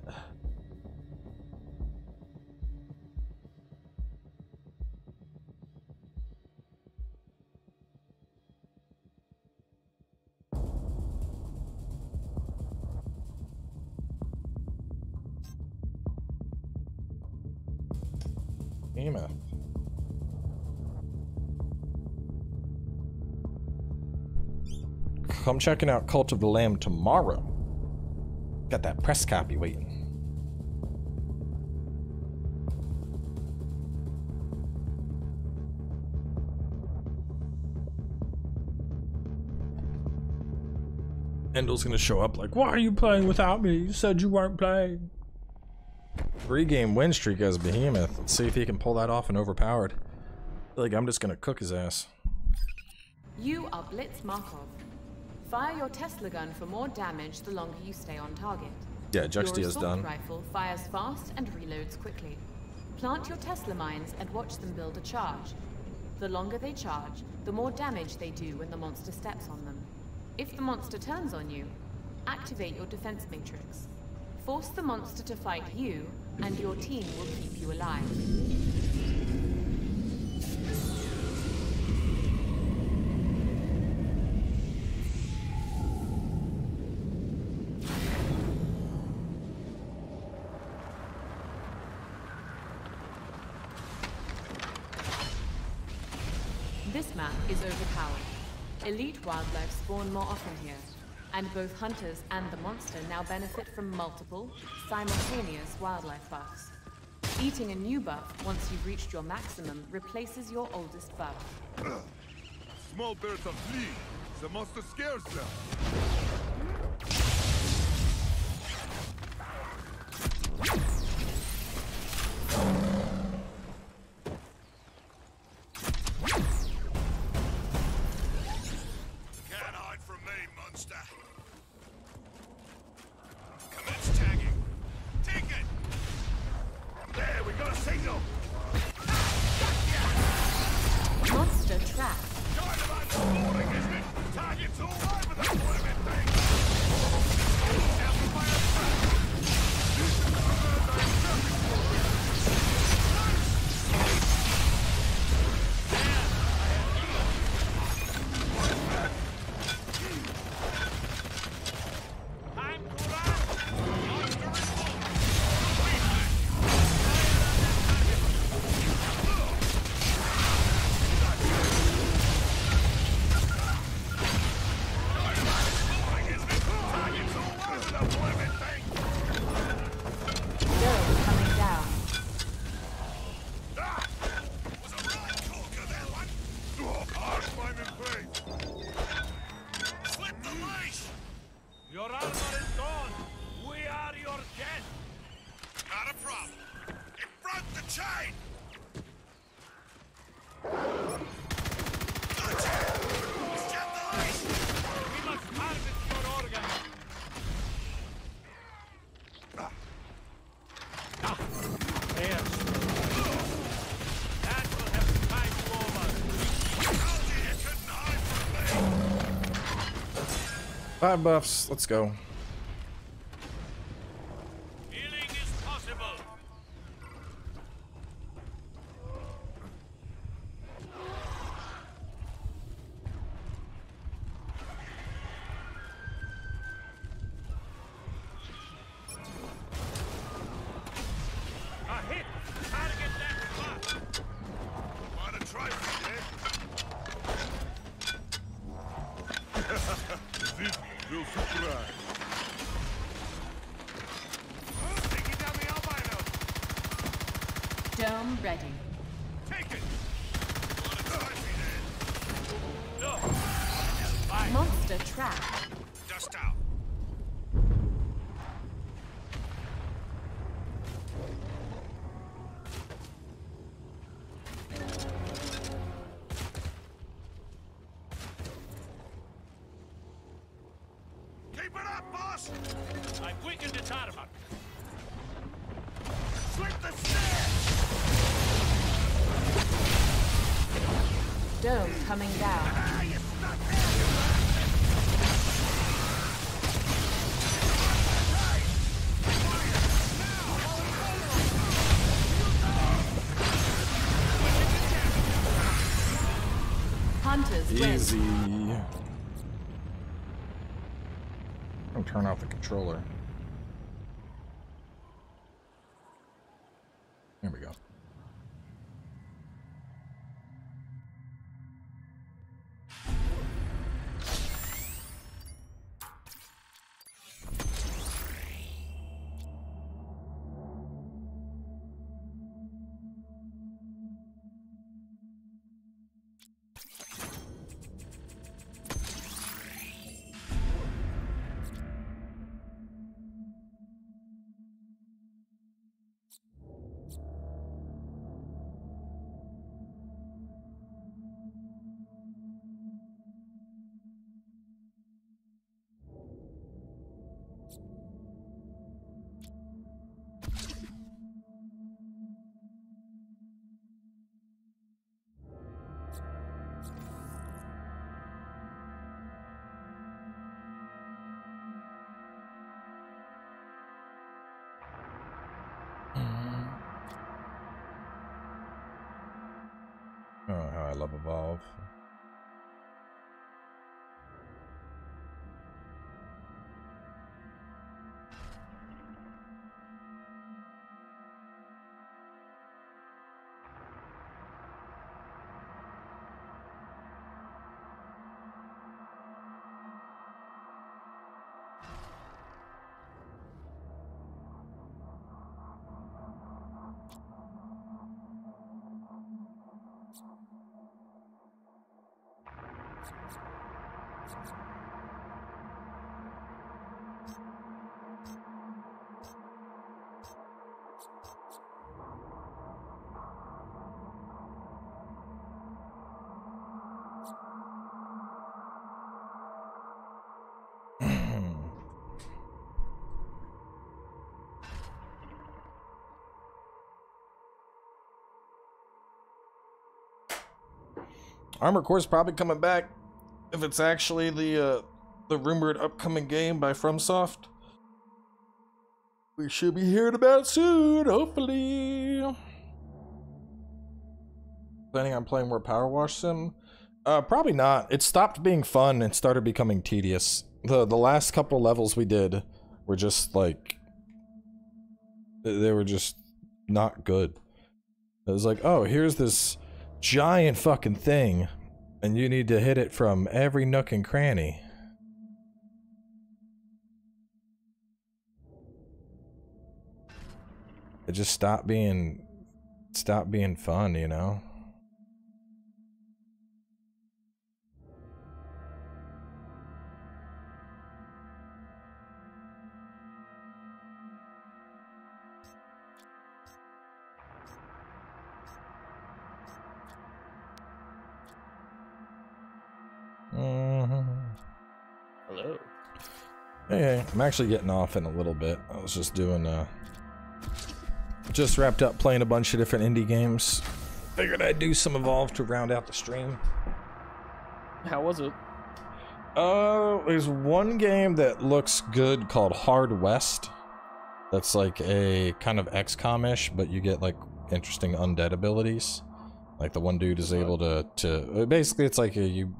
S1: Come checking out Cult of the Lamb tomorrow. Got that press copy waiting. Endel's gonna show up like, why are you playing without me? You said you weren't playing. Three game win streak as Behemoth. Let's see if he can pull that off and overpowered. Like I'm just gonna cook his ass.
S12: You are Blitz Markov. Fire your Tesla gun for more damage the longer you stay on target.
S1: Yeah, Juxtia
S12: your assault
S1: done.
S12: rifle fires fast and reloads quickly. Plant your Tesla mines and watch them build a charge. The longer they charge, the more damage they do when the monster steps on them. If the monster turns on you, activate your defense matrix. Force the monster to fight you, and your team will keep you alive. Wildlife spawn more often here, and both hunters and the monster now benefit from multiple, simultaneous wildlife buffs. Eating a new buff once you've reached your maximum replaces your oldest buff.
S3: Small birds are fleeing. The monster scares them.
S13: Five buffs. Let's go.
S12: coming down. Hunters
S13: Easy. Win. I'll turn off the controller.
S1: Armored Core's probably coming back if it's actually the uh, the rumored upcoming game by FromSoft. We should be hearing about soon, hopefully. Planning on playing more Power Wash Sim? Uh, probably not. It stopped being fun and started becoming tedious. The the last couple levels we did were just like they were just not good. It was like, oh, here's this giant fucking thing, and you need to hit it from every nook and cranny. It just stopped being stopped being fun, you know? Mhm.
S14: Hello.
S1: Hey, hey, I'm actually getting off in a little bit. I was just doing, uh, just wrapped up playing a bunch of different indie games. Figured I'd do some Evolve to round out the stream.
S14: How was it?
S1: Uh, there's one game that looks good called Hard West. That's like a kind of XCOM-ish, but you get like interesting undead abilities. Like the one dude is able to to basically it's like a, you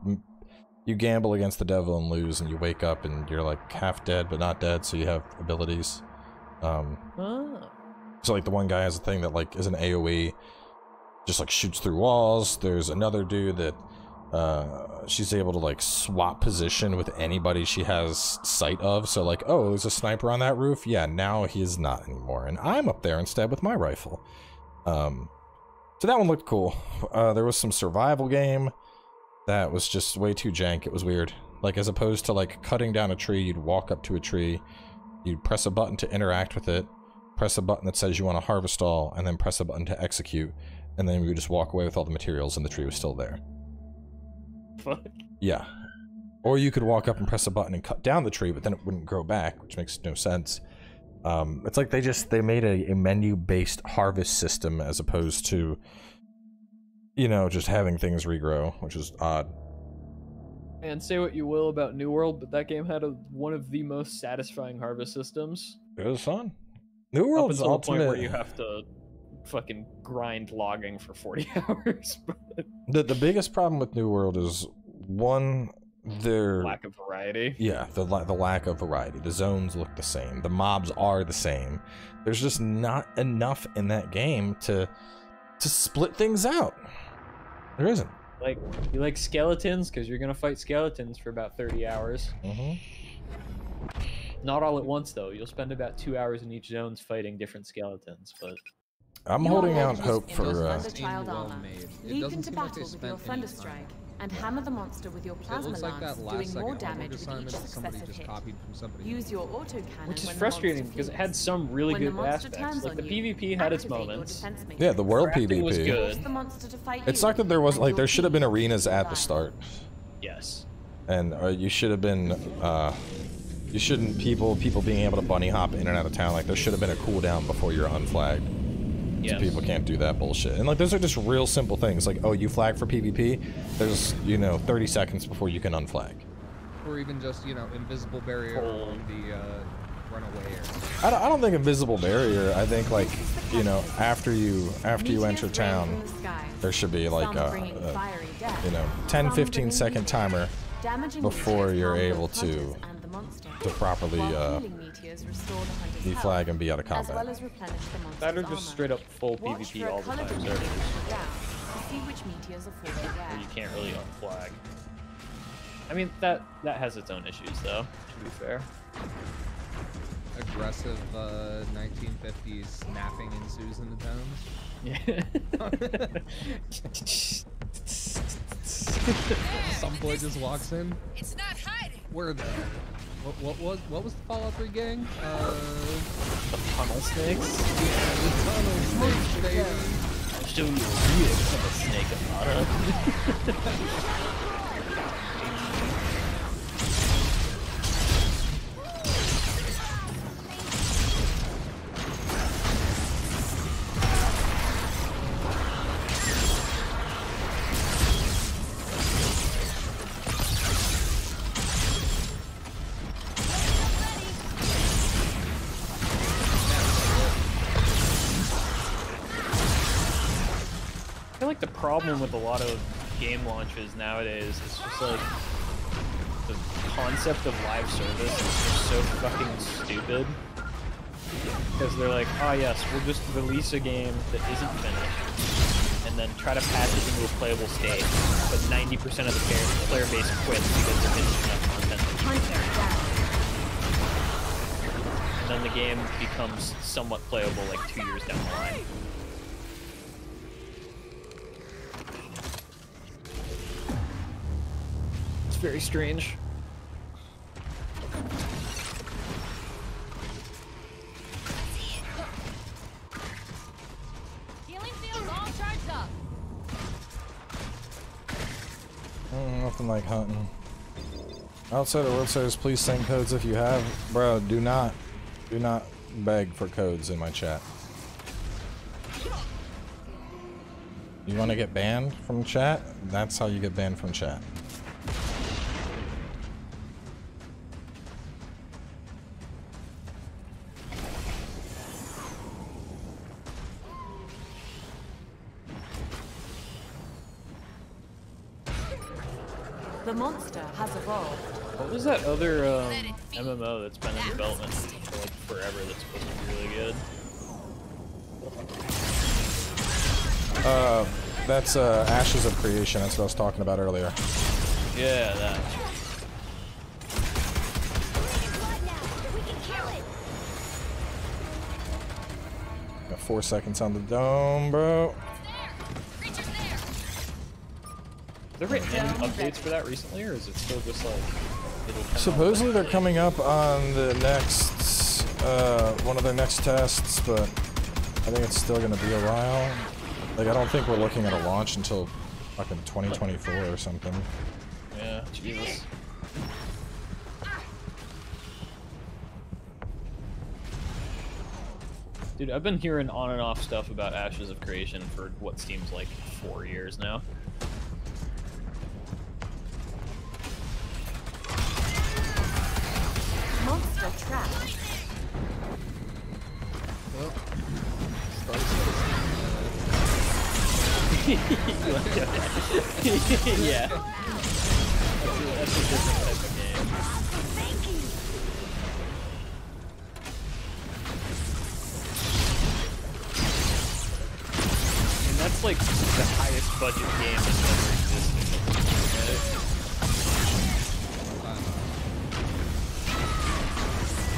S1: you gamble against the devil and lose, and you wake up and you're like half dead but not dead, so you have abilities. Um,
S14: Oh.
S1: so like the one guy has a thing that like is an AOE, just like shoots through walls. There's another dude that uh, she's able to like swap position with anybody she has sight of. So like, oh, there's a sniper on that roof. Yeah, now he is not anymore, and I'm up there instead with my rifle. Um, so that one looked cool. Uh, there was some survival game that was just way too jank. It was weird. Like as opposed to like cutting down a tree, you'd walk up to a tree, you'd press a button to interact with it, press a button that says you want to harvest all, and then press a button to execute, and then you would just walk away with all the materials and the tree was still there.
S14: Fuck.
S1: Yeah. Or you could walk up and press a button and cut down the tree, but then it wouldn't grow back, which makes no sense. Um, it's like they just they made a, a menu-based harvest system as opposed to, you know, just having things regrow, which is odd.
S14: And say what you will about New World, but that game had a, one of the most satisfying harvest systems.
S1: It was fun. New
S14: Up
S1: World's
S14: until the
S1: ultimate.
S14: point where you have to fucking grind logging for 40 hours. but
S1: The the biggest problem with New World is one their
S14: lack of variety.
S1: Yeah, the the lack of variety. The zones look the same. The mobs are the same. There's just not enough in that game to to split things out. There isn't.
S14: Like you like skeletons because you're gonna fight skeletons for about 30 hours.
S1: Mhm.
S14: Not all at once though. You'll spend about two hours in each zone fighting different skeletons, but
S1: I'm
S12: You
S1: holding out hope for. Uh,
S12: Thunder Child armor. Leap into battle with your Thunderstrike and hammer the monster with your Plasma
S15: looks like
S12: Lance,
S15: that
S12: doing
S15: second
S12: more damage with each
S15: assignment that somebody
S12: successive
S15: just
S12: hit.
S15: copied from somebody.
S12: Use your autocannon
S14: which is
S12: when
S14: frustrating because it had some really
S12: When the
S14: good
S12: monster
S14: aspects.
S12: turns
S14: Like the
S12: you,
S14: PvP had its moments.
S1: yeah, the world
S14: Crafting was
S1: PvP.
S14: good.
S12: Force the monster to
S1: It
S12: you,
S1: sucked that there was like there should have been arenas at the start,
S14: Yes.
S1: and uh, you should have been. Uh, you shouldn't people people being able to bunny hop in and out of town. Like there should have been a cooldown before you're unflagged. So people can't do that bullshit. And like those are just real simple things. Like oh, you flag for PvP. There's you know 30 seconds before you can unflag.
S15: Or even just, you know, invisible barrier along the uh, runaway area.
S1: I don't, I don't think invisible barrier. I think like you know after you after you enter town, there should be like a, a you know 10 15 second timer before you're able to
S12: hunters and the monster,
S1: to properly uh,
S12: healing meteors restore the hunter's
S1: deflag
S12: health,
S1: and be out of
S12: as well
S1: combat.
S12: as replenish the monster's
S14: That are just
S12: armor.
S14: straight up full
S12: Watch
S14: PvP
S12: for a
S14: all the time
S12: meteor down to see which meteors are falling
S14: Where
S12: where.
S14: you can't really unflag. I mean that that has its own issues though, to be fair.
S15: Aggressive uh, 1950s snapping ensues in the tones. Some boy just walks in.
S16: It's not hiding.
S15: Where the? What, what was what was the Fallout 3 gang? Uh,
S14: the tunnel snakes.
S15: Yeah, the tunnel snakes, baby.
S14: I'll show you a real tunnel snake, Amada. problem with a lot of game launches nowadays is just like the concept of live service is just so fucking stupid. Because they're like, oh yes, we'll just release a game that isn't finished, and then try to patch it into a playable state, but 90% of the player, player base quits because there isn't enough content. And then the game becomes somewhat playable like two years down the line. Very strange.
S4: Healing field all charged up.
S1: Mm, nothing like hunting. Outside of World Series, please send codes if you have. Bro, do not, do not beg for codes in my chat. You want to get banned from chat? That's how you get banned from chat.
S12: The monster has evolved.
S14: What was that other um, MMO that's been in development for like forever that's supposed to be really good?
S1: Uh, that's uh, Ashes of Creation. That's what I was talking about earlier.
S14: Yeah, that.
S1: Got four seconds on the dome, bro.
S14: There been any updates for that recently, or is it still just like
S1: Supposedly they're coming up on the next, uh, one of their next tests, but I think it's still gonna be a while. Like, I don't think we're looking at a launch until fucking 2024 or something.
S14: Yeah, Jesus. Dude, I've been hearing on and off stuff about Ashes of Creation for what seems like four years now.
S12: Monster trapped.
S14: yeah. That's a, that's a different type of game. And that's like the highest budget game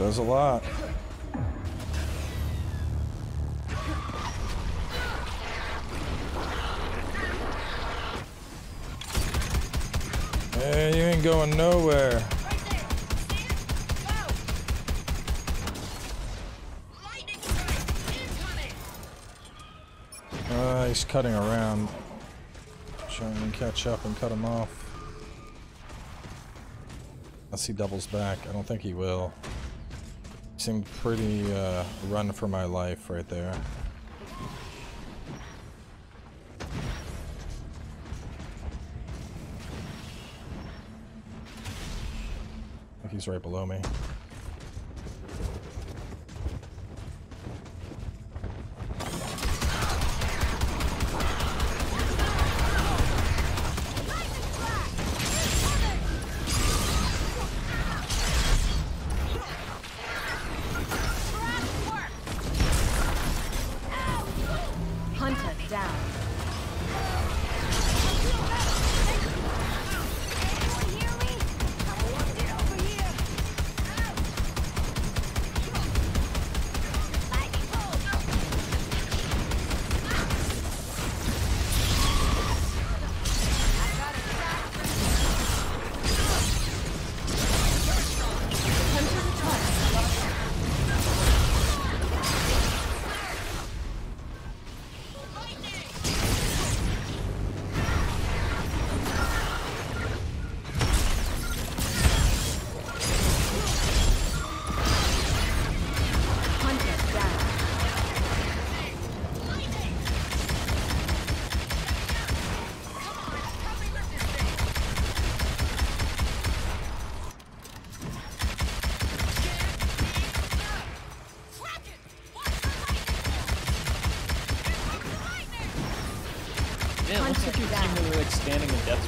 S1: Does a lot. Hey, you ain't going nowhere. Uh, he's cutting around. Trying to catch up and cut him off. Unless he doubles back. I don't think he will. Seemed pretty uh, run for my life right there. He's right below me.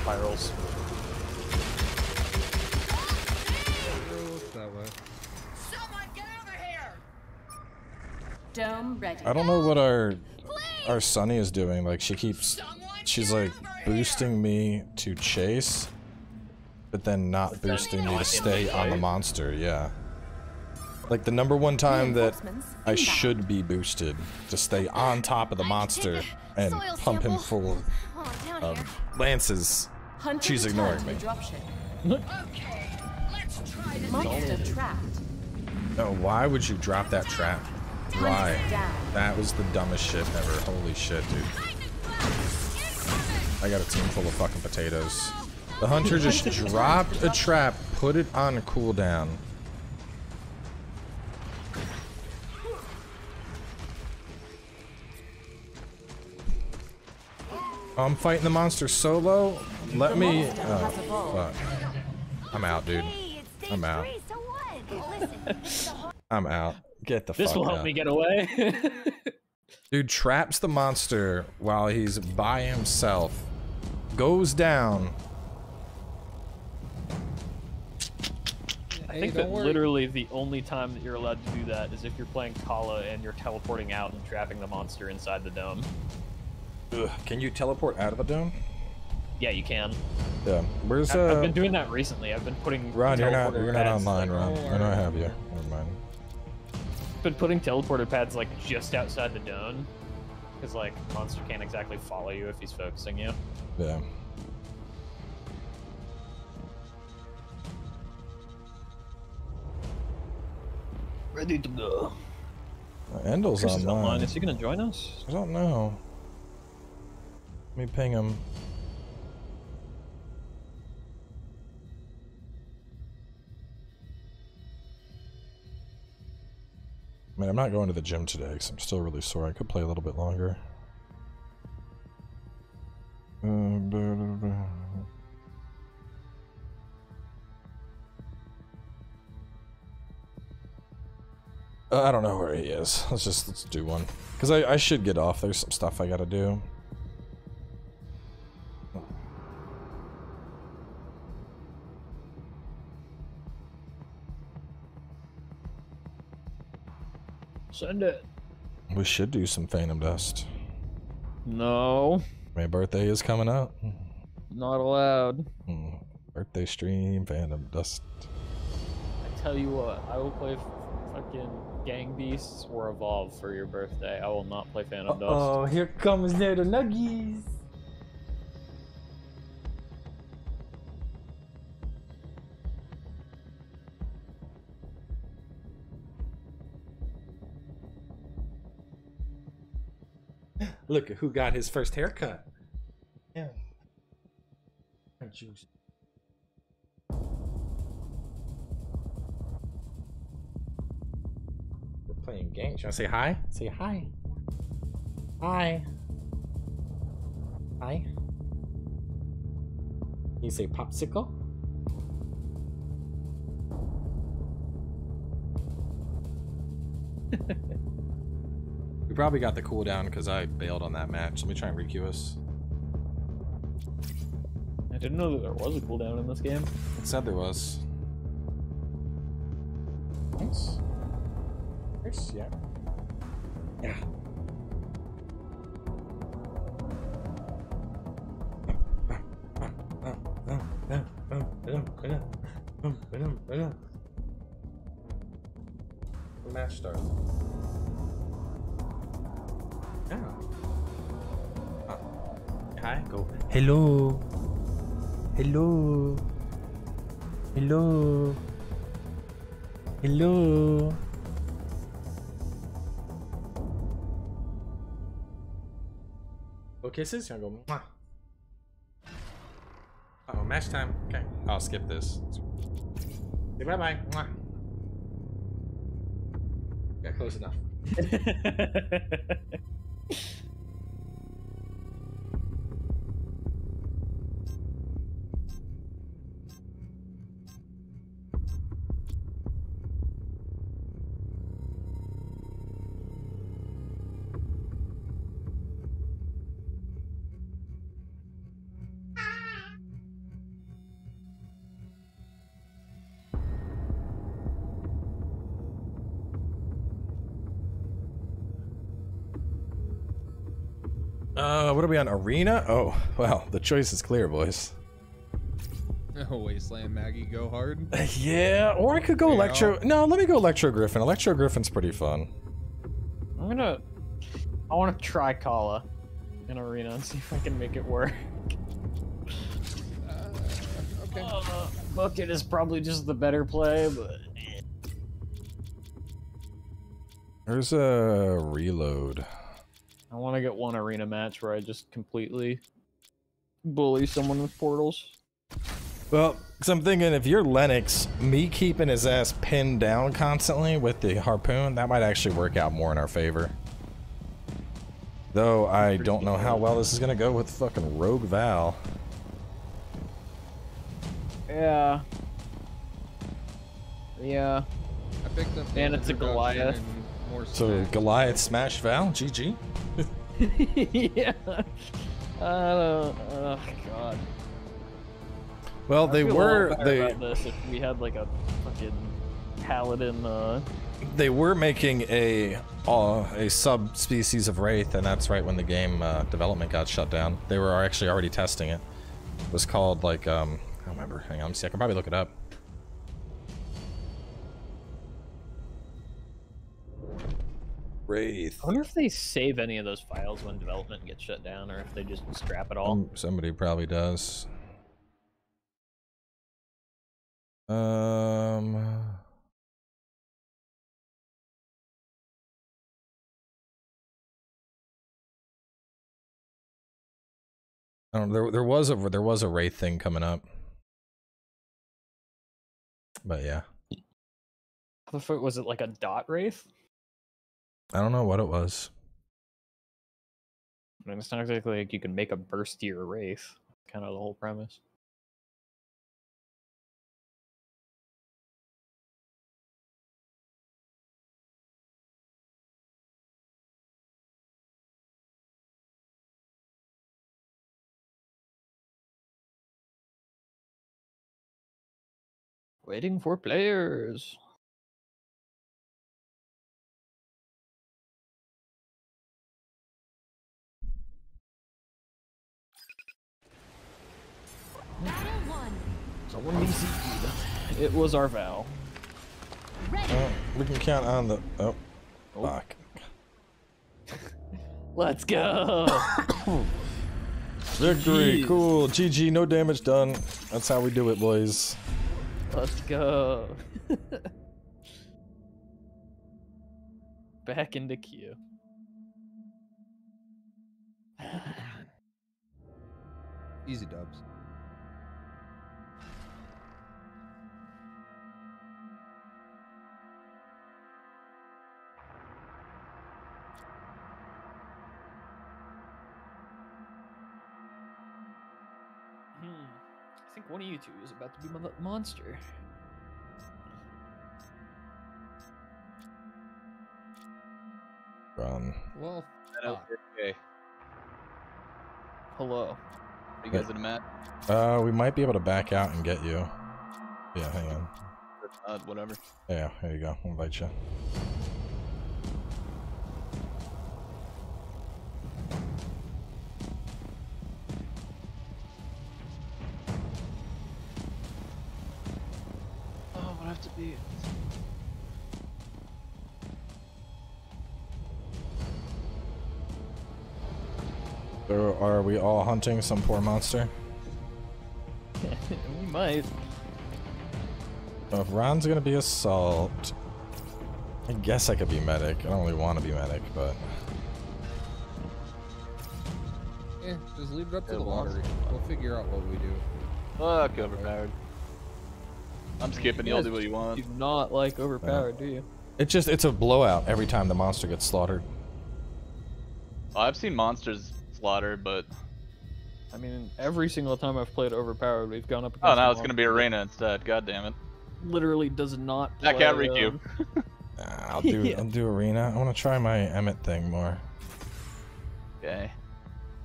S14: Spirals.
S12: Dome ready.
S1: I don't know what our our Sunny is doing. Like she keeps, she's like boosting me to chase, but then not boosting me to stay on the monster. Yeah. Like the number one time that I should be boosted to stay on top of the monster and pump him full
S4: Oh,
S1: of
S4: here.
S1: lances.
S12: Hunter
S1: She's
S12: returned
S1: ignoring
S12: to
S1: me.
S12: the dropship. Monster trapped.
S1: No, why would you drop that trap? Why? That was the dumbest shit ever. Holy shit, dude. I got a team full of fucking potatoes. The hunter just dropped a trap, put it on cooldown. I'm fighting the monster solo. Let me. Oh, fuck. I'm out, dude. I'm out.
S4: So
S1: I'm out. Get the
S14: This
S1: fuck
S14: will help
S1: out.
S14: me get away.
S1: Dude traps the monster while he's by himself. Goes down.
S14: I think
S15: don't
S14: that
S15: worry.
S14: literally the only time that you're allowed to do that is if you're playing Kala and you're teleporting out and trapping the monster inside the dome.
S1: Ugh. Can you teleport out of a dome?
S14: Yeah, you can.
S1: Yeah. Where's
S14: I- I've
S1: uh?
S14: been doing that recently. I've been putting
S1: Ron, you're not you're not online,
S14: like-
S1: Ron. I don't have you. Never mind.
S14: been putting teleporter pads like just outside the dome, because like monster can't exactly follow you if he's focusing you.
S1: Yeah.
S14: Ready to go.
S1: Uh, Endel's
S14: Chris
S1: online.
S14: online. Is he gonna join us?
S1: I don't know. Let me ping him. I mean, I'm not going to the gym today because I'm still really sore. I could play a little bit longer. Uh, I don't know where he is. Let's just let's do one. Cause I I should get off. There's some stuff I gotta do.
S14: Send it.
S1: We should do some Phantom Dust.
S14: No,
S1: My birthday is coming up.
S14: not allowed.
S1: Hmm. Birthday stream, Phantom Dust.
S14: I tell you what, I will play fucking Gang Beasts or Evolve for your birthday. I will not play Phantom Dust.
S1: Oh, here comes little nuggies. Look at who got his first haircut. Yeah. Juice. We're playing games. You wanna say hi? Say hi. Hi. Hi. You say popsicle? we probably got the cooldown because I bailed on that match. Let me try and requeue us.
S14: I didn't know that there was a cooldown in this game.
S1: It said there was. Nice. Nice, yeah. Yeah. The match starts. Hi, go. Hello. Hello. Hello. Hello. Go kisses? Wanna go mwah? Uh oh, match time. Okay. I'll skip this. Say bye bye. Mwah. Yeah, close enough. you Uh, what are we on? Arena? Oh, well, the choice is clear, boys.
S15: Oh, Wasteland Maggie, go hard.
S1: Yeah, or I could go
S15: Yeah.
S1: Electro. No, let me go Electro Griffin. Electro Griffin's pretty fun.
S14: I'm gonna. I want to try Kala in arena and see if I can make it work.
S15: okay.
S14: Uh, Bucket is probably just the better play, but
S1: There's a reload.
S14: I want to get one arena match where I just completely bully someone with portals.
S1: Well, because I'm thinking if you're Lennox, me keeping his ass pinned down constantly with the harpoon, that might actually work out more in our favor. Though I don't know how well this is gonna go with fucking Rogue Val.
S14: Yeah. Yeah.
S15: I picked up.
S14: And it's a Goliath.
S15: More
S1: So Goliath smash Val, GG.
S14: yeah. I don't. Oh god.
S1: Well,
S14: I
S1: they were they
S14: about this if we had like a fucking paladin. Uh,
S1: they were making a uh, a subspecies of wraith, and that's right when the game uh, development got shut down. They were actually already testing it. It was called like um I don't remember. Hang on, see. I can probably look it up. Wraith.
S14: I wonder if they save any of those files when development gets shut down, or if they just scrap it all.
S1: Um, somebody probably does. Um. I don't know, there there was a there was a wraith thing coming up. But yeah.
S14: The foot was it like a dot wraith?
S1: I don't know what it was.
S14: I mean, it's not exactly like you can make a burstier wraith. Kind of the whole premise. Waiting for players. Someone BC'd. It was our vow.
S1: Oh, we can count on the oh, oh. fuck.
S14: Let's go.
S1: Victory,
S14: GG.
S1: cool. GG, no damage done. That's how we do it, boys.
S14: Let's go. Back into queue.
S15: Easy dubs.
S14: One of you two is about to be my monster.
S1: Run.
S15: Well,
S16: Okay.
S14: Hello.
S16: You guys in a mat?
S1: Uh, we might be able to back out and get you. Yeah, hang on.
S16: Uh, whatever.
S1: Yeah, here you go. I'll invite you. All hunting some poor monster?
S14: we might.
S1: So if Ron's gonna be assault, I guess I could be medic. I don't really want to be medic, but
S15: Yeah, just leave it up to
S16: Yeah,
S15: the
S16: well,
S15: lottery. We'll figure out what we do.
S16: Fuck, overpowered. I'm skipping.
S14: You'll
S16: do what you want.
S14: You do not like overpowered, do you?
S1: it's just it's a blowout every time the monster gets slaughtered.
S16: Oh, I've seen monsters slaughtered, but
S14: I mean, every single time I've played overpowered, we've gone up.
S16: oh,
S14: against
S16: now it's gonna be arena instead. God damn it.
S14: Literally does not.
S16: That
S14: play,
S16: cat Riku.
S14: um,
S1: Nah, I'll do
S14: Yeah.
S1: I'll do arena. I want to try my Emet thing more.
S16: Okay.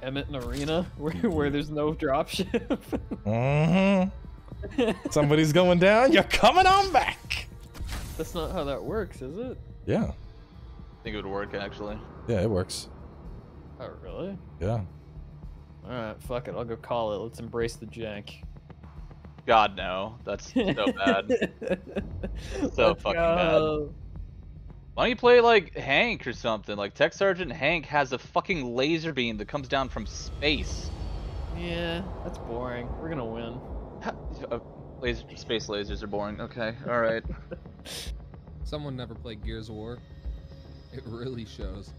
S14: Emet and Arena, where where there's no dropship.
S1: Mm-hmm. Somebody's going down. You're coming on back.
S14: That's not how that works, is it?
S1: Yeah,
S16: I think it would work actually.
S1: yeah, it works.
S14: Oh, really?
S1: Yeah.
S14: Alright, fuck it. I'll go call it. Let's embrace the jank.
S16: God no, that's so bad. so
S14: Let's
S16: fucking
S14: go.
S16: bad. Why don't you play like Hank or something? Like Tech Sergeant Hank has a fucking laser beam that comes down from space.
S14: Yeah, that's boring. We're gonna win.
S16: Uh, laser, space lasers are boring. Okay, all right.
S15: Someone never played Gears of War. It really shows.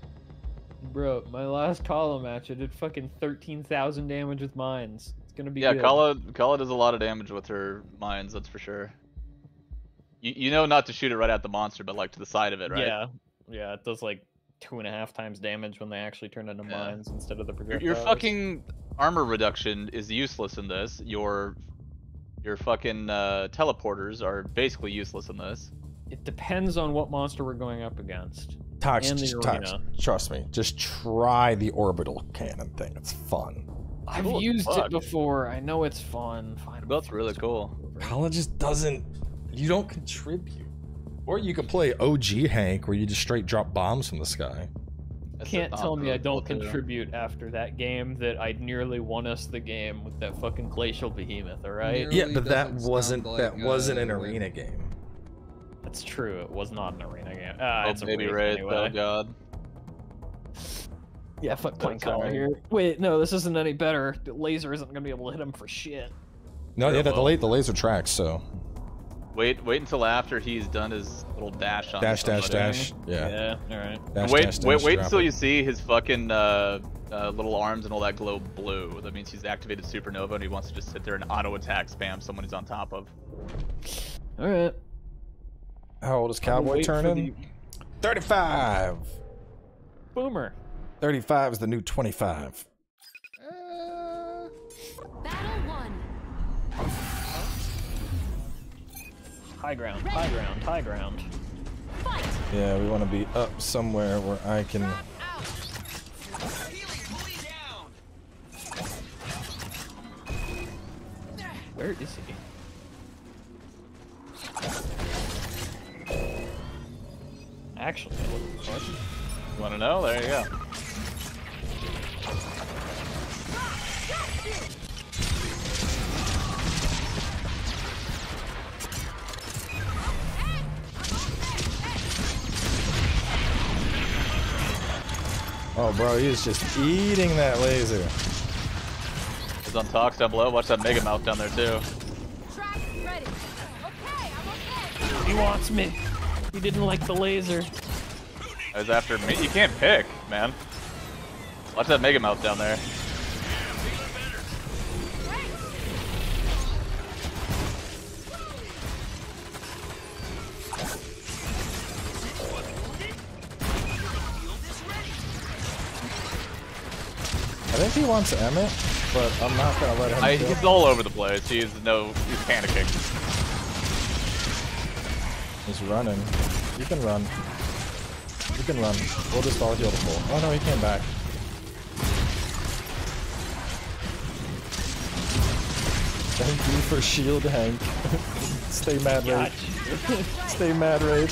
S14: Bro, my last Kala match, I did fucking 13,000 damage with mines. It's gonna be
S16: yeah,
S14: good.
S16: Kala Kala does a lot of damage with her mines. That's for sure. You you know not to shoot it right at the monster, but like to the side of it, right?
S14: Yeah, yeah, it does like two and a half times damage when they actually turn into
S16: Yeah.
S14: mines instead of the
S16: Your, your fucking armor reduction is useless in this. Your your fucking uh, teleporters are basically useless in this.
S14: It depends on what monster we're going up against.
S1: Tox,
S14: and the
S1: just Tox, trust me. Just try the orbital cannon thing. It's fun.
S14: I've
S16: Cool
S14: used
S16: fuck.
S14: it before. I know it's fun. Fine.
S16: That's really cool.
S1: Kala just doesn't. You don't contribute. Or you could play OG Hank, where you just straight drop bombs from the sky.
S16: That's
S14: Can't tell me I don't
S16: too.
S14: contribute after that game that I nearly won us the game with that fucking glacial behemoth. All right.
S15: Nearly
S1: Yeah, but that wasn't
S15: sound
S1: that wasn't
S15: uh,
S1: an
S15: win.
S1: arena game.
S14: That's true. It was not an arena game. Ah,
S16: Oh,
S14: it's a
S16: baby
S14: Wraith
S16: Wraith,
S14: anyway.
S16: oh god.
S14: Yeah, fuck playing
S16: That's
S14: Kala
S16: alright.
S14: here. Wait, no, this isn't any better. The laser isn't gonna be able to hit him for shit.
S1: No,
S16: Yeah,
S1: yeah, the, the, la- the laser tracks. So
S16: Wait, wait until after he's done his little dash on
S1: dash, dash, dash. Yeah.
S14: Yeah. All right.
S1: Dash,
S16: wait,
S1: dash,
S16: wait,
S1: dash,
S16: wait until
S1: it.
S16: you see his fucking uh, uh, little arms and all that glow blue. That means he's activated supernova and he wants to just sit there and auto attack spam someone he's on top of.
S14: All right.
S1: How old is Cowboy
S14: wait for
S1: turning? Thirty-five.
S14: Boomer.
S1: Thirty-five is the new twenty-five.
S15: Uh,
S4: Battle one.
S14: High ground. High ground. High ground.
S4: Fight.
S1: Yeah, we want to be up somewhere where I can.
S14: Where is he? Actually, what the fuck?
S16: You want to know? There you go.
S1: Oh, bro, he's just eating that laser.
S16: He's on talks down below. Watch that mega mouth down there too.
S4: Track ready. Okay, I'm okay.
S14: He wants me. He didn't like the laser.
S16: I was after me. You can't pick, man. Watch that mega mouth down there.
S1: I think he wants Emet, but I'm not gonna let him.
S16: I, he's all over the place. He's no, he's panicking.
S1: He's running. You can run. You can run. We'll just all heal the full. Oh no, he came back. Thank you for shield, Hank. Stay mad,
S14: Got
S1: Raid. Stay mad, Raid.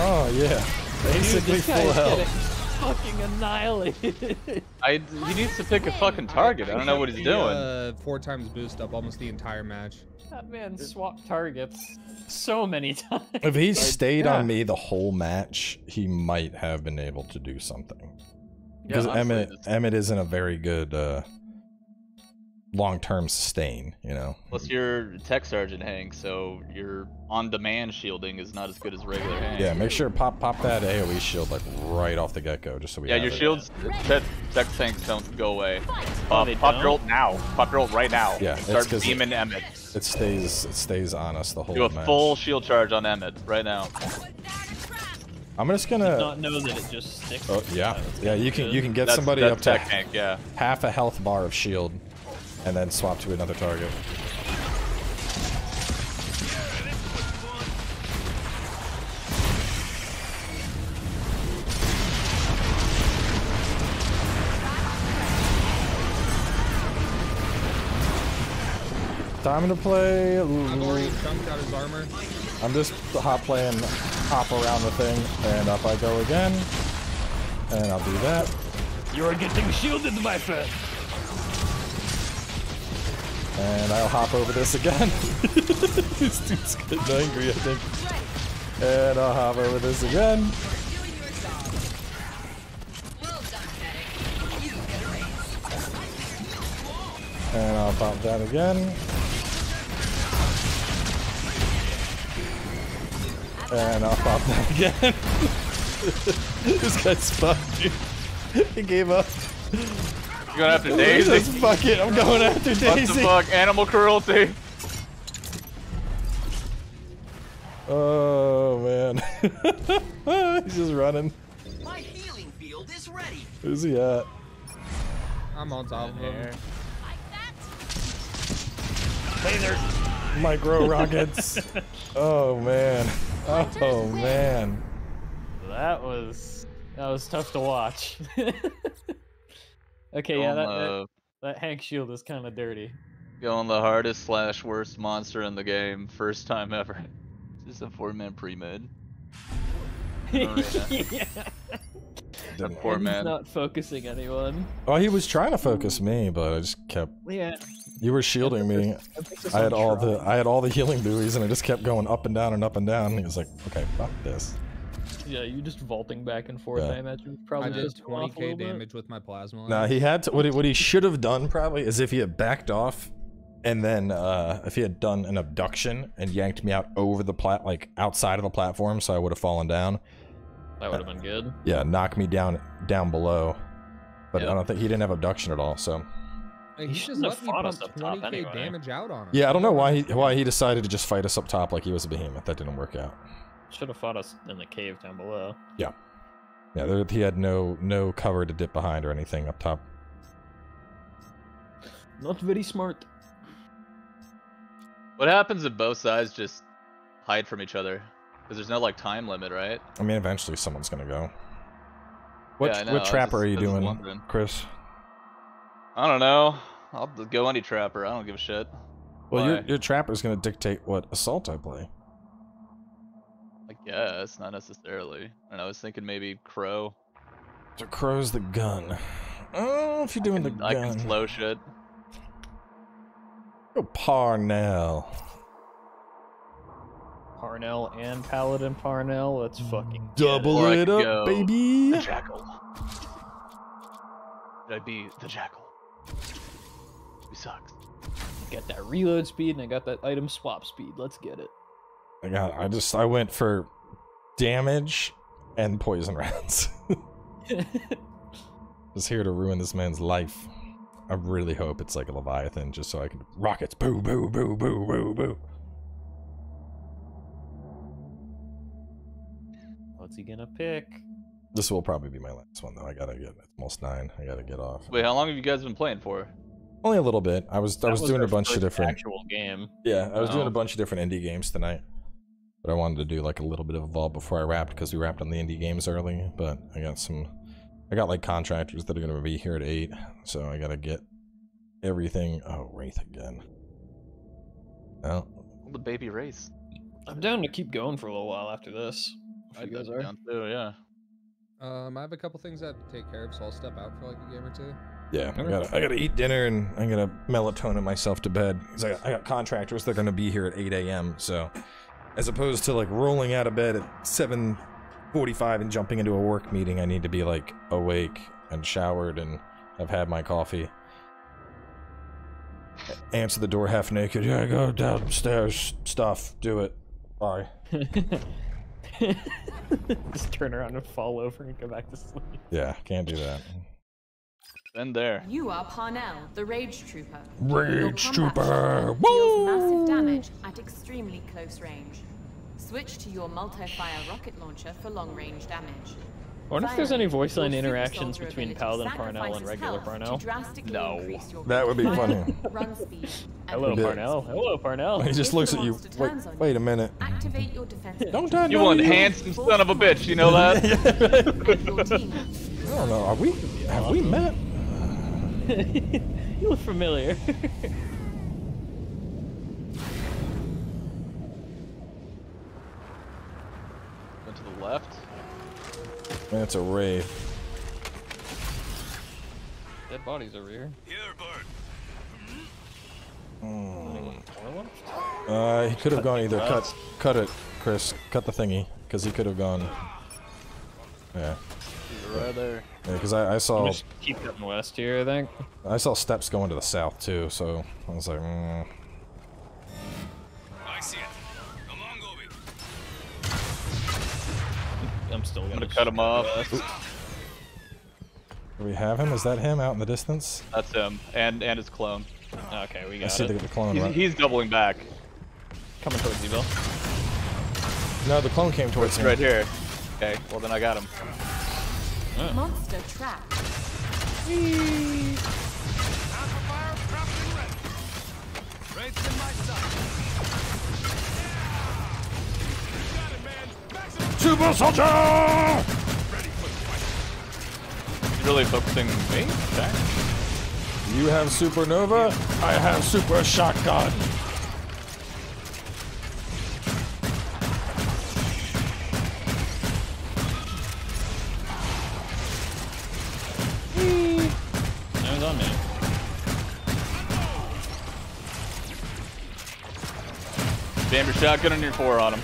S1: Oh yeah, basically
S14: Dude, this
S1: full
S14: guy's getting
S1: health.
S14: fucking annihilated.
S16: I, he needs to pick a fucking target. I don't know what he's doing.
S15: Uh, four times boost up almost the entire match.
S14: That man swapped targets so many times.
S1: If he stayed
S14: yeah.
S1: on me the whole match, he might have been able to do something. Because
S16: honestly, Emet
S1: Emet isn't a very good uh, long-term sustain, you know.
S16: Plus, mm-hmm. you're tech sergeant Hank, so your on-demand shielding is not as good as regular Hank.
S1: Yeah, make sure pop pop that AOE shield like right off the get-go, just so we.
S16: Yeah,
S1: have
S16: your
S1: it.
S16: shields, tech, tech tanks don't go away.
S14: Oh,
S16: Pop,
S14: they
S16: pop
S14: don't?
S16: your ult now. Pop your ult right now.
S1: Yeah, it's
S16: Start
S1: 'cause it-
S16: beaming Emet.
S1: It stays it stays on us the whole
S16: Do a
S1: match.
S16: full shield charge on Emet right now.
S1: I'm just gonna.
S14: not know that it just sticks.
S1: Oh yeah, yeah. You can you can get
S16: That's-
S1: somebody
S16: that's
S1: up to
S16: tech tank, yeah.
S1: half a health bar of shield, and then swap to another target. Time to play.
S15: I've already chunked out his armor.
S1: I'm just hot playing hop around the thing, and up I go again. And I'll do that.
S14: You're getting shielded, my friend.
S1: And I'll hop over this again. this dude's getting angry, I think. And I'll hop over this again. And I'll pop that again. And I'll pop that again. this guy's fucked, dude. He gave up.
S16: You going after Daisy?
S1: Just fuck it, I'm going after Daisy.
S16: What the fuck? Animal cruelty.
S1: Oh man. He's just running.
S17: My healing field is ready.
S1: Who's he at?
S15: I'm on top of him.
S14: Laser.
S1: Micro rockets. oh man. Oh man.
S14: That was that was tough to watch. okay, yeah, that, that,
S16: uh,
S14: that Hank shield is kind of dirty.
S16: Going the hardest slash worst monster in the game, first time ever. Just a four man pre med.
S14: yeah.
S16: A
S1: Didn't
S16: poor
S14: And he's
S16: man.
S14: not focusing anyone.
S1: Oh, he was trying to focus me, but I just kept.
S14: Yeah.
S1: You were shielding me. I had all the I had all the healing buoys, and I just kept going up and down and up and down. He was like, "Okay, fuck this."
S14: Yeah, you just vaulting back and forth.
S1: Yeah.
S14: I imagine probably
S15: I did
S14: pissed him off a little
S15: 20k
S14: bit.
S15: damage with my plasma.
S1: Nah, he had to. What he, what he should have done probably is if he had backed off, and then uh, if he had done an abduction and yanked me out over the plat, like outside of the platform, so I would have fallen down.
S14: That would have been good.
S1: Yeah, knock me down down below. But I don't think he didn't have abduction at all. So
S15: Hey,
S14: He
S15: he just
S14: shouldn't have
S15: let me
S14: fought us
S15: pump
S14: up top
S15: 20k
S14: anyway.
S15: damage out on him.
S1: yeah, I don't know why he why he decided to just fight us up top like he was a behemoth. That didn't work out.
S14: Should have fought us in the cave down below.
S1: Yeah, yeah. There, he had no no cover to dip behind or anything up top.
S14: Not very smart.
S16: What happens if both sides just hide from each other? Because there's no like time limit, right?
S1: I mean, eventually someone's gonna go. What
S16: Yeah, I know, I
S1: what trapper
S16: just-
S1: are you doing. Chris?
S16: I don't know. I'll go any trapper. I don't give a shit.
S1: Well, your
S16: Why?
S1: your trapper's gonna dictate what assault I play.
S16: I guess not necessarily. And I was thinking maybe crow.
S1: The crow's the gun. Oh, if you're doing the
S16: I
S1: gun,
S16: can slow shit.
S1: go Parnell.
S14: Parnell and Paladin Parnell. Let's fucking
S1: Double
S16: Or I
S1: it up,
S16: go
S1: baby.
S16: The jackal. Should I be the jackal? Who sucks?
S14: Get that reload speed and I got that item swap speed. Let's get it.
S1: Oh I got. I just. I went for damage and poison rounds. just here to ruin this man's life. I really hope it's like a Leviathan, just so I can rockets. Boo, boo, boo, boo, boo, boo.
S14: What's he gonna pick?
S1: This will probably be my last one, though. I gotta get. It's almost nine. I gotta get off.
S16: Wait, how long have you guys been playing for?
S1: Only a little bit. I was. I was,
S14: was
S1: doing a bunch of different.
S14: actual game.
S1: Yeah, I was doing
S16: Oh.
S1: a bunch of different indie games tonight. But I wanted to do like a little bit of a vault before I wrapped because we wrapped on the indie games early. But I got some, I got like contractors that are gonna be here at eight, so I gotta get everything. Oh, Wraith again. Well,
S16: The baby Wraith.
S14: I'm down to keep going for a little while after this. If
S16: I'd
S14: you guys are.
S16: down too, yeah.
S15: Um, I have a couple things I have to take care of, so I'll step out for like a game or two.
S1: yeah, I gotta, I gotta eat dinner and I gotta melatonin myself to bed. 'Cause I got, I got contractors that are gonna be here at eight a.m. So, as opposed to like rolling out of bed at seven forty-five and jumping into a work meeting, I need to be like awake and showered and have had my coffee. Answer the door half naked. Yeah, go downstairs. Stuff. Do it. Bye.
S14: Just turn around and fall over and go back to sleep.
S1: Yeah, can't do that.
S16: Been there.
S12: You are Parnell, the Rage Trooper.
S1: Rage
S12: Your
S1: Trooper!
S12: shotgun Deals massive damage at extremely close range. Switch to your multi-fire rocket launcher for long-range damage.
S14: I wonder if there's any voice line interactions between Paladin Parnell and regular Parnell. No.
S1: That would be
S12: fire,
S1: funny.
S12: Run speed. and
S14: Hello, Parnell. Hello, Parnell.
S1: He just looks at you. Wait, wait a minute.
S12: Activate your defense.
S1: Don't I
S16: You
S1: know
S16: one
S1: you?
S16: handsome son of a bitch, you know that?
S1: I don't know. Are we? Have we met?
S14: you look familiar.
S16: Went to the left.
S1: That's a raid.
S15: Dead bodies over here.
S1: Hmm. Uh, he could have gone either. Cut, cut it, Chris. Cut the thingy, because he could have gone. Yeah.
S14: He's right there.
S1: Yeah, because I, I saw
S14: just keep cutting west here, I think.
S1: I saw steps going to the south too, so I was like, mm.
S13: I see it. Come on, Gobi.
S14: I'm still
S16: I'm
S14: gonna,
S16: gonna cut him off.
S1: do we have him? Is that him out in the distance?
S16: That's him, and and his clone.
S14: Okay, we
S1: I
S14: got
S1: see
S14: it.
S1: the, the clone.
S16: He's,
S1: Right?
S16: he's doubling back.
S14: Coming towards you, Bill.
S1: No, the clone came towards
S16: It's
S1: him.
S16: right here. Okay, well then I got him.
S12: Monster trap.
S13: Raid's in my sight.
S1: Super soldier!
S16: He's really focusing me. Okay.
S1: You have supernova. I have super shotgun.
S14: That was on me.
S16: Jam your shotgun on your four on him.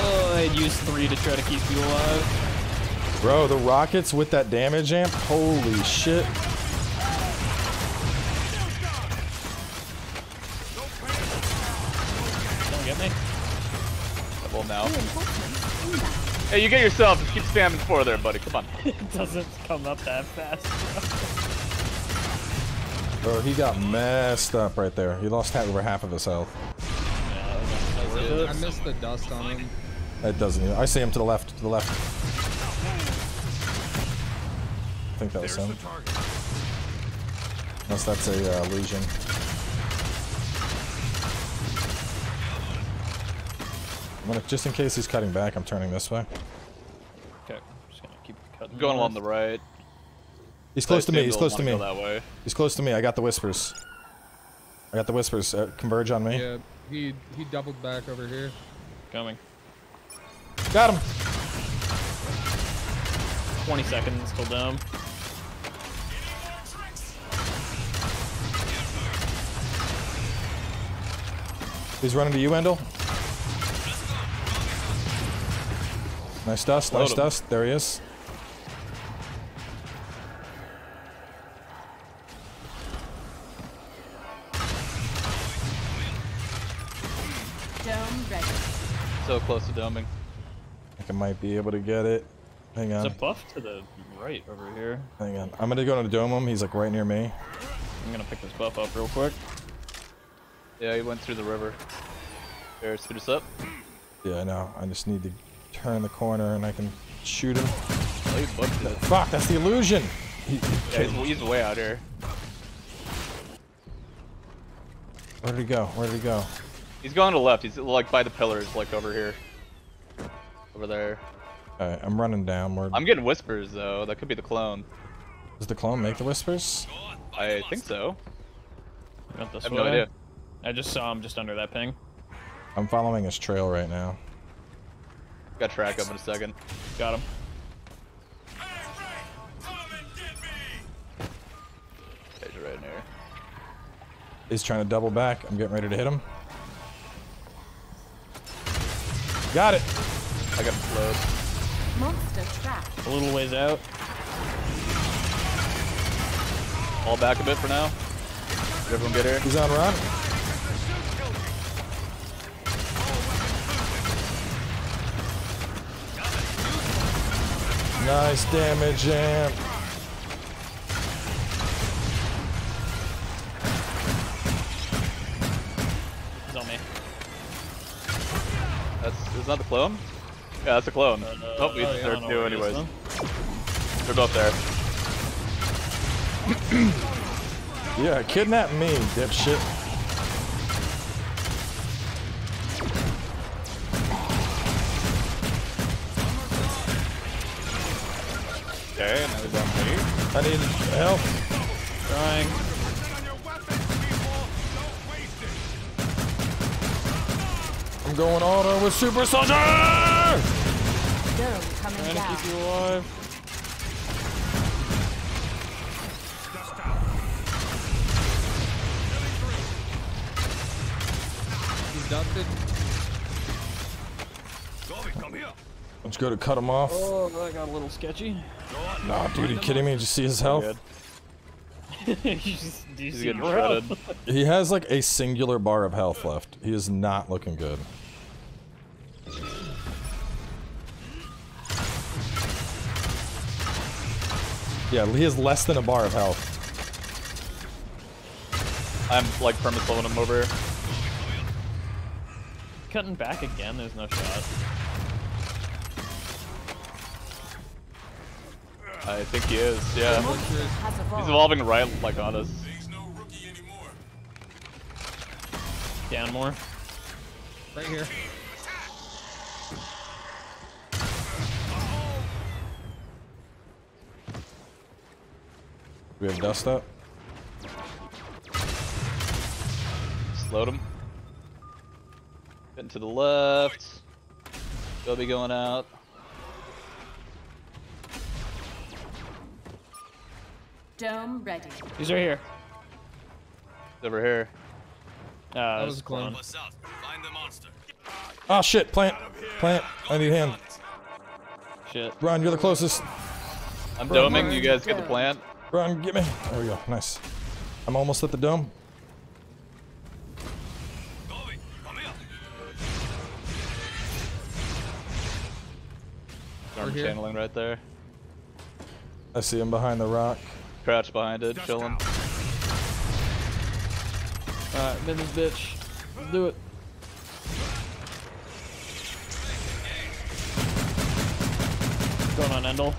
S14: Oh, I'd use three to try to keep you alive.
S1: Bro, the rockets with that damage amp. Holy shit.
S16: Well now. Hey, you get yourself. Just keep spamming four there, buddy. Come on.
S14: it doesn't come up that fast.
S1: Bro, he got messed up right there. He lost half, over half of his health.
S15: I missed the dust on him.
S1: It doesn't even. I see him to the left. To the left. I think that was him. Unless that's a uh, illusion. Gonna, just in case he's cutting back, I'm turning this way.
S14: Okay, just gonna keep cutting.
S16: Going along the right.
S1: He's close to me. He's close to me.
S16: that way.
S1: He's close to me. I got the whispers. I got the whispers. Uh, converge on me.
S15: Yeah, he he doubled back over here.
S14: Coming.
S1: Got him.
S14: 20 seconds till down.
S1: He's running to you, Wendell. Nice dust.
S16: Load
S1: Nice
S16: him.
S1: dust. There he is.
S12: Dome ready.
S16: So close to doming.
S1: I think I might be able to get it. Hang on.
S14: There's a buff to the right over here.
S1: Hang on. I'm gonna go to dome him. He's like right near me.
S14: I'm gonna pick this buff up real quick.
S16: Yeah, he went through the river. Here, speed us up.
S1: Yeah, I know. I just need to turn the corner and I can shoot him.
S16: Oh, he booked it.
S1: Fuck, that's the illusion. He,
S16: Yeah, he's, he's way out here.
S1: Where did he go? Where did he go?
S16: He's going to the left. He's like by the pillars, like over here. Over there.
S1: Alright, I'm running downward.
S16: I'm getting whispers though. That could be the clone.
S1: Does the clone make the whispers?
S16: I think so. I have
S14: way.
S16: no idea.
S14: I just saw him just under that ping.
S1: I'm following his trail right now.
S16: Got track up in a second.
S14: Got him.
S16: He's right in here.
S1: He's trying to double back. I'm getting ready to hit him. Got it.
S16: I got him slowed.
S12: Monster trap.
S14: A little ways out.
S16: Fall back a bit for now. Did everyone get here?
S1: He's on run. Nice damage, amp.
S14: He's on me.
S16: That's is that the clone? Yeah, that's a clone. Uh, oh, we
S14: oh,
S16: just
S14: yeah, I
S16: heard
S14: don't
S16: two
S14: is,
S16: anyways. They're both there.
S1: Yeah, kidnap me, dipshit. I need help.
S14: Trying.
S1: I'm going auto with Super Soldier!
S12: Dome coming
S14: Trying to keep you alive.
S15: He's dusted.
S3: Gobi, come here.
S1: Let's go to cut him off.
S14: Oh, that got a little sketchy.
S1: Nah, dude, you kidding me? Did you see his health?
S14: you just, do you
S16: He's getting shredded.
S1: He has like a singular bar of health left. He is not looking good. Yeah, he has less than a bar of health.
S16: I'm like perma slowing him over here.
S14: Cutting back again, there's no shot.
S16: I think he is, yeah. He's evolving right like on us.
S14: Down more.
S15: Right here.
S1: We have dust up.
S16: Slowed him. Getting to the left. Gobi going out.
S12: Dome ready.
S14: He's right here.
S16: He's over here.
S14: Uh,
S15: That
S14: was
S15: was clone.
S13: Find the monster.
S1: Oh shit, plant. Plant. I need a hand.
S14: Shit.
S1: Ron, you're the closest.
S16: I'm
S1: Bro,
S16: doming,
S1: bro.
S16: you guys get the plant.
S1: Ron, get me. There we go. Nice. I'm almost at the dome.
S13: Gobi, come here.
S16: Armor
S15: here.
S16: channeling right there.
S1: I see him behind the rock.
S16: Crouch behind it, chilling.
S14: Alright, mid this bitch. Let's do it. What's going on, Endel?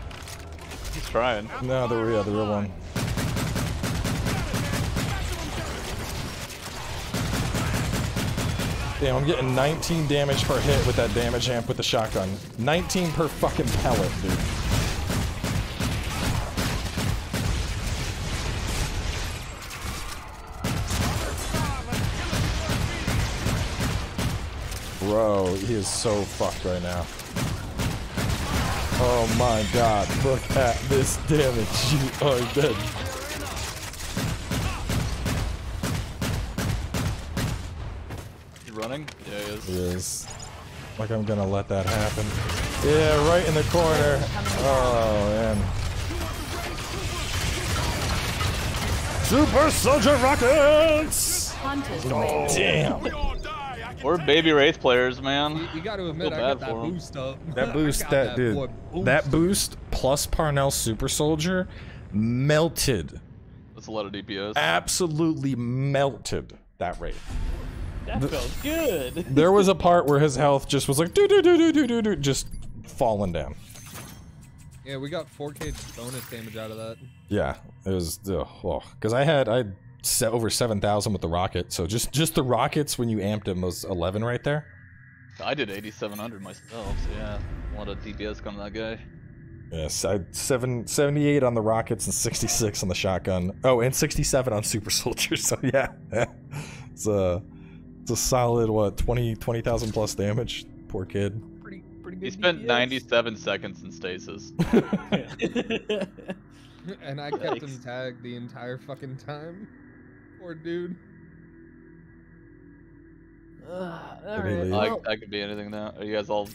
S16: He's trying.
S1: No, the real, the real one. Damn, I'm getting 19 damage per hit with that damage amp with the shotgun. 19 per fucking pellet, dude. Bro, he is so fucked right now. Oh my god, look at this damage. You are dead.
S16: He running? Yeah, he is.
S1: He is. Like I'm gonna let that happen. Yeah, right in the corner. Oh man. Super Soldier Rockets! Oh, damn.
S16: We're baby Wraith players, man.
S15: You, you got to admit,
S16: Feel
S15: I got
S16: bad
S15: that
S16: for 'em.
S15: boost up.
S1: That boost,
S15: got
S1: that, dude.
S15: boost.
S1: That boost plus Parnell Super Soldier melted.
S16: That's a lot of DPS.
S1: Absolutely melted that Wraith.
S14: That felt good.
S1: There was a part where his health just was like do do do do do do do just falling down.
S15: Yeah, we got 4k bonus damage out of that.
S1: Yeah, it was because I had I set over seven thousand with the rocket. So just just the rockets when you amped him was eleven right there.
S16: I did 8700 myself, so yeah. A lot of DPS coming that guy.
S1: Yes, I had seven, 78 on the rockets and 66 on the shotgun. Oh, and 67 on super soldier. So yeah, it's a it's a solid what 20 20,000 plus damage. Poor kid.
S15: Pretty, pretty good.
S16: He spent
S15: DPS.
S16: 97 seconds in stasis.
S15: and I kept him tagged the entire fucking time. Poor dude.
S1: Did he leave?
S16: I, I could be anything now. Are you guys all?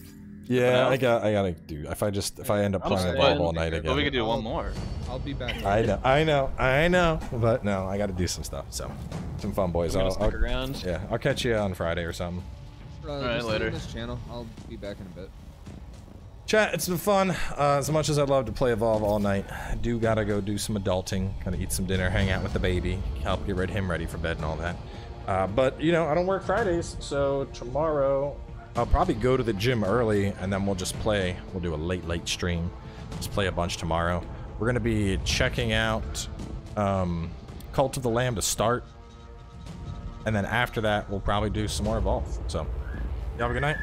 S1: Yeah,
S16: out?
S1: I got I gotta do. If I just if I end up
S14: I'm
S1: playing
S14: staying.
S1: Evolve all night again,
S16: Well, we could do one more.
S15: I'll be back.
S1: I know, I know, I know, but no, I got to do some stuff. So, some fun, boys.
S14: I'm gonna
S1: I'll,
S14: stick
S1: I'll-
S14: around.
S1: yeah, I'll catch you on Friday or something.
S15: Uh,
S16: Alright,
S15: on
S16: later.
S15: This channel. I'll be back in a bit.
S1: Chat, it's been fun. Uh, as much as I'd love to play Evolve all night, I do gotta go do some adulting, kind of eat some dinner, hang out with the baby, help get him ready for bed and all that. Uh, but you know, I don't work Fridays, so tomorrow I'll probably go to the gym early, and then we'll just play. We'll do a late, late stream. Just play a bunch tomorrow. We're gonna be checking out um, Cult of the Lamb to start, and then after that, we'll probably do some more Evolve. So, y'all have a good night.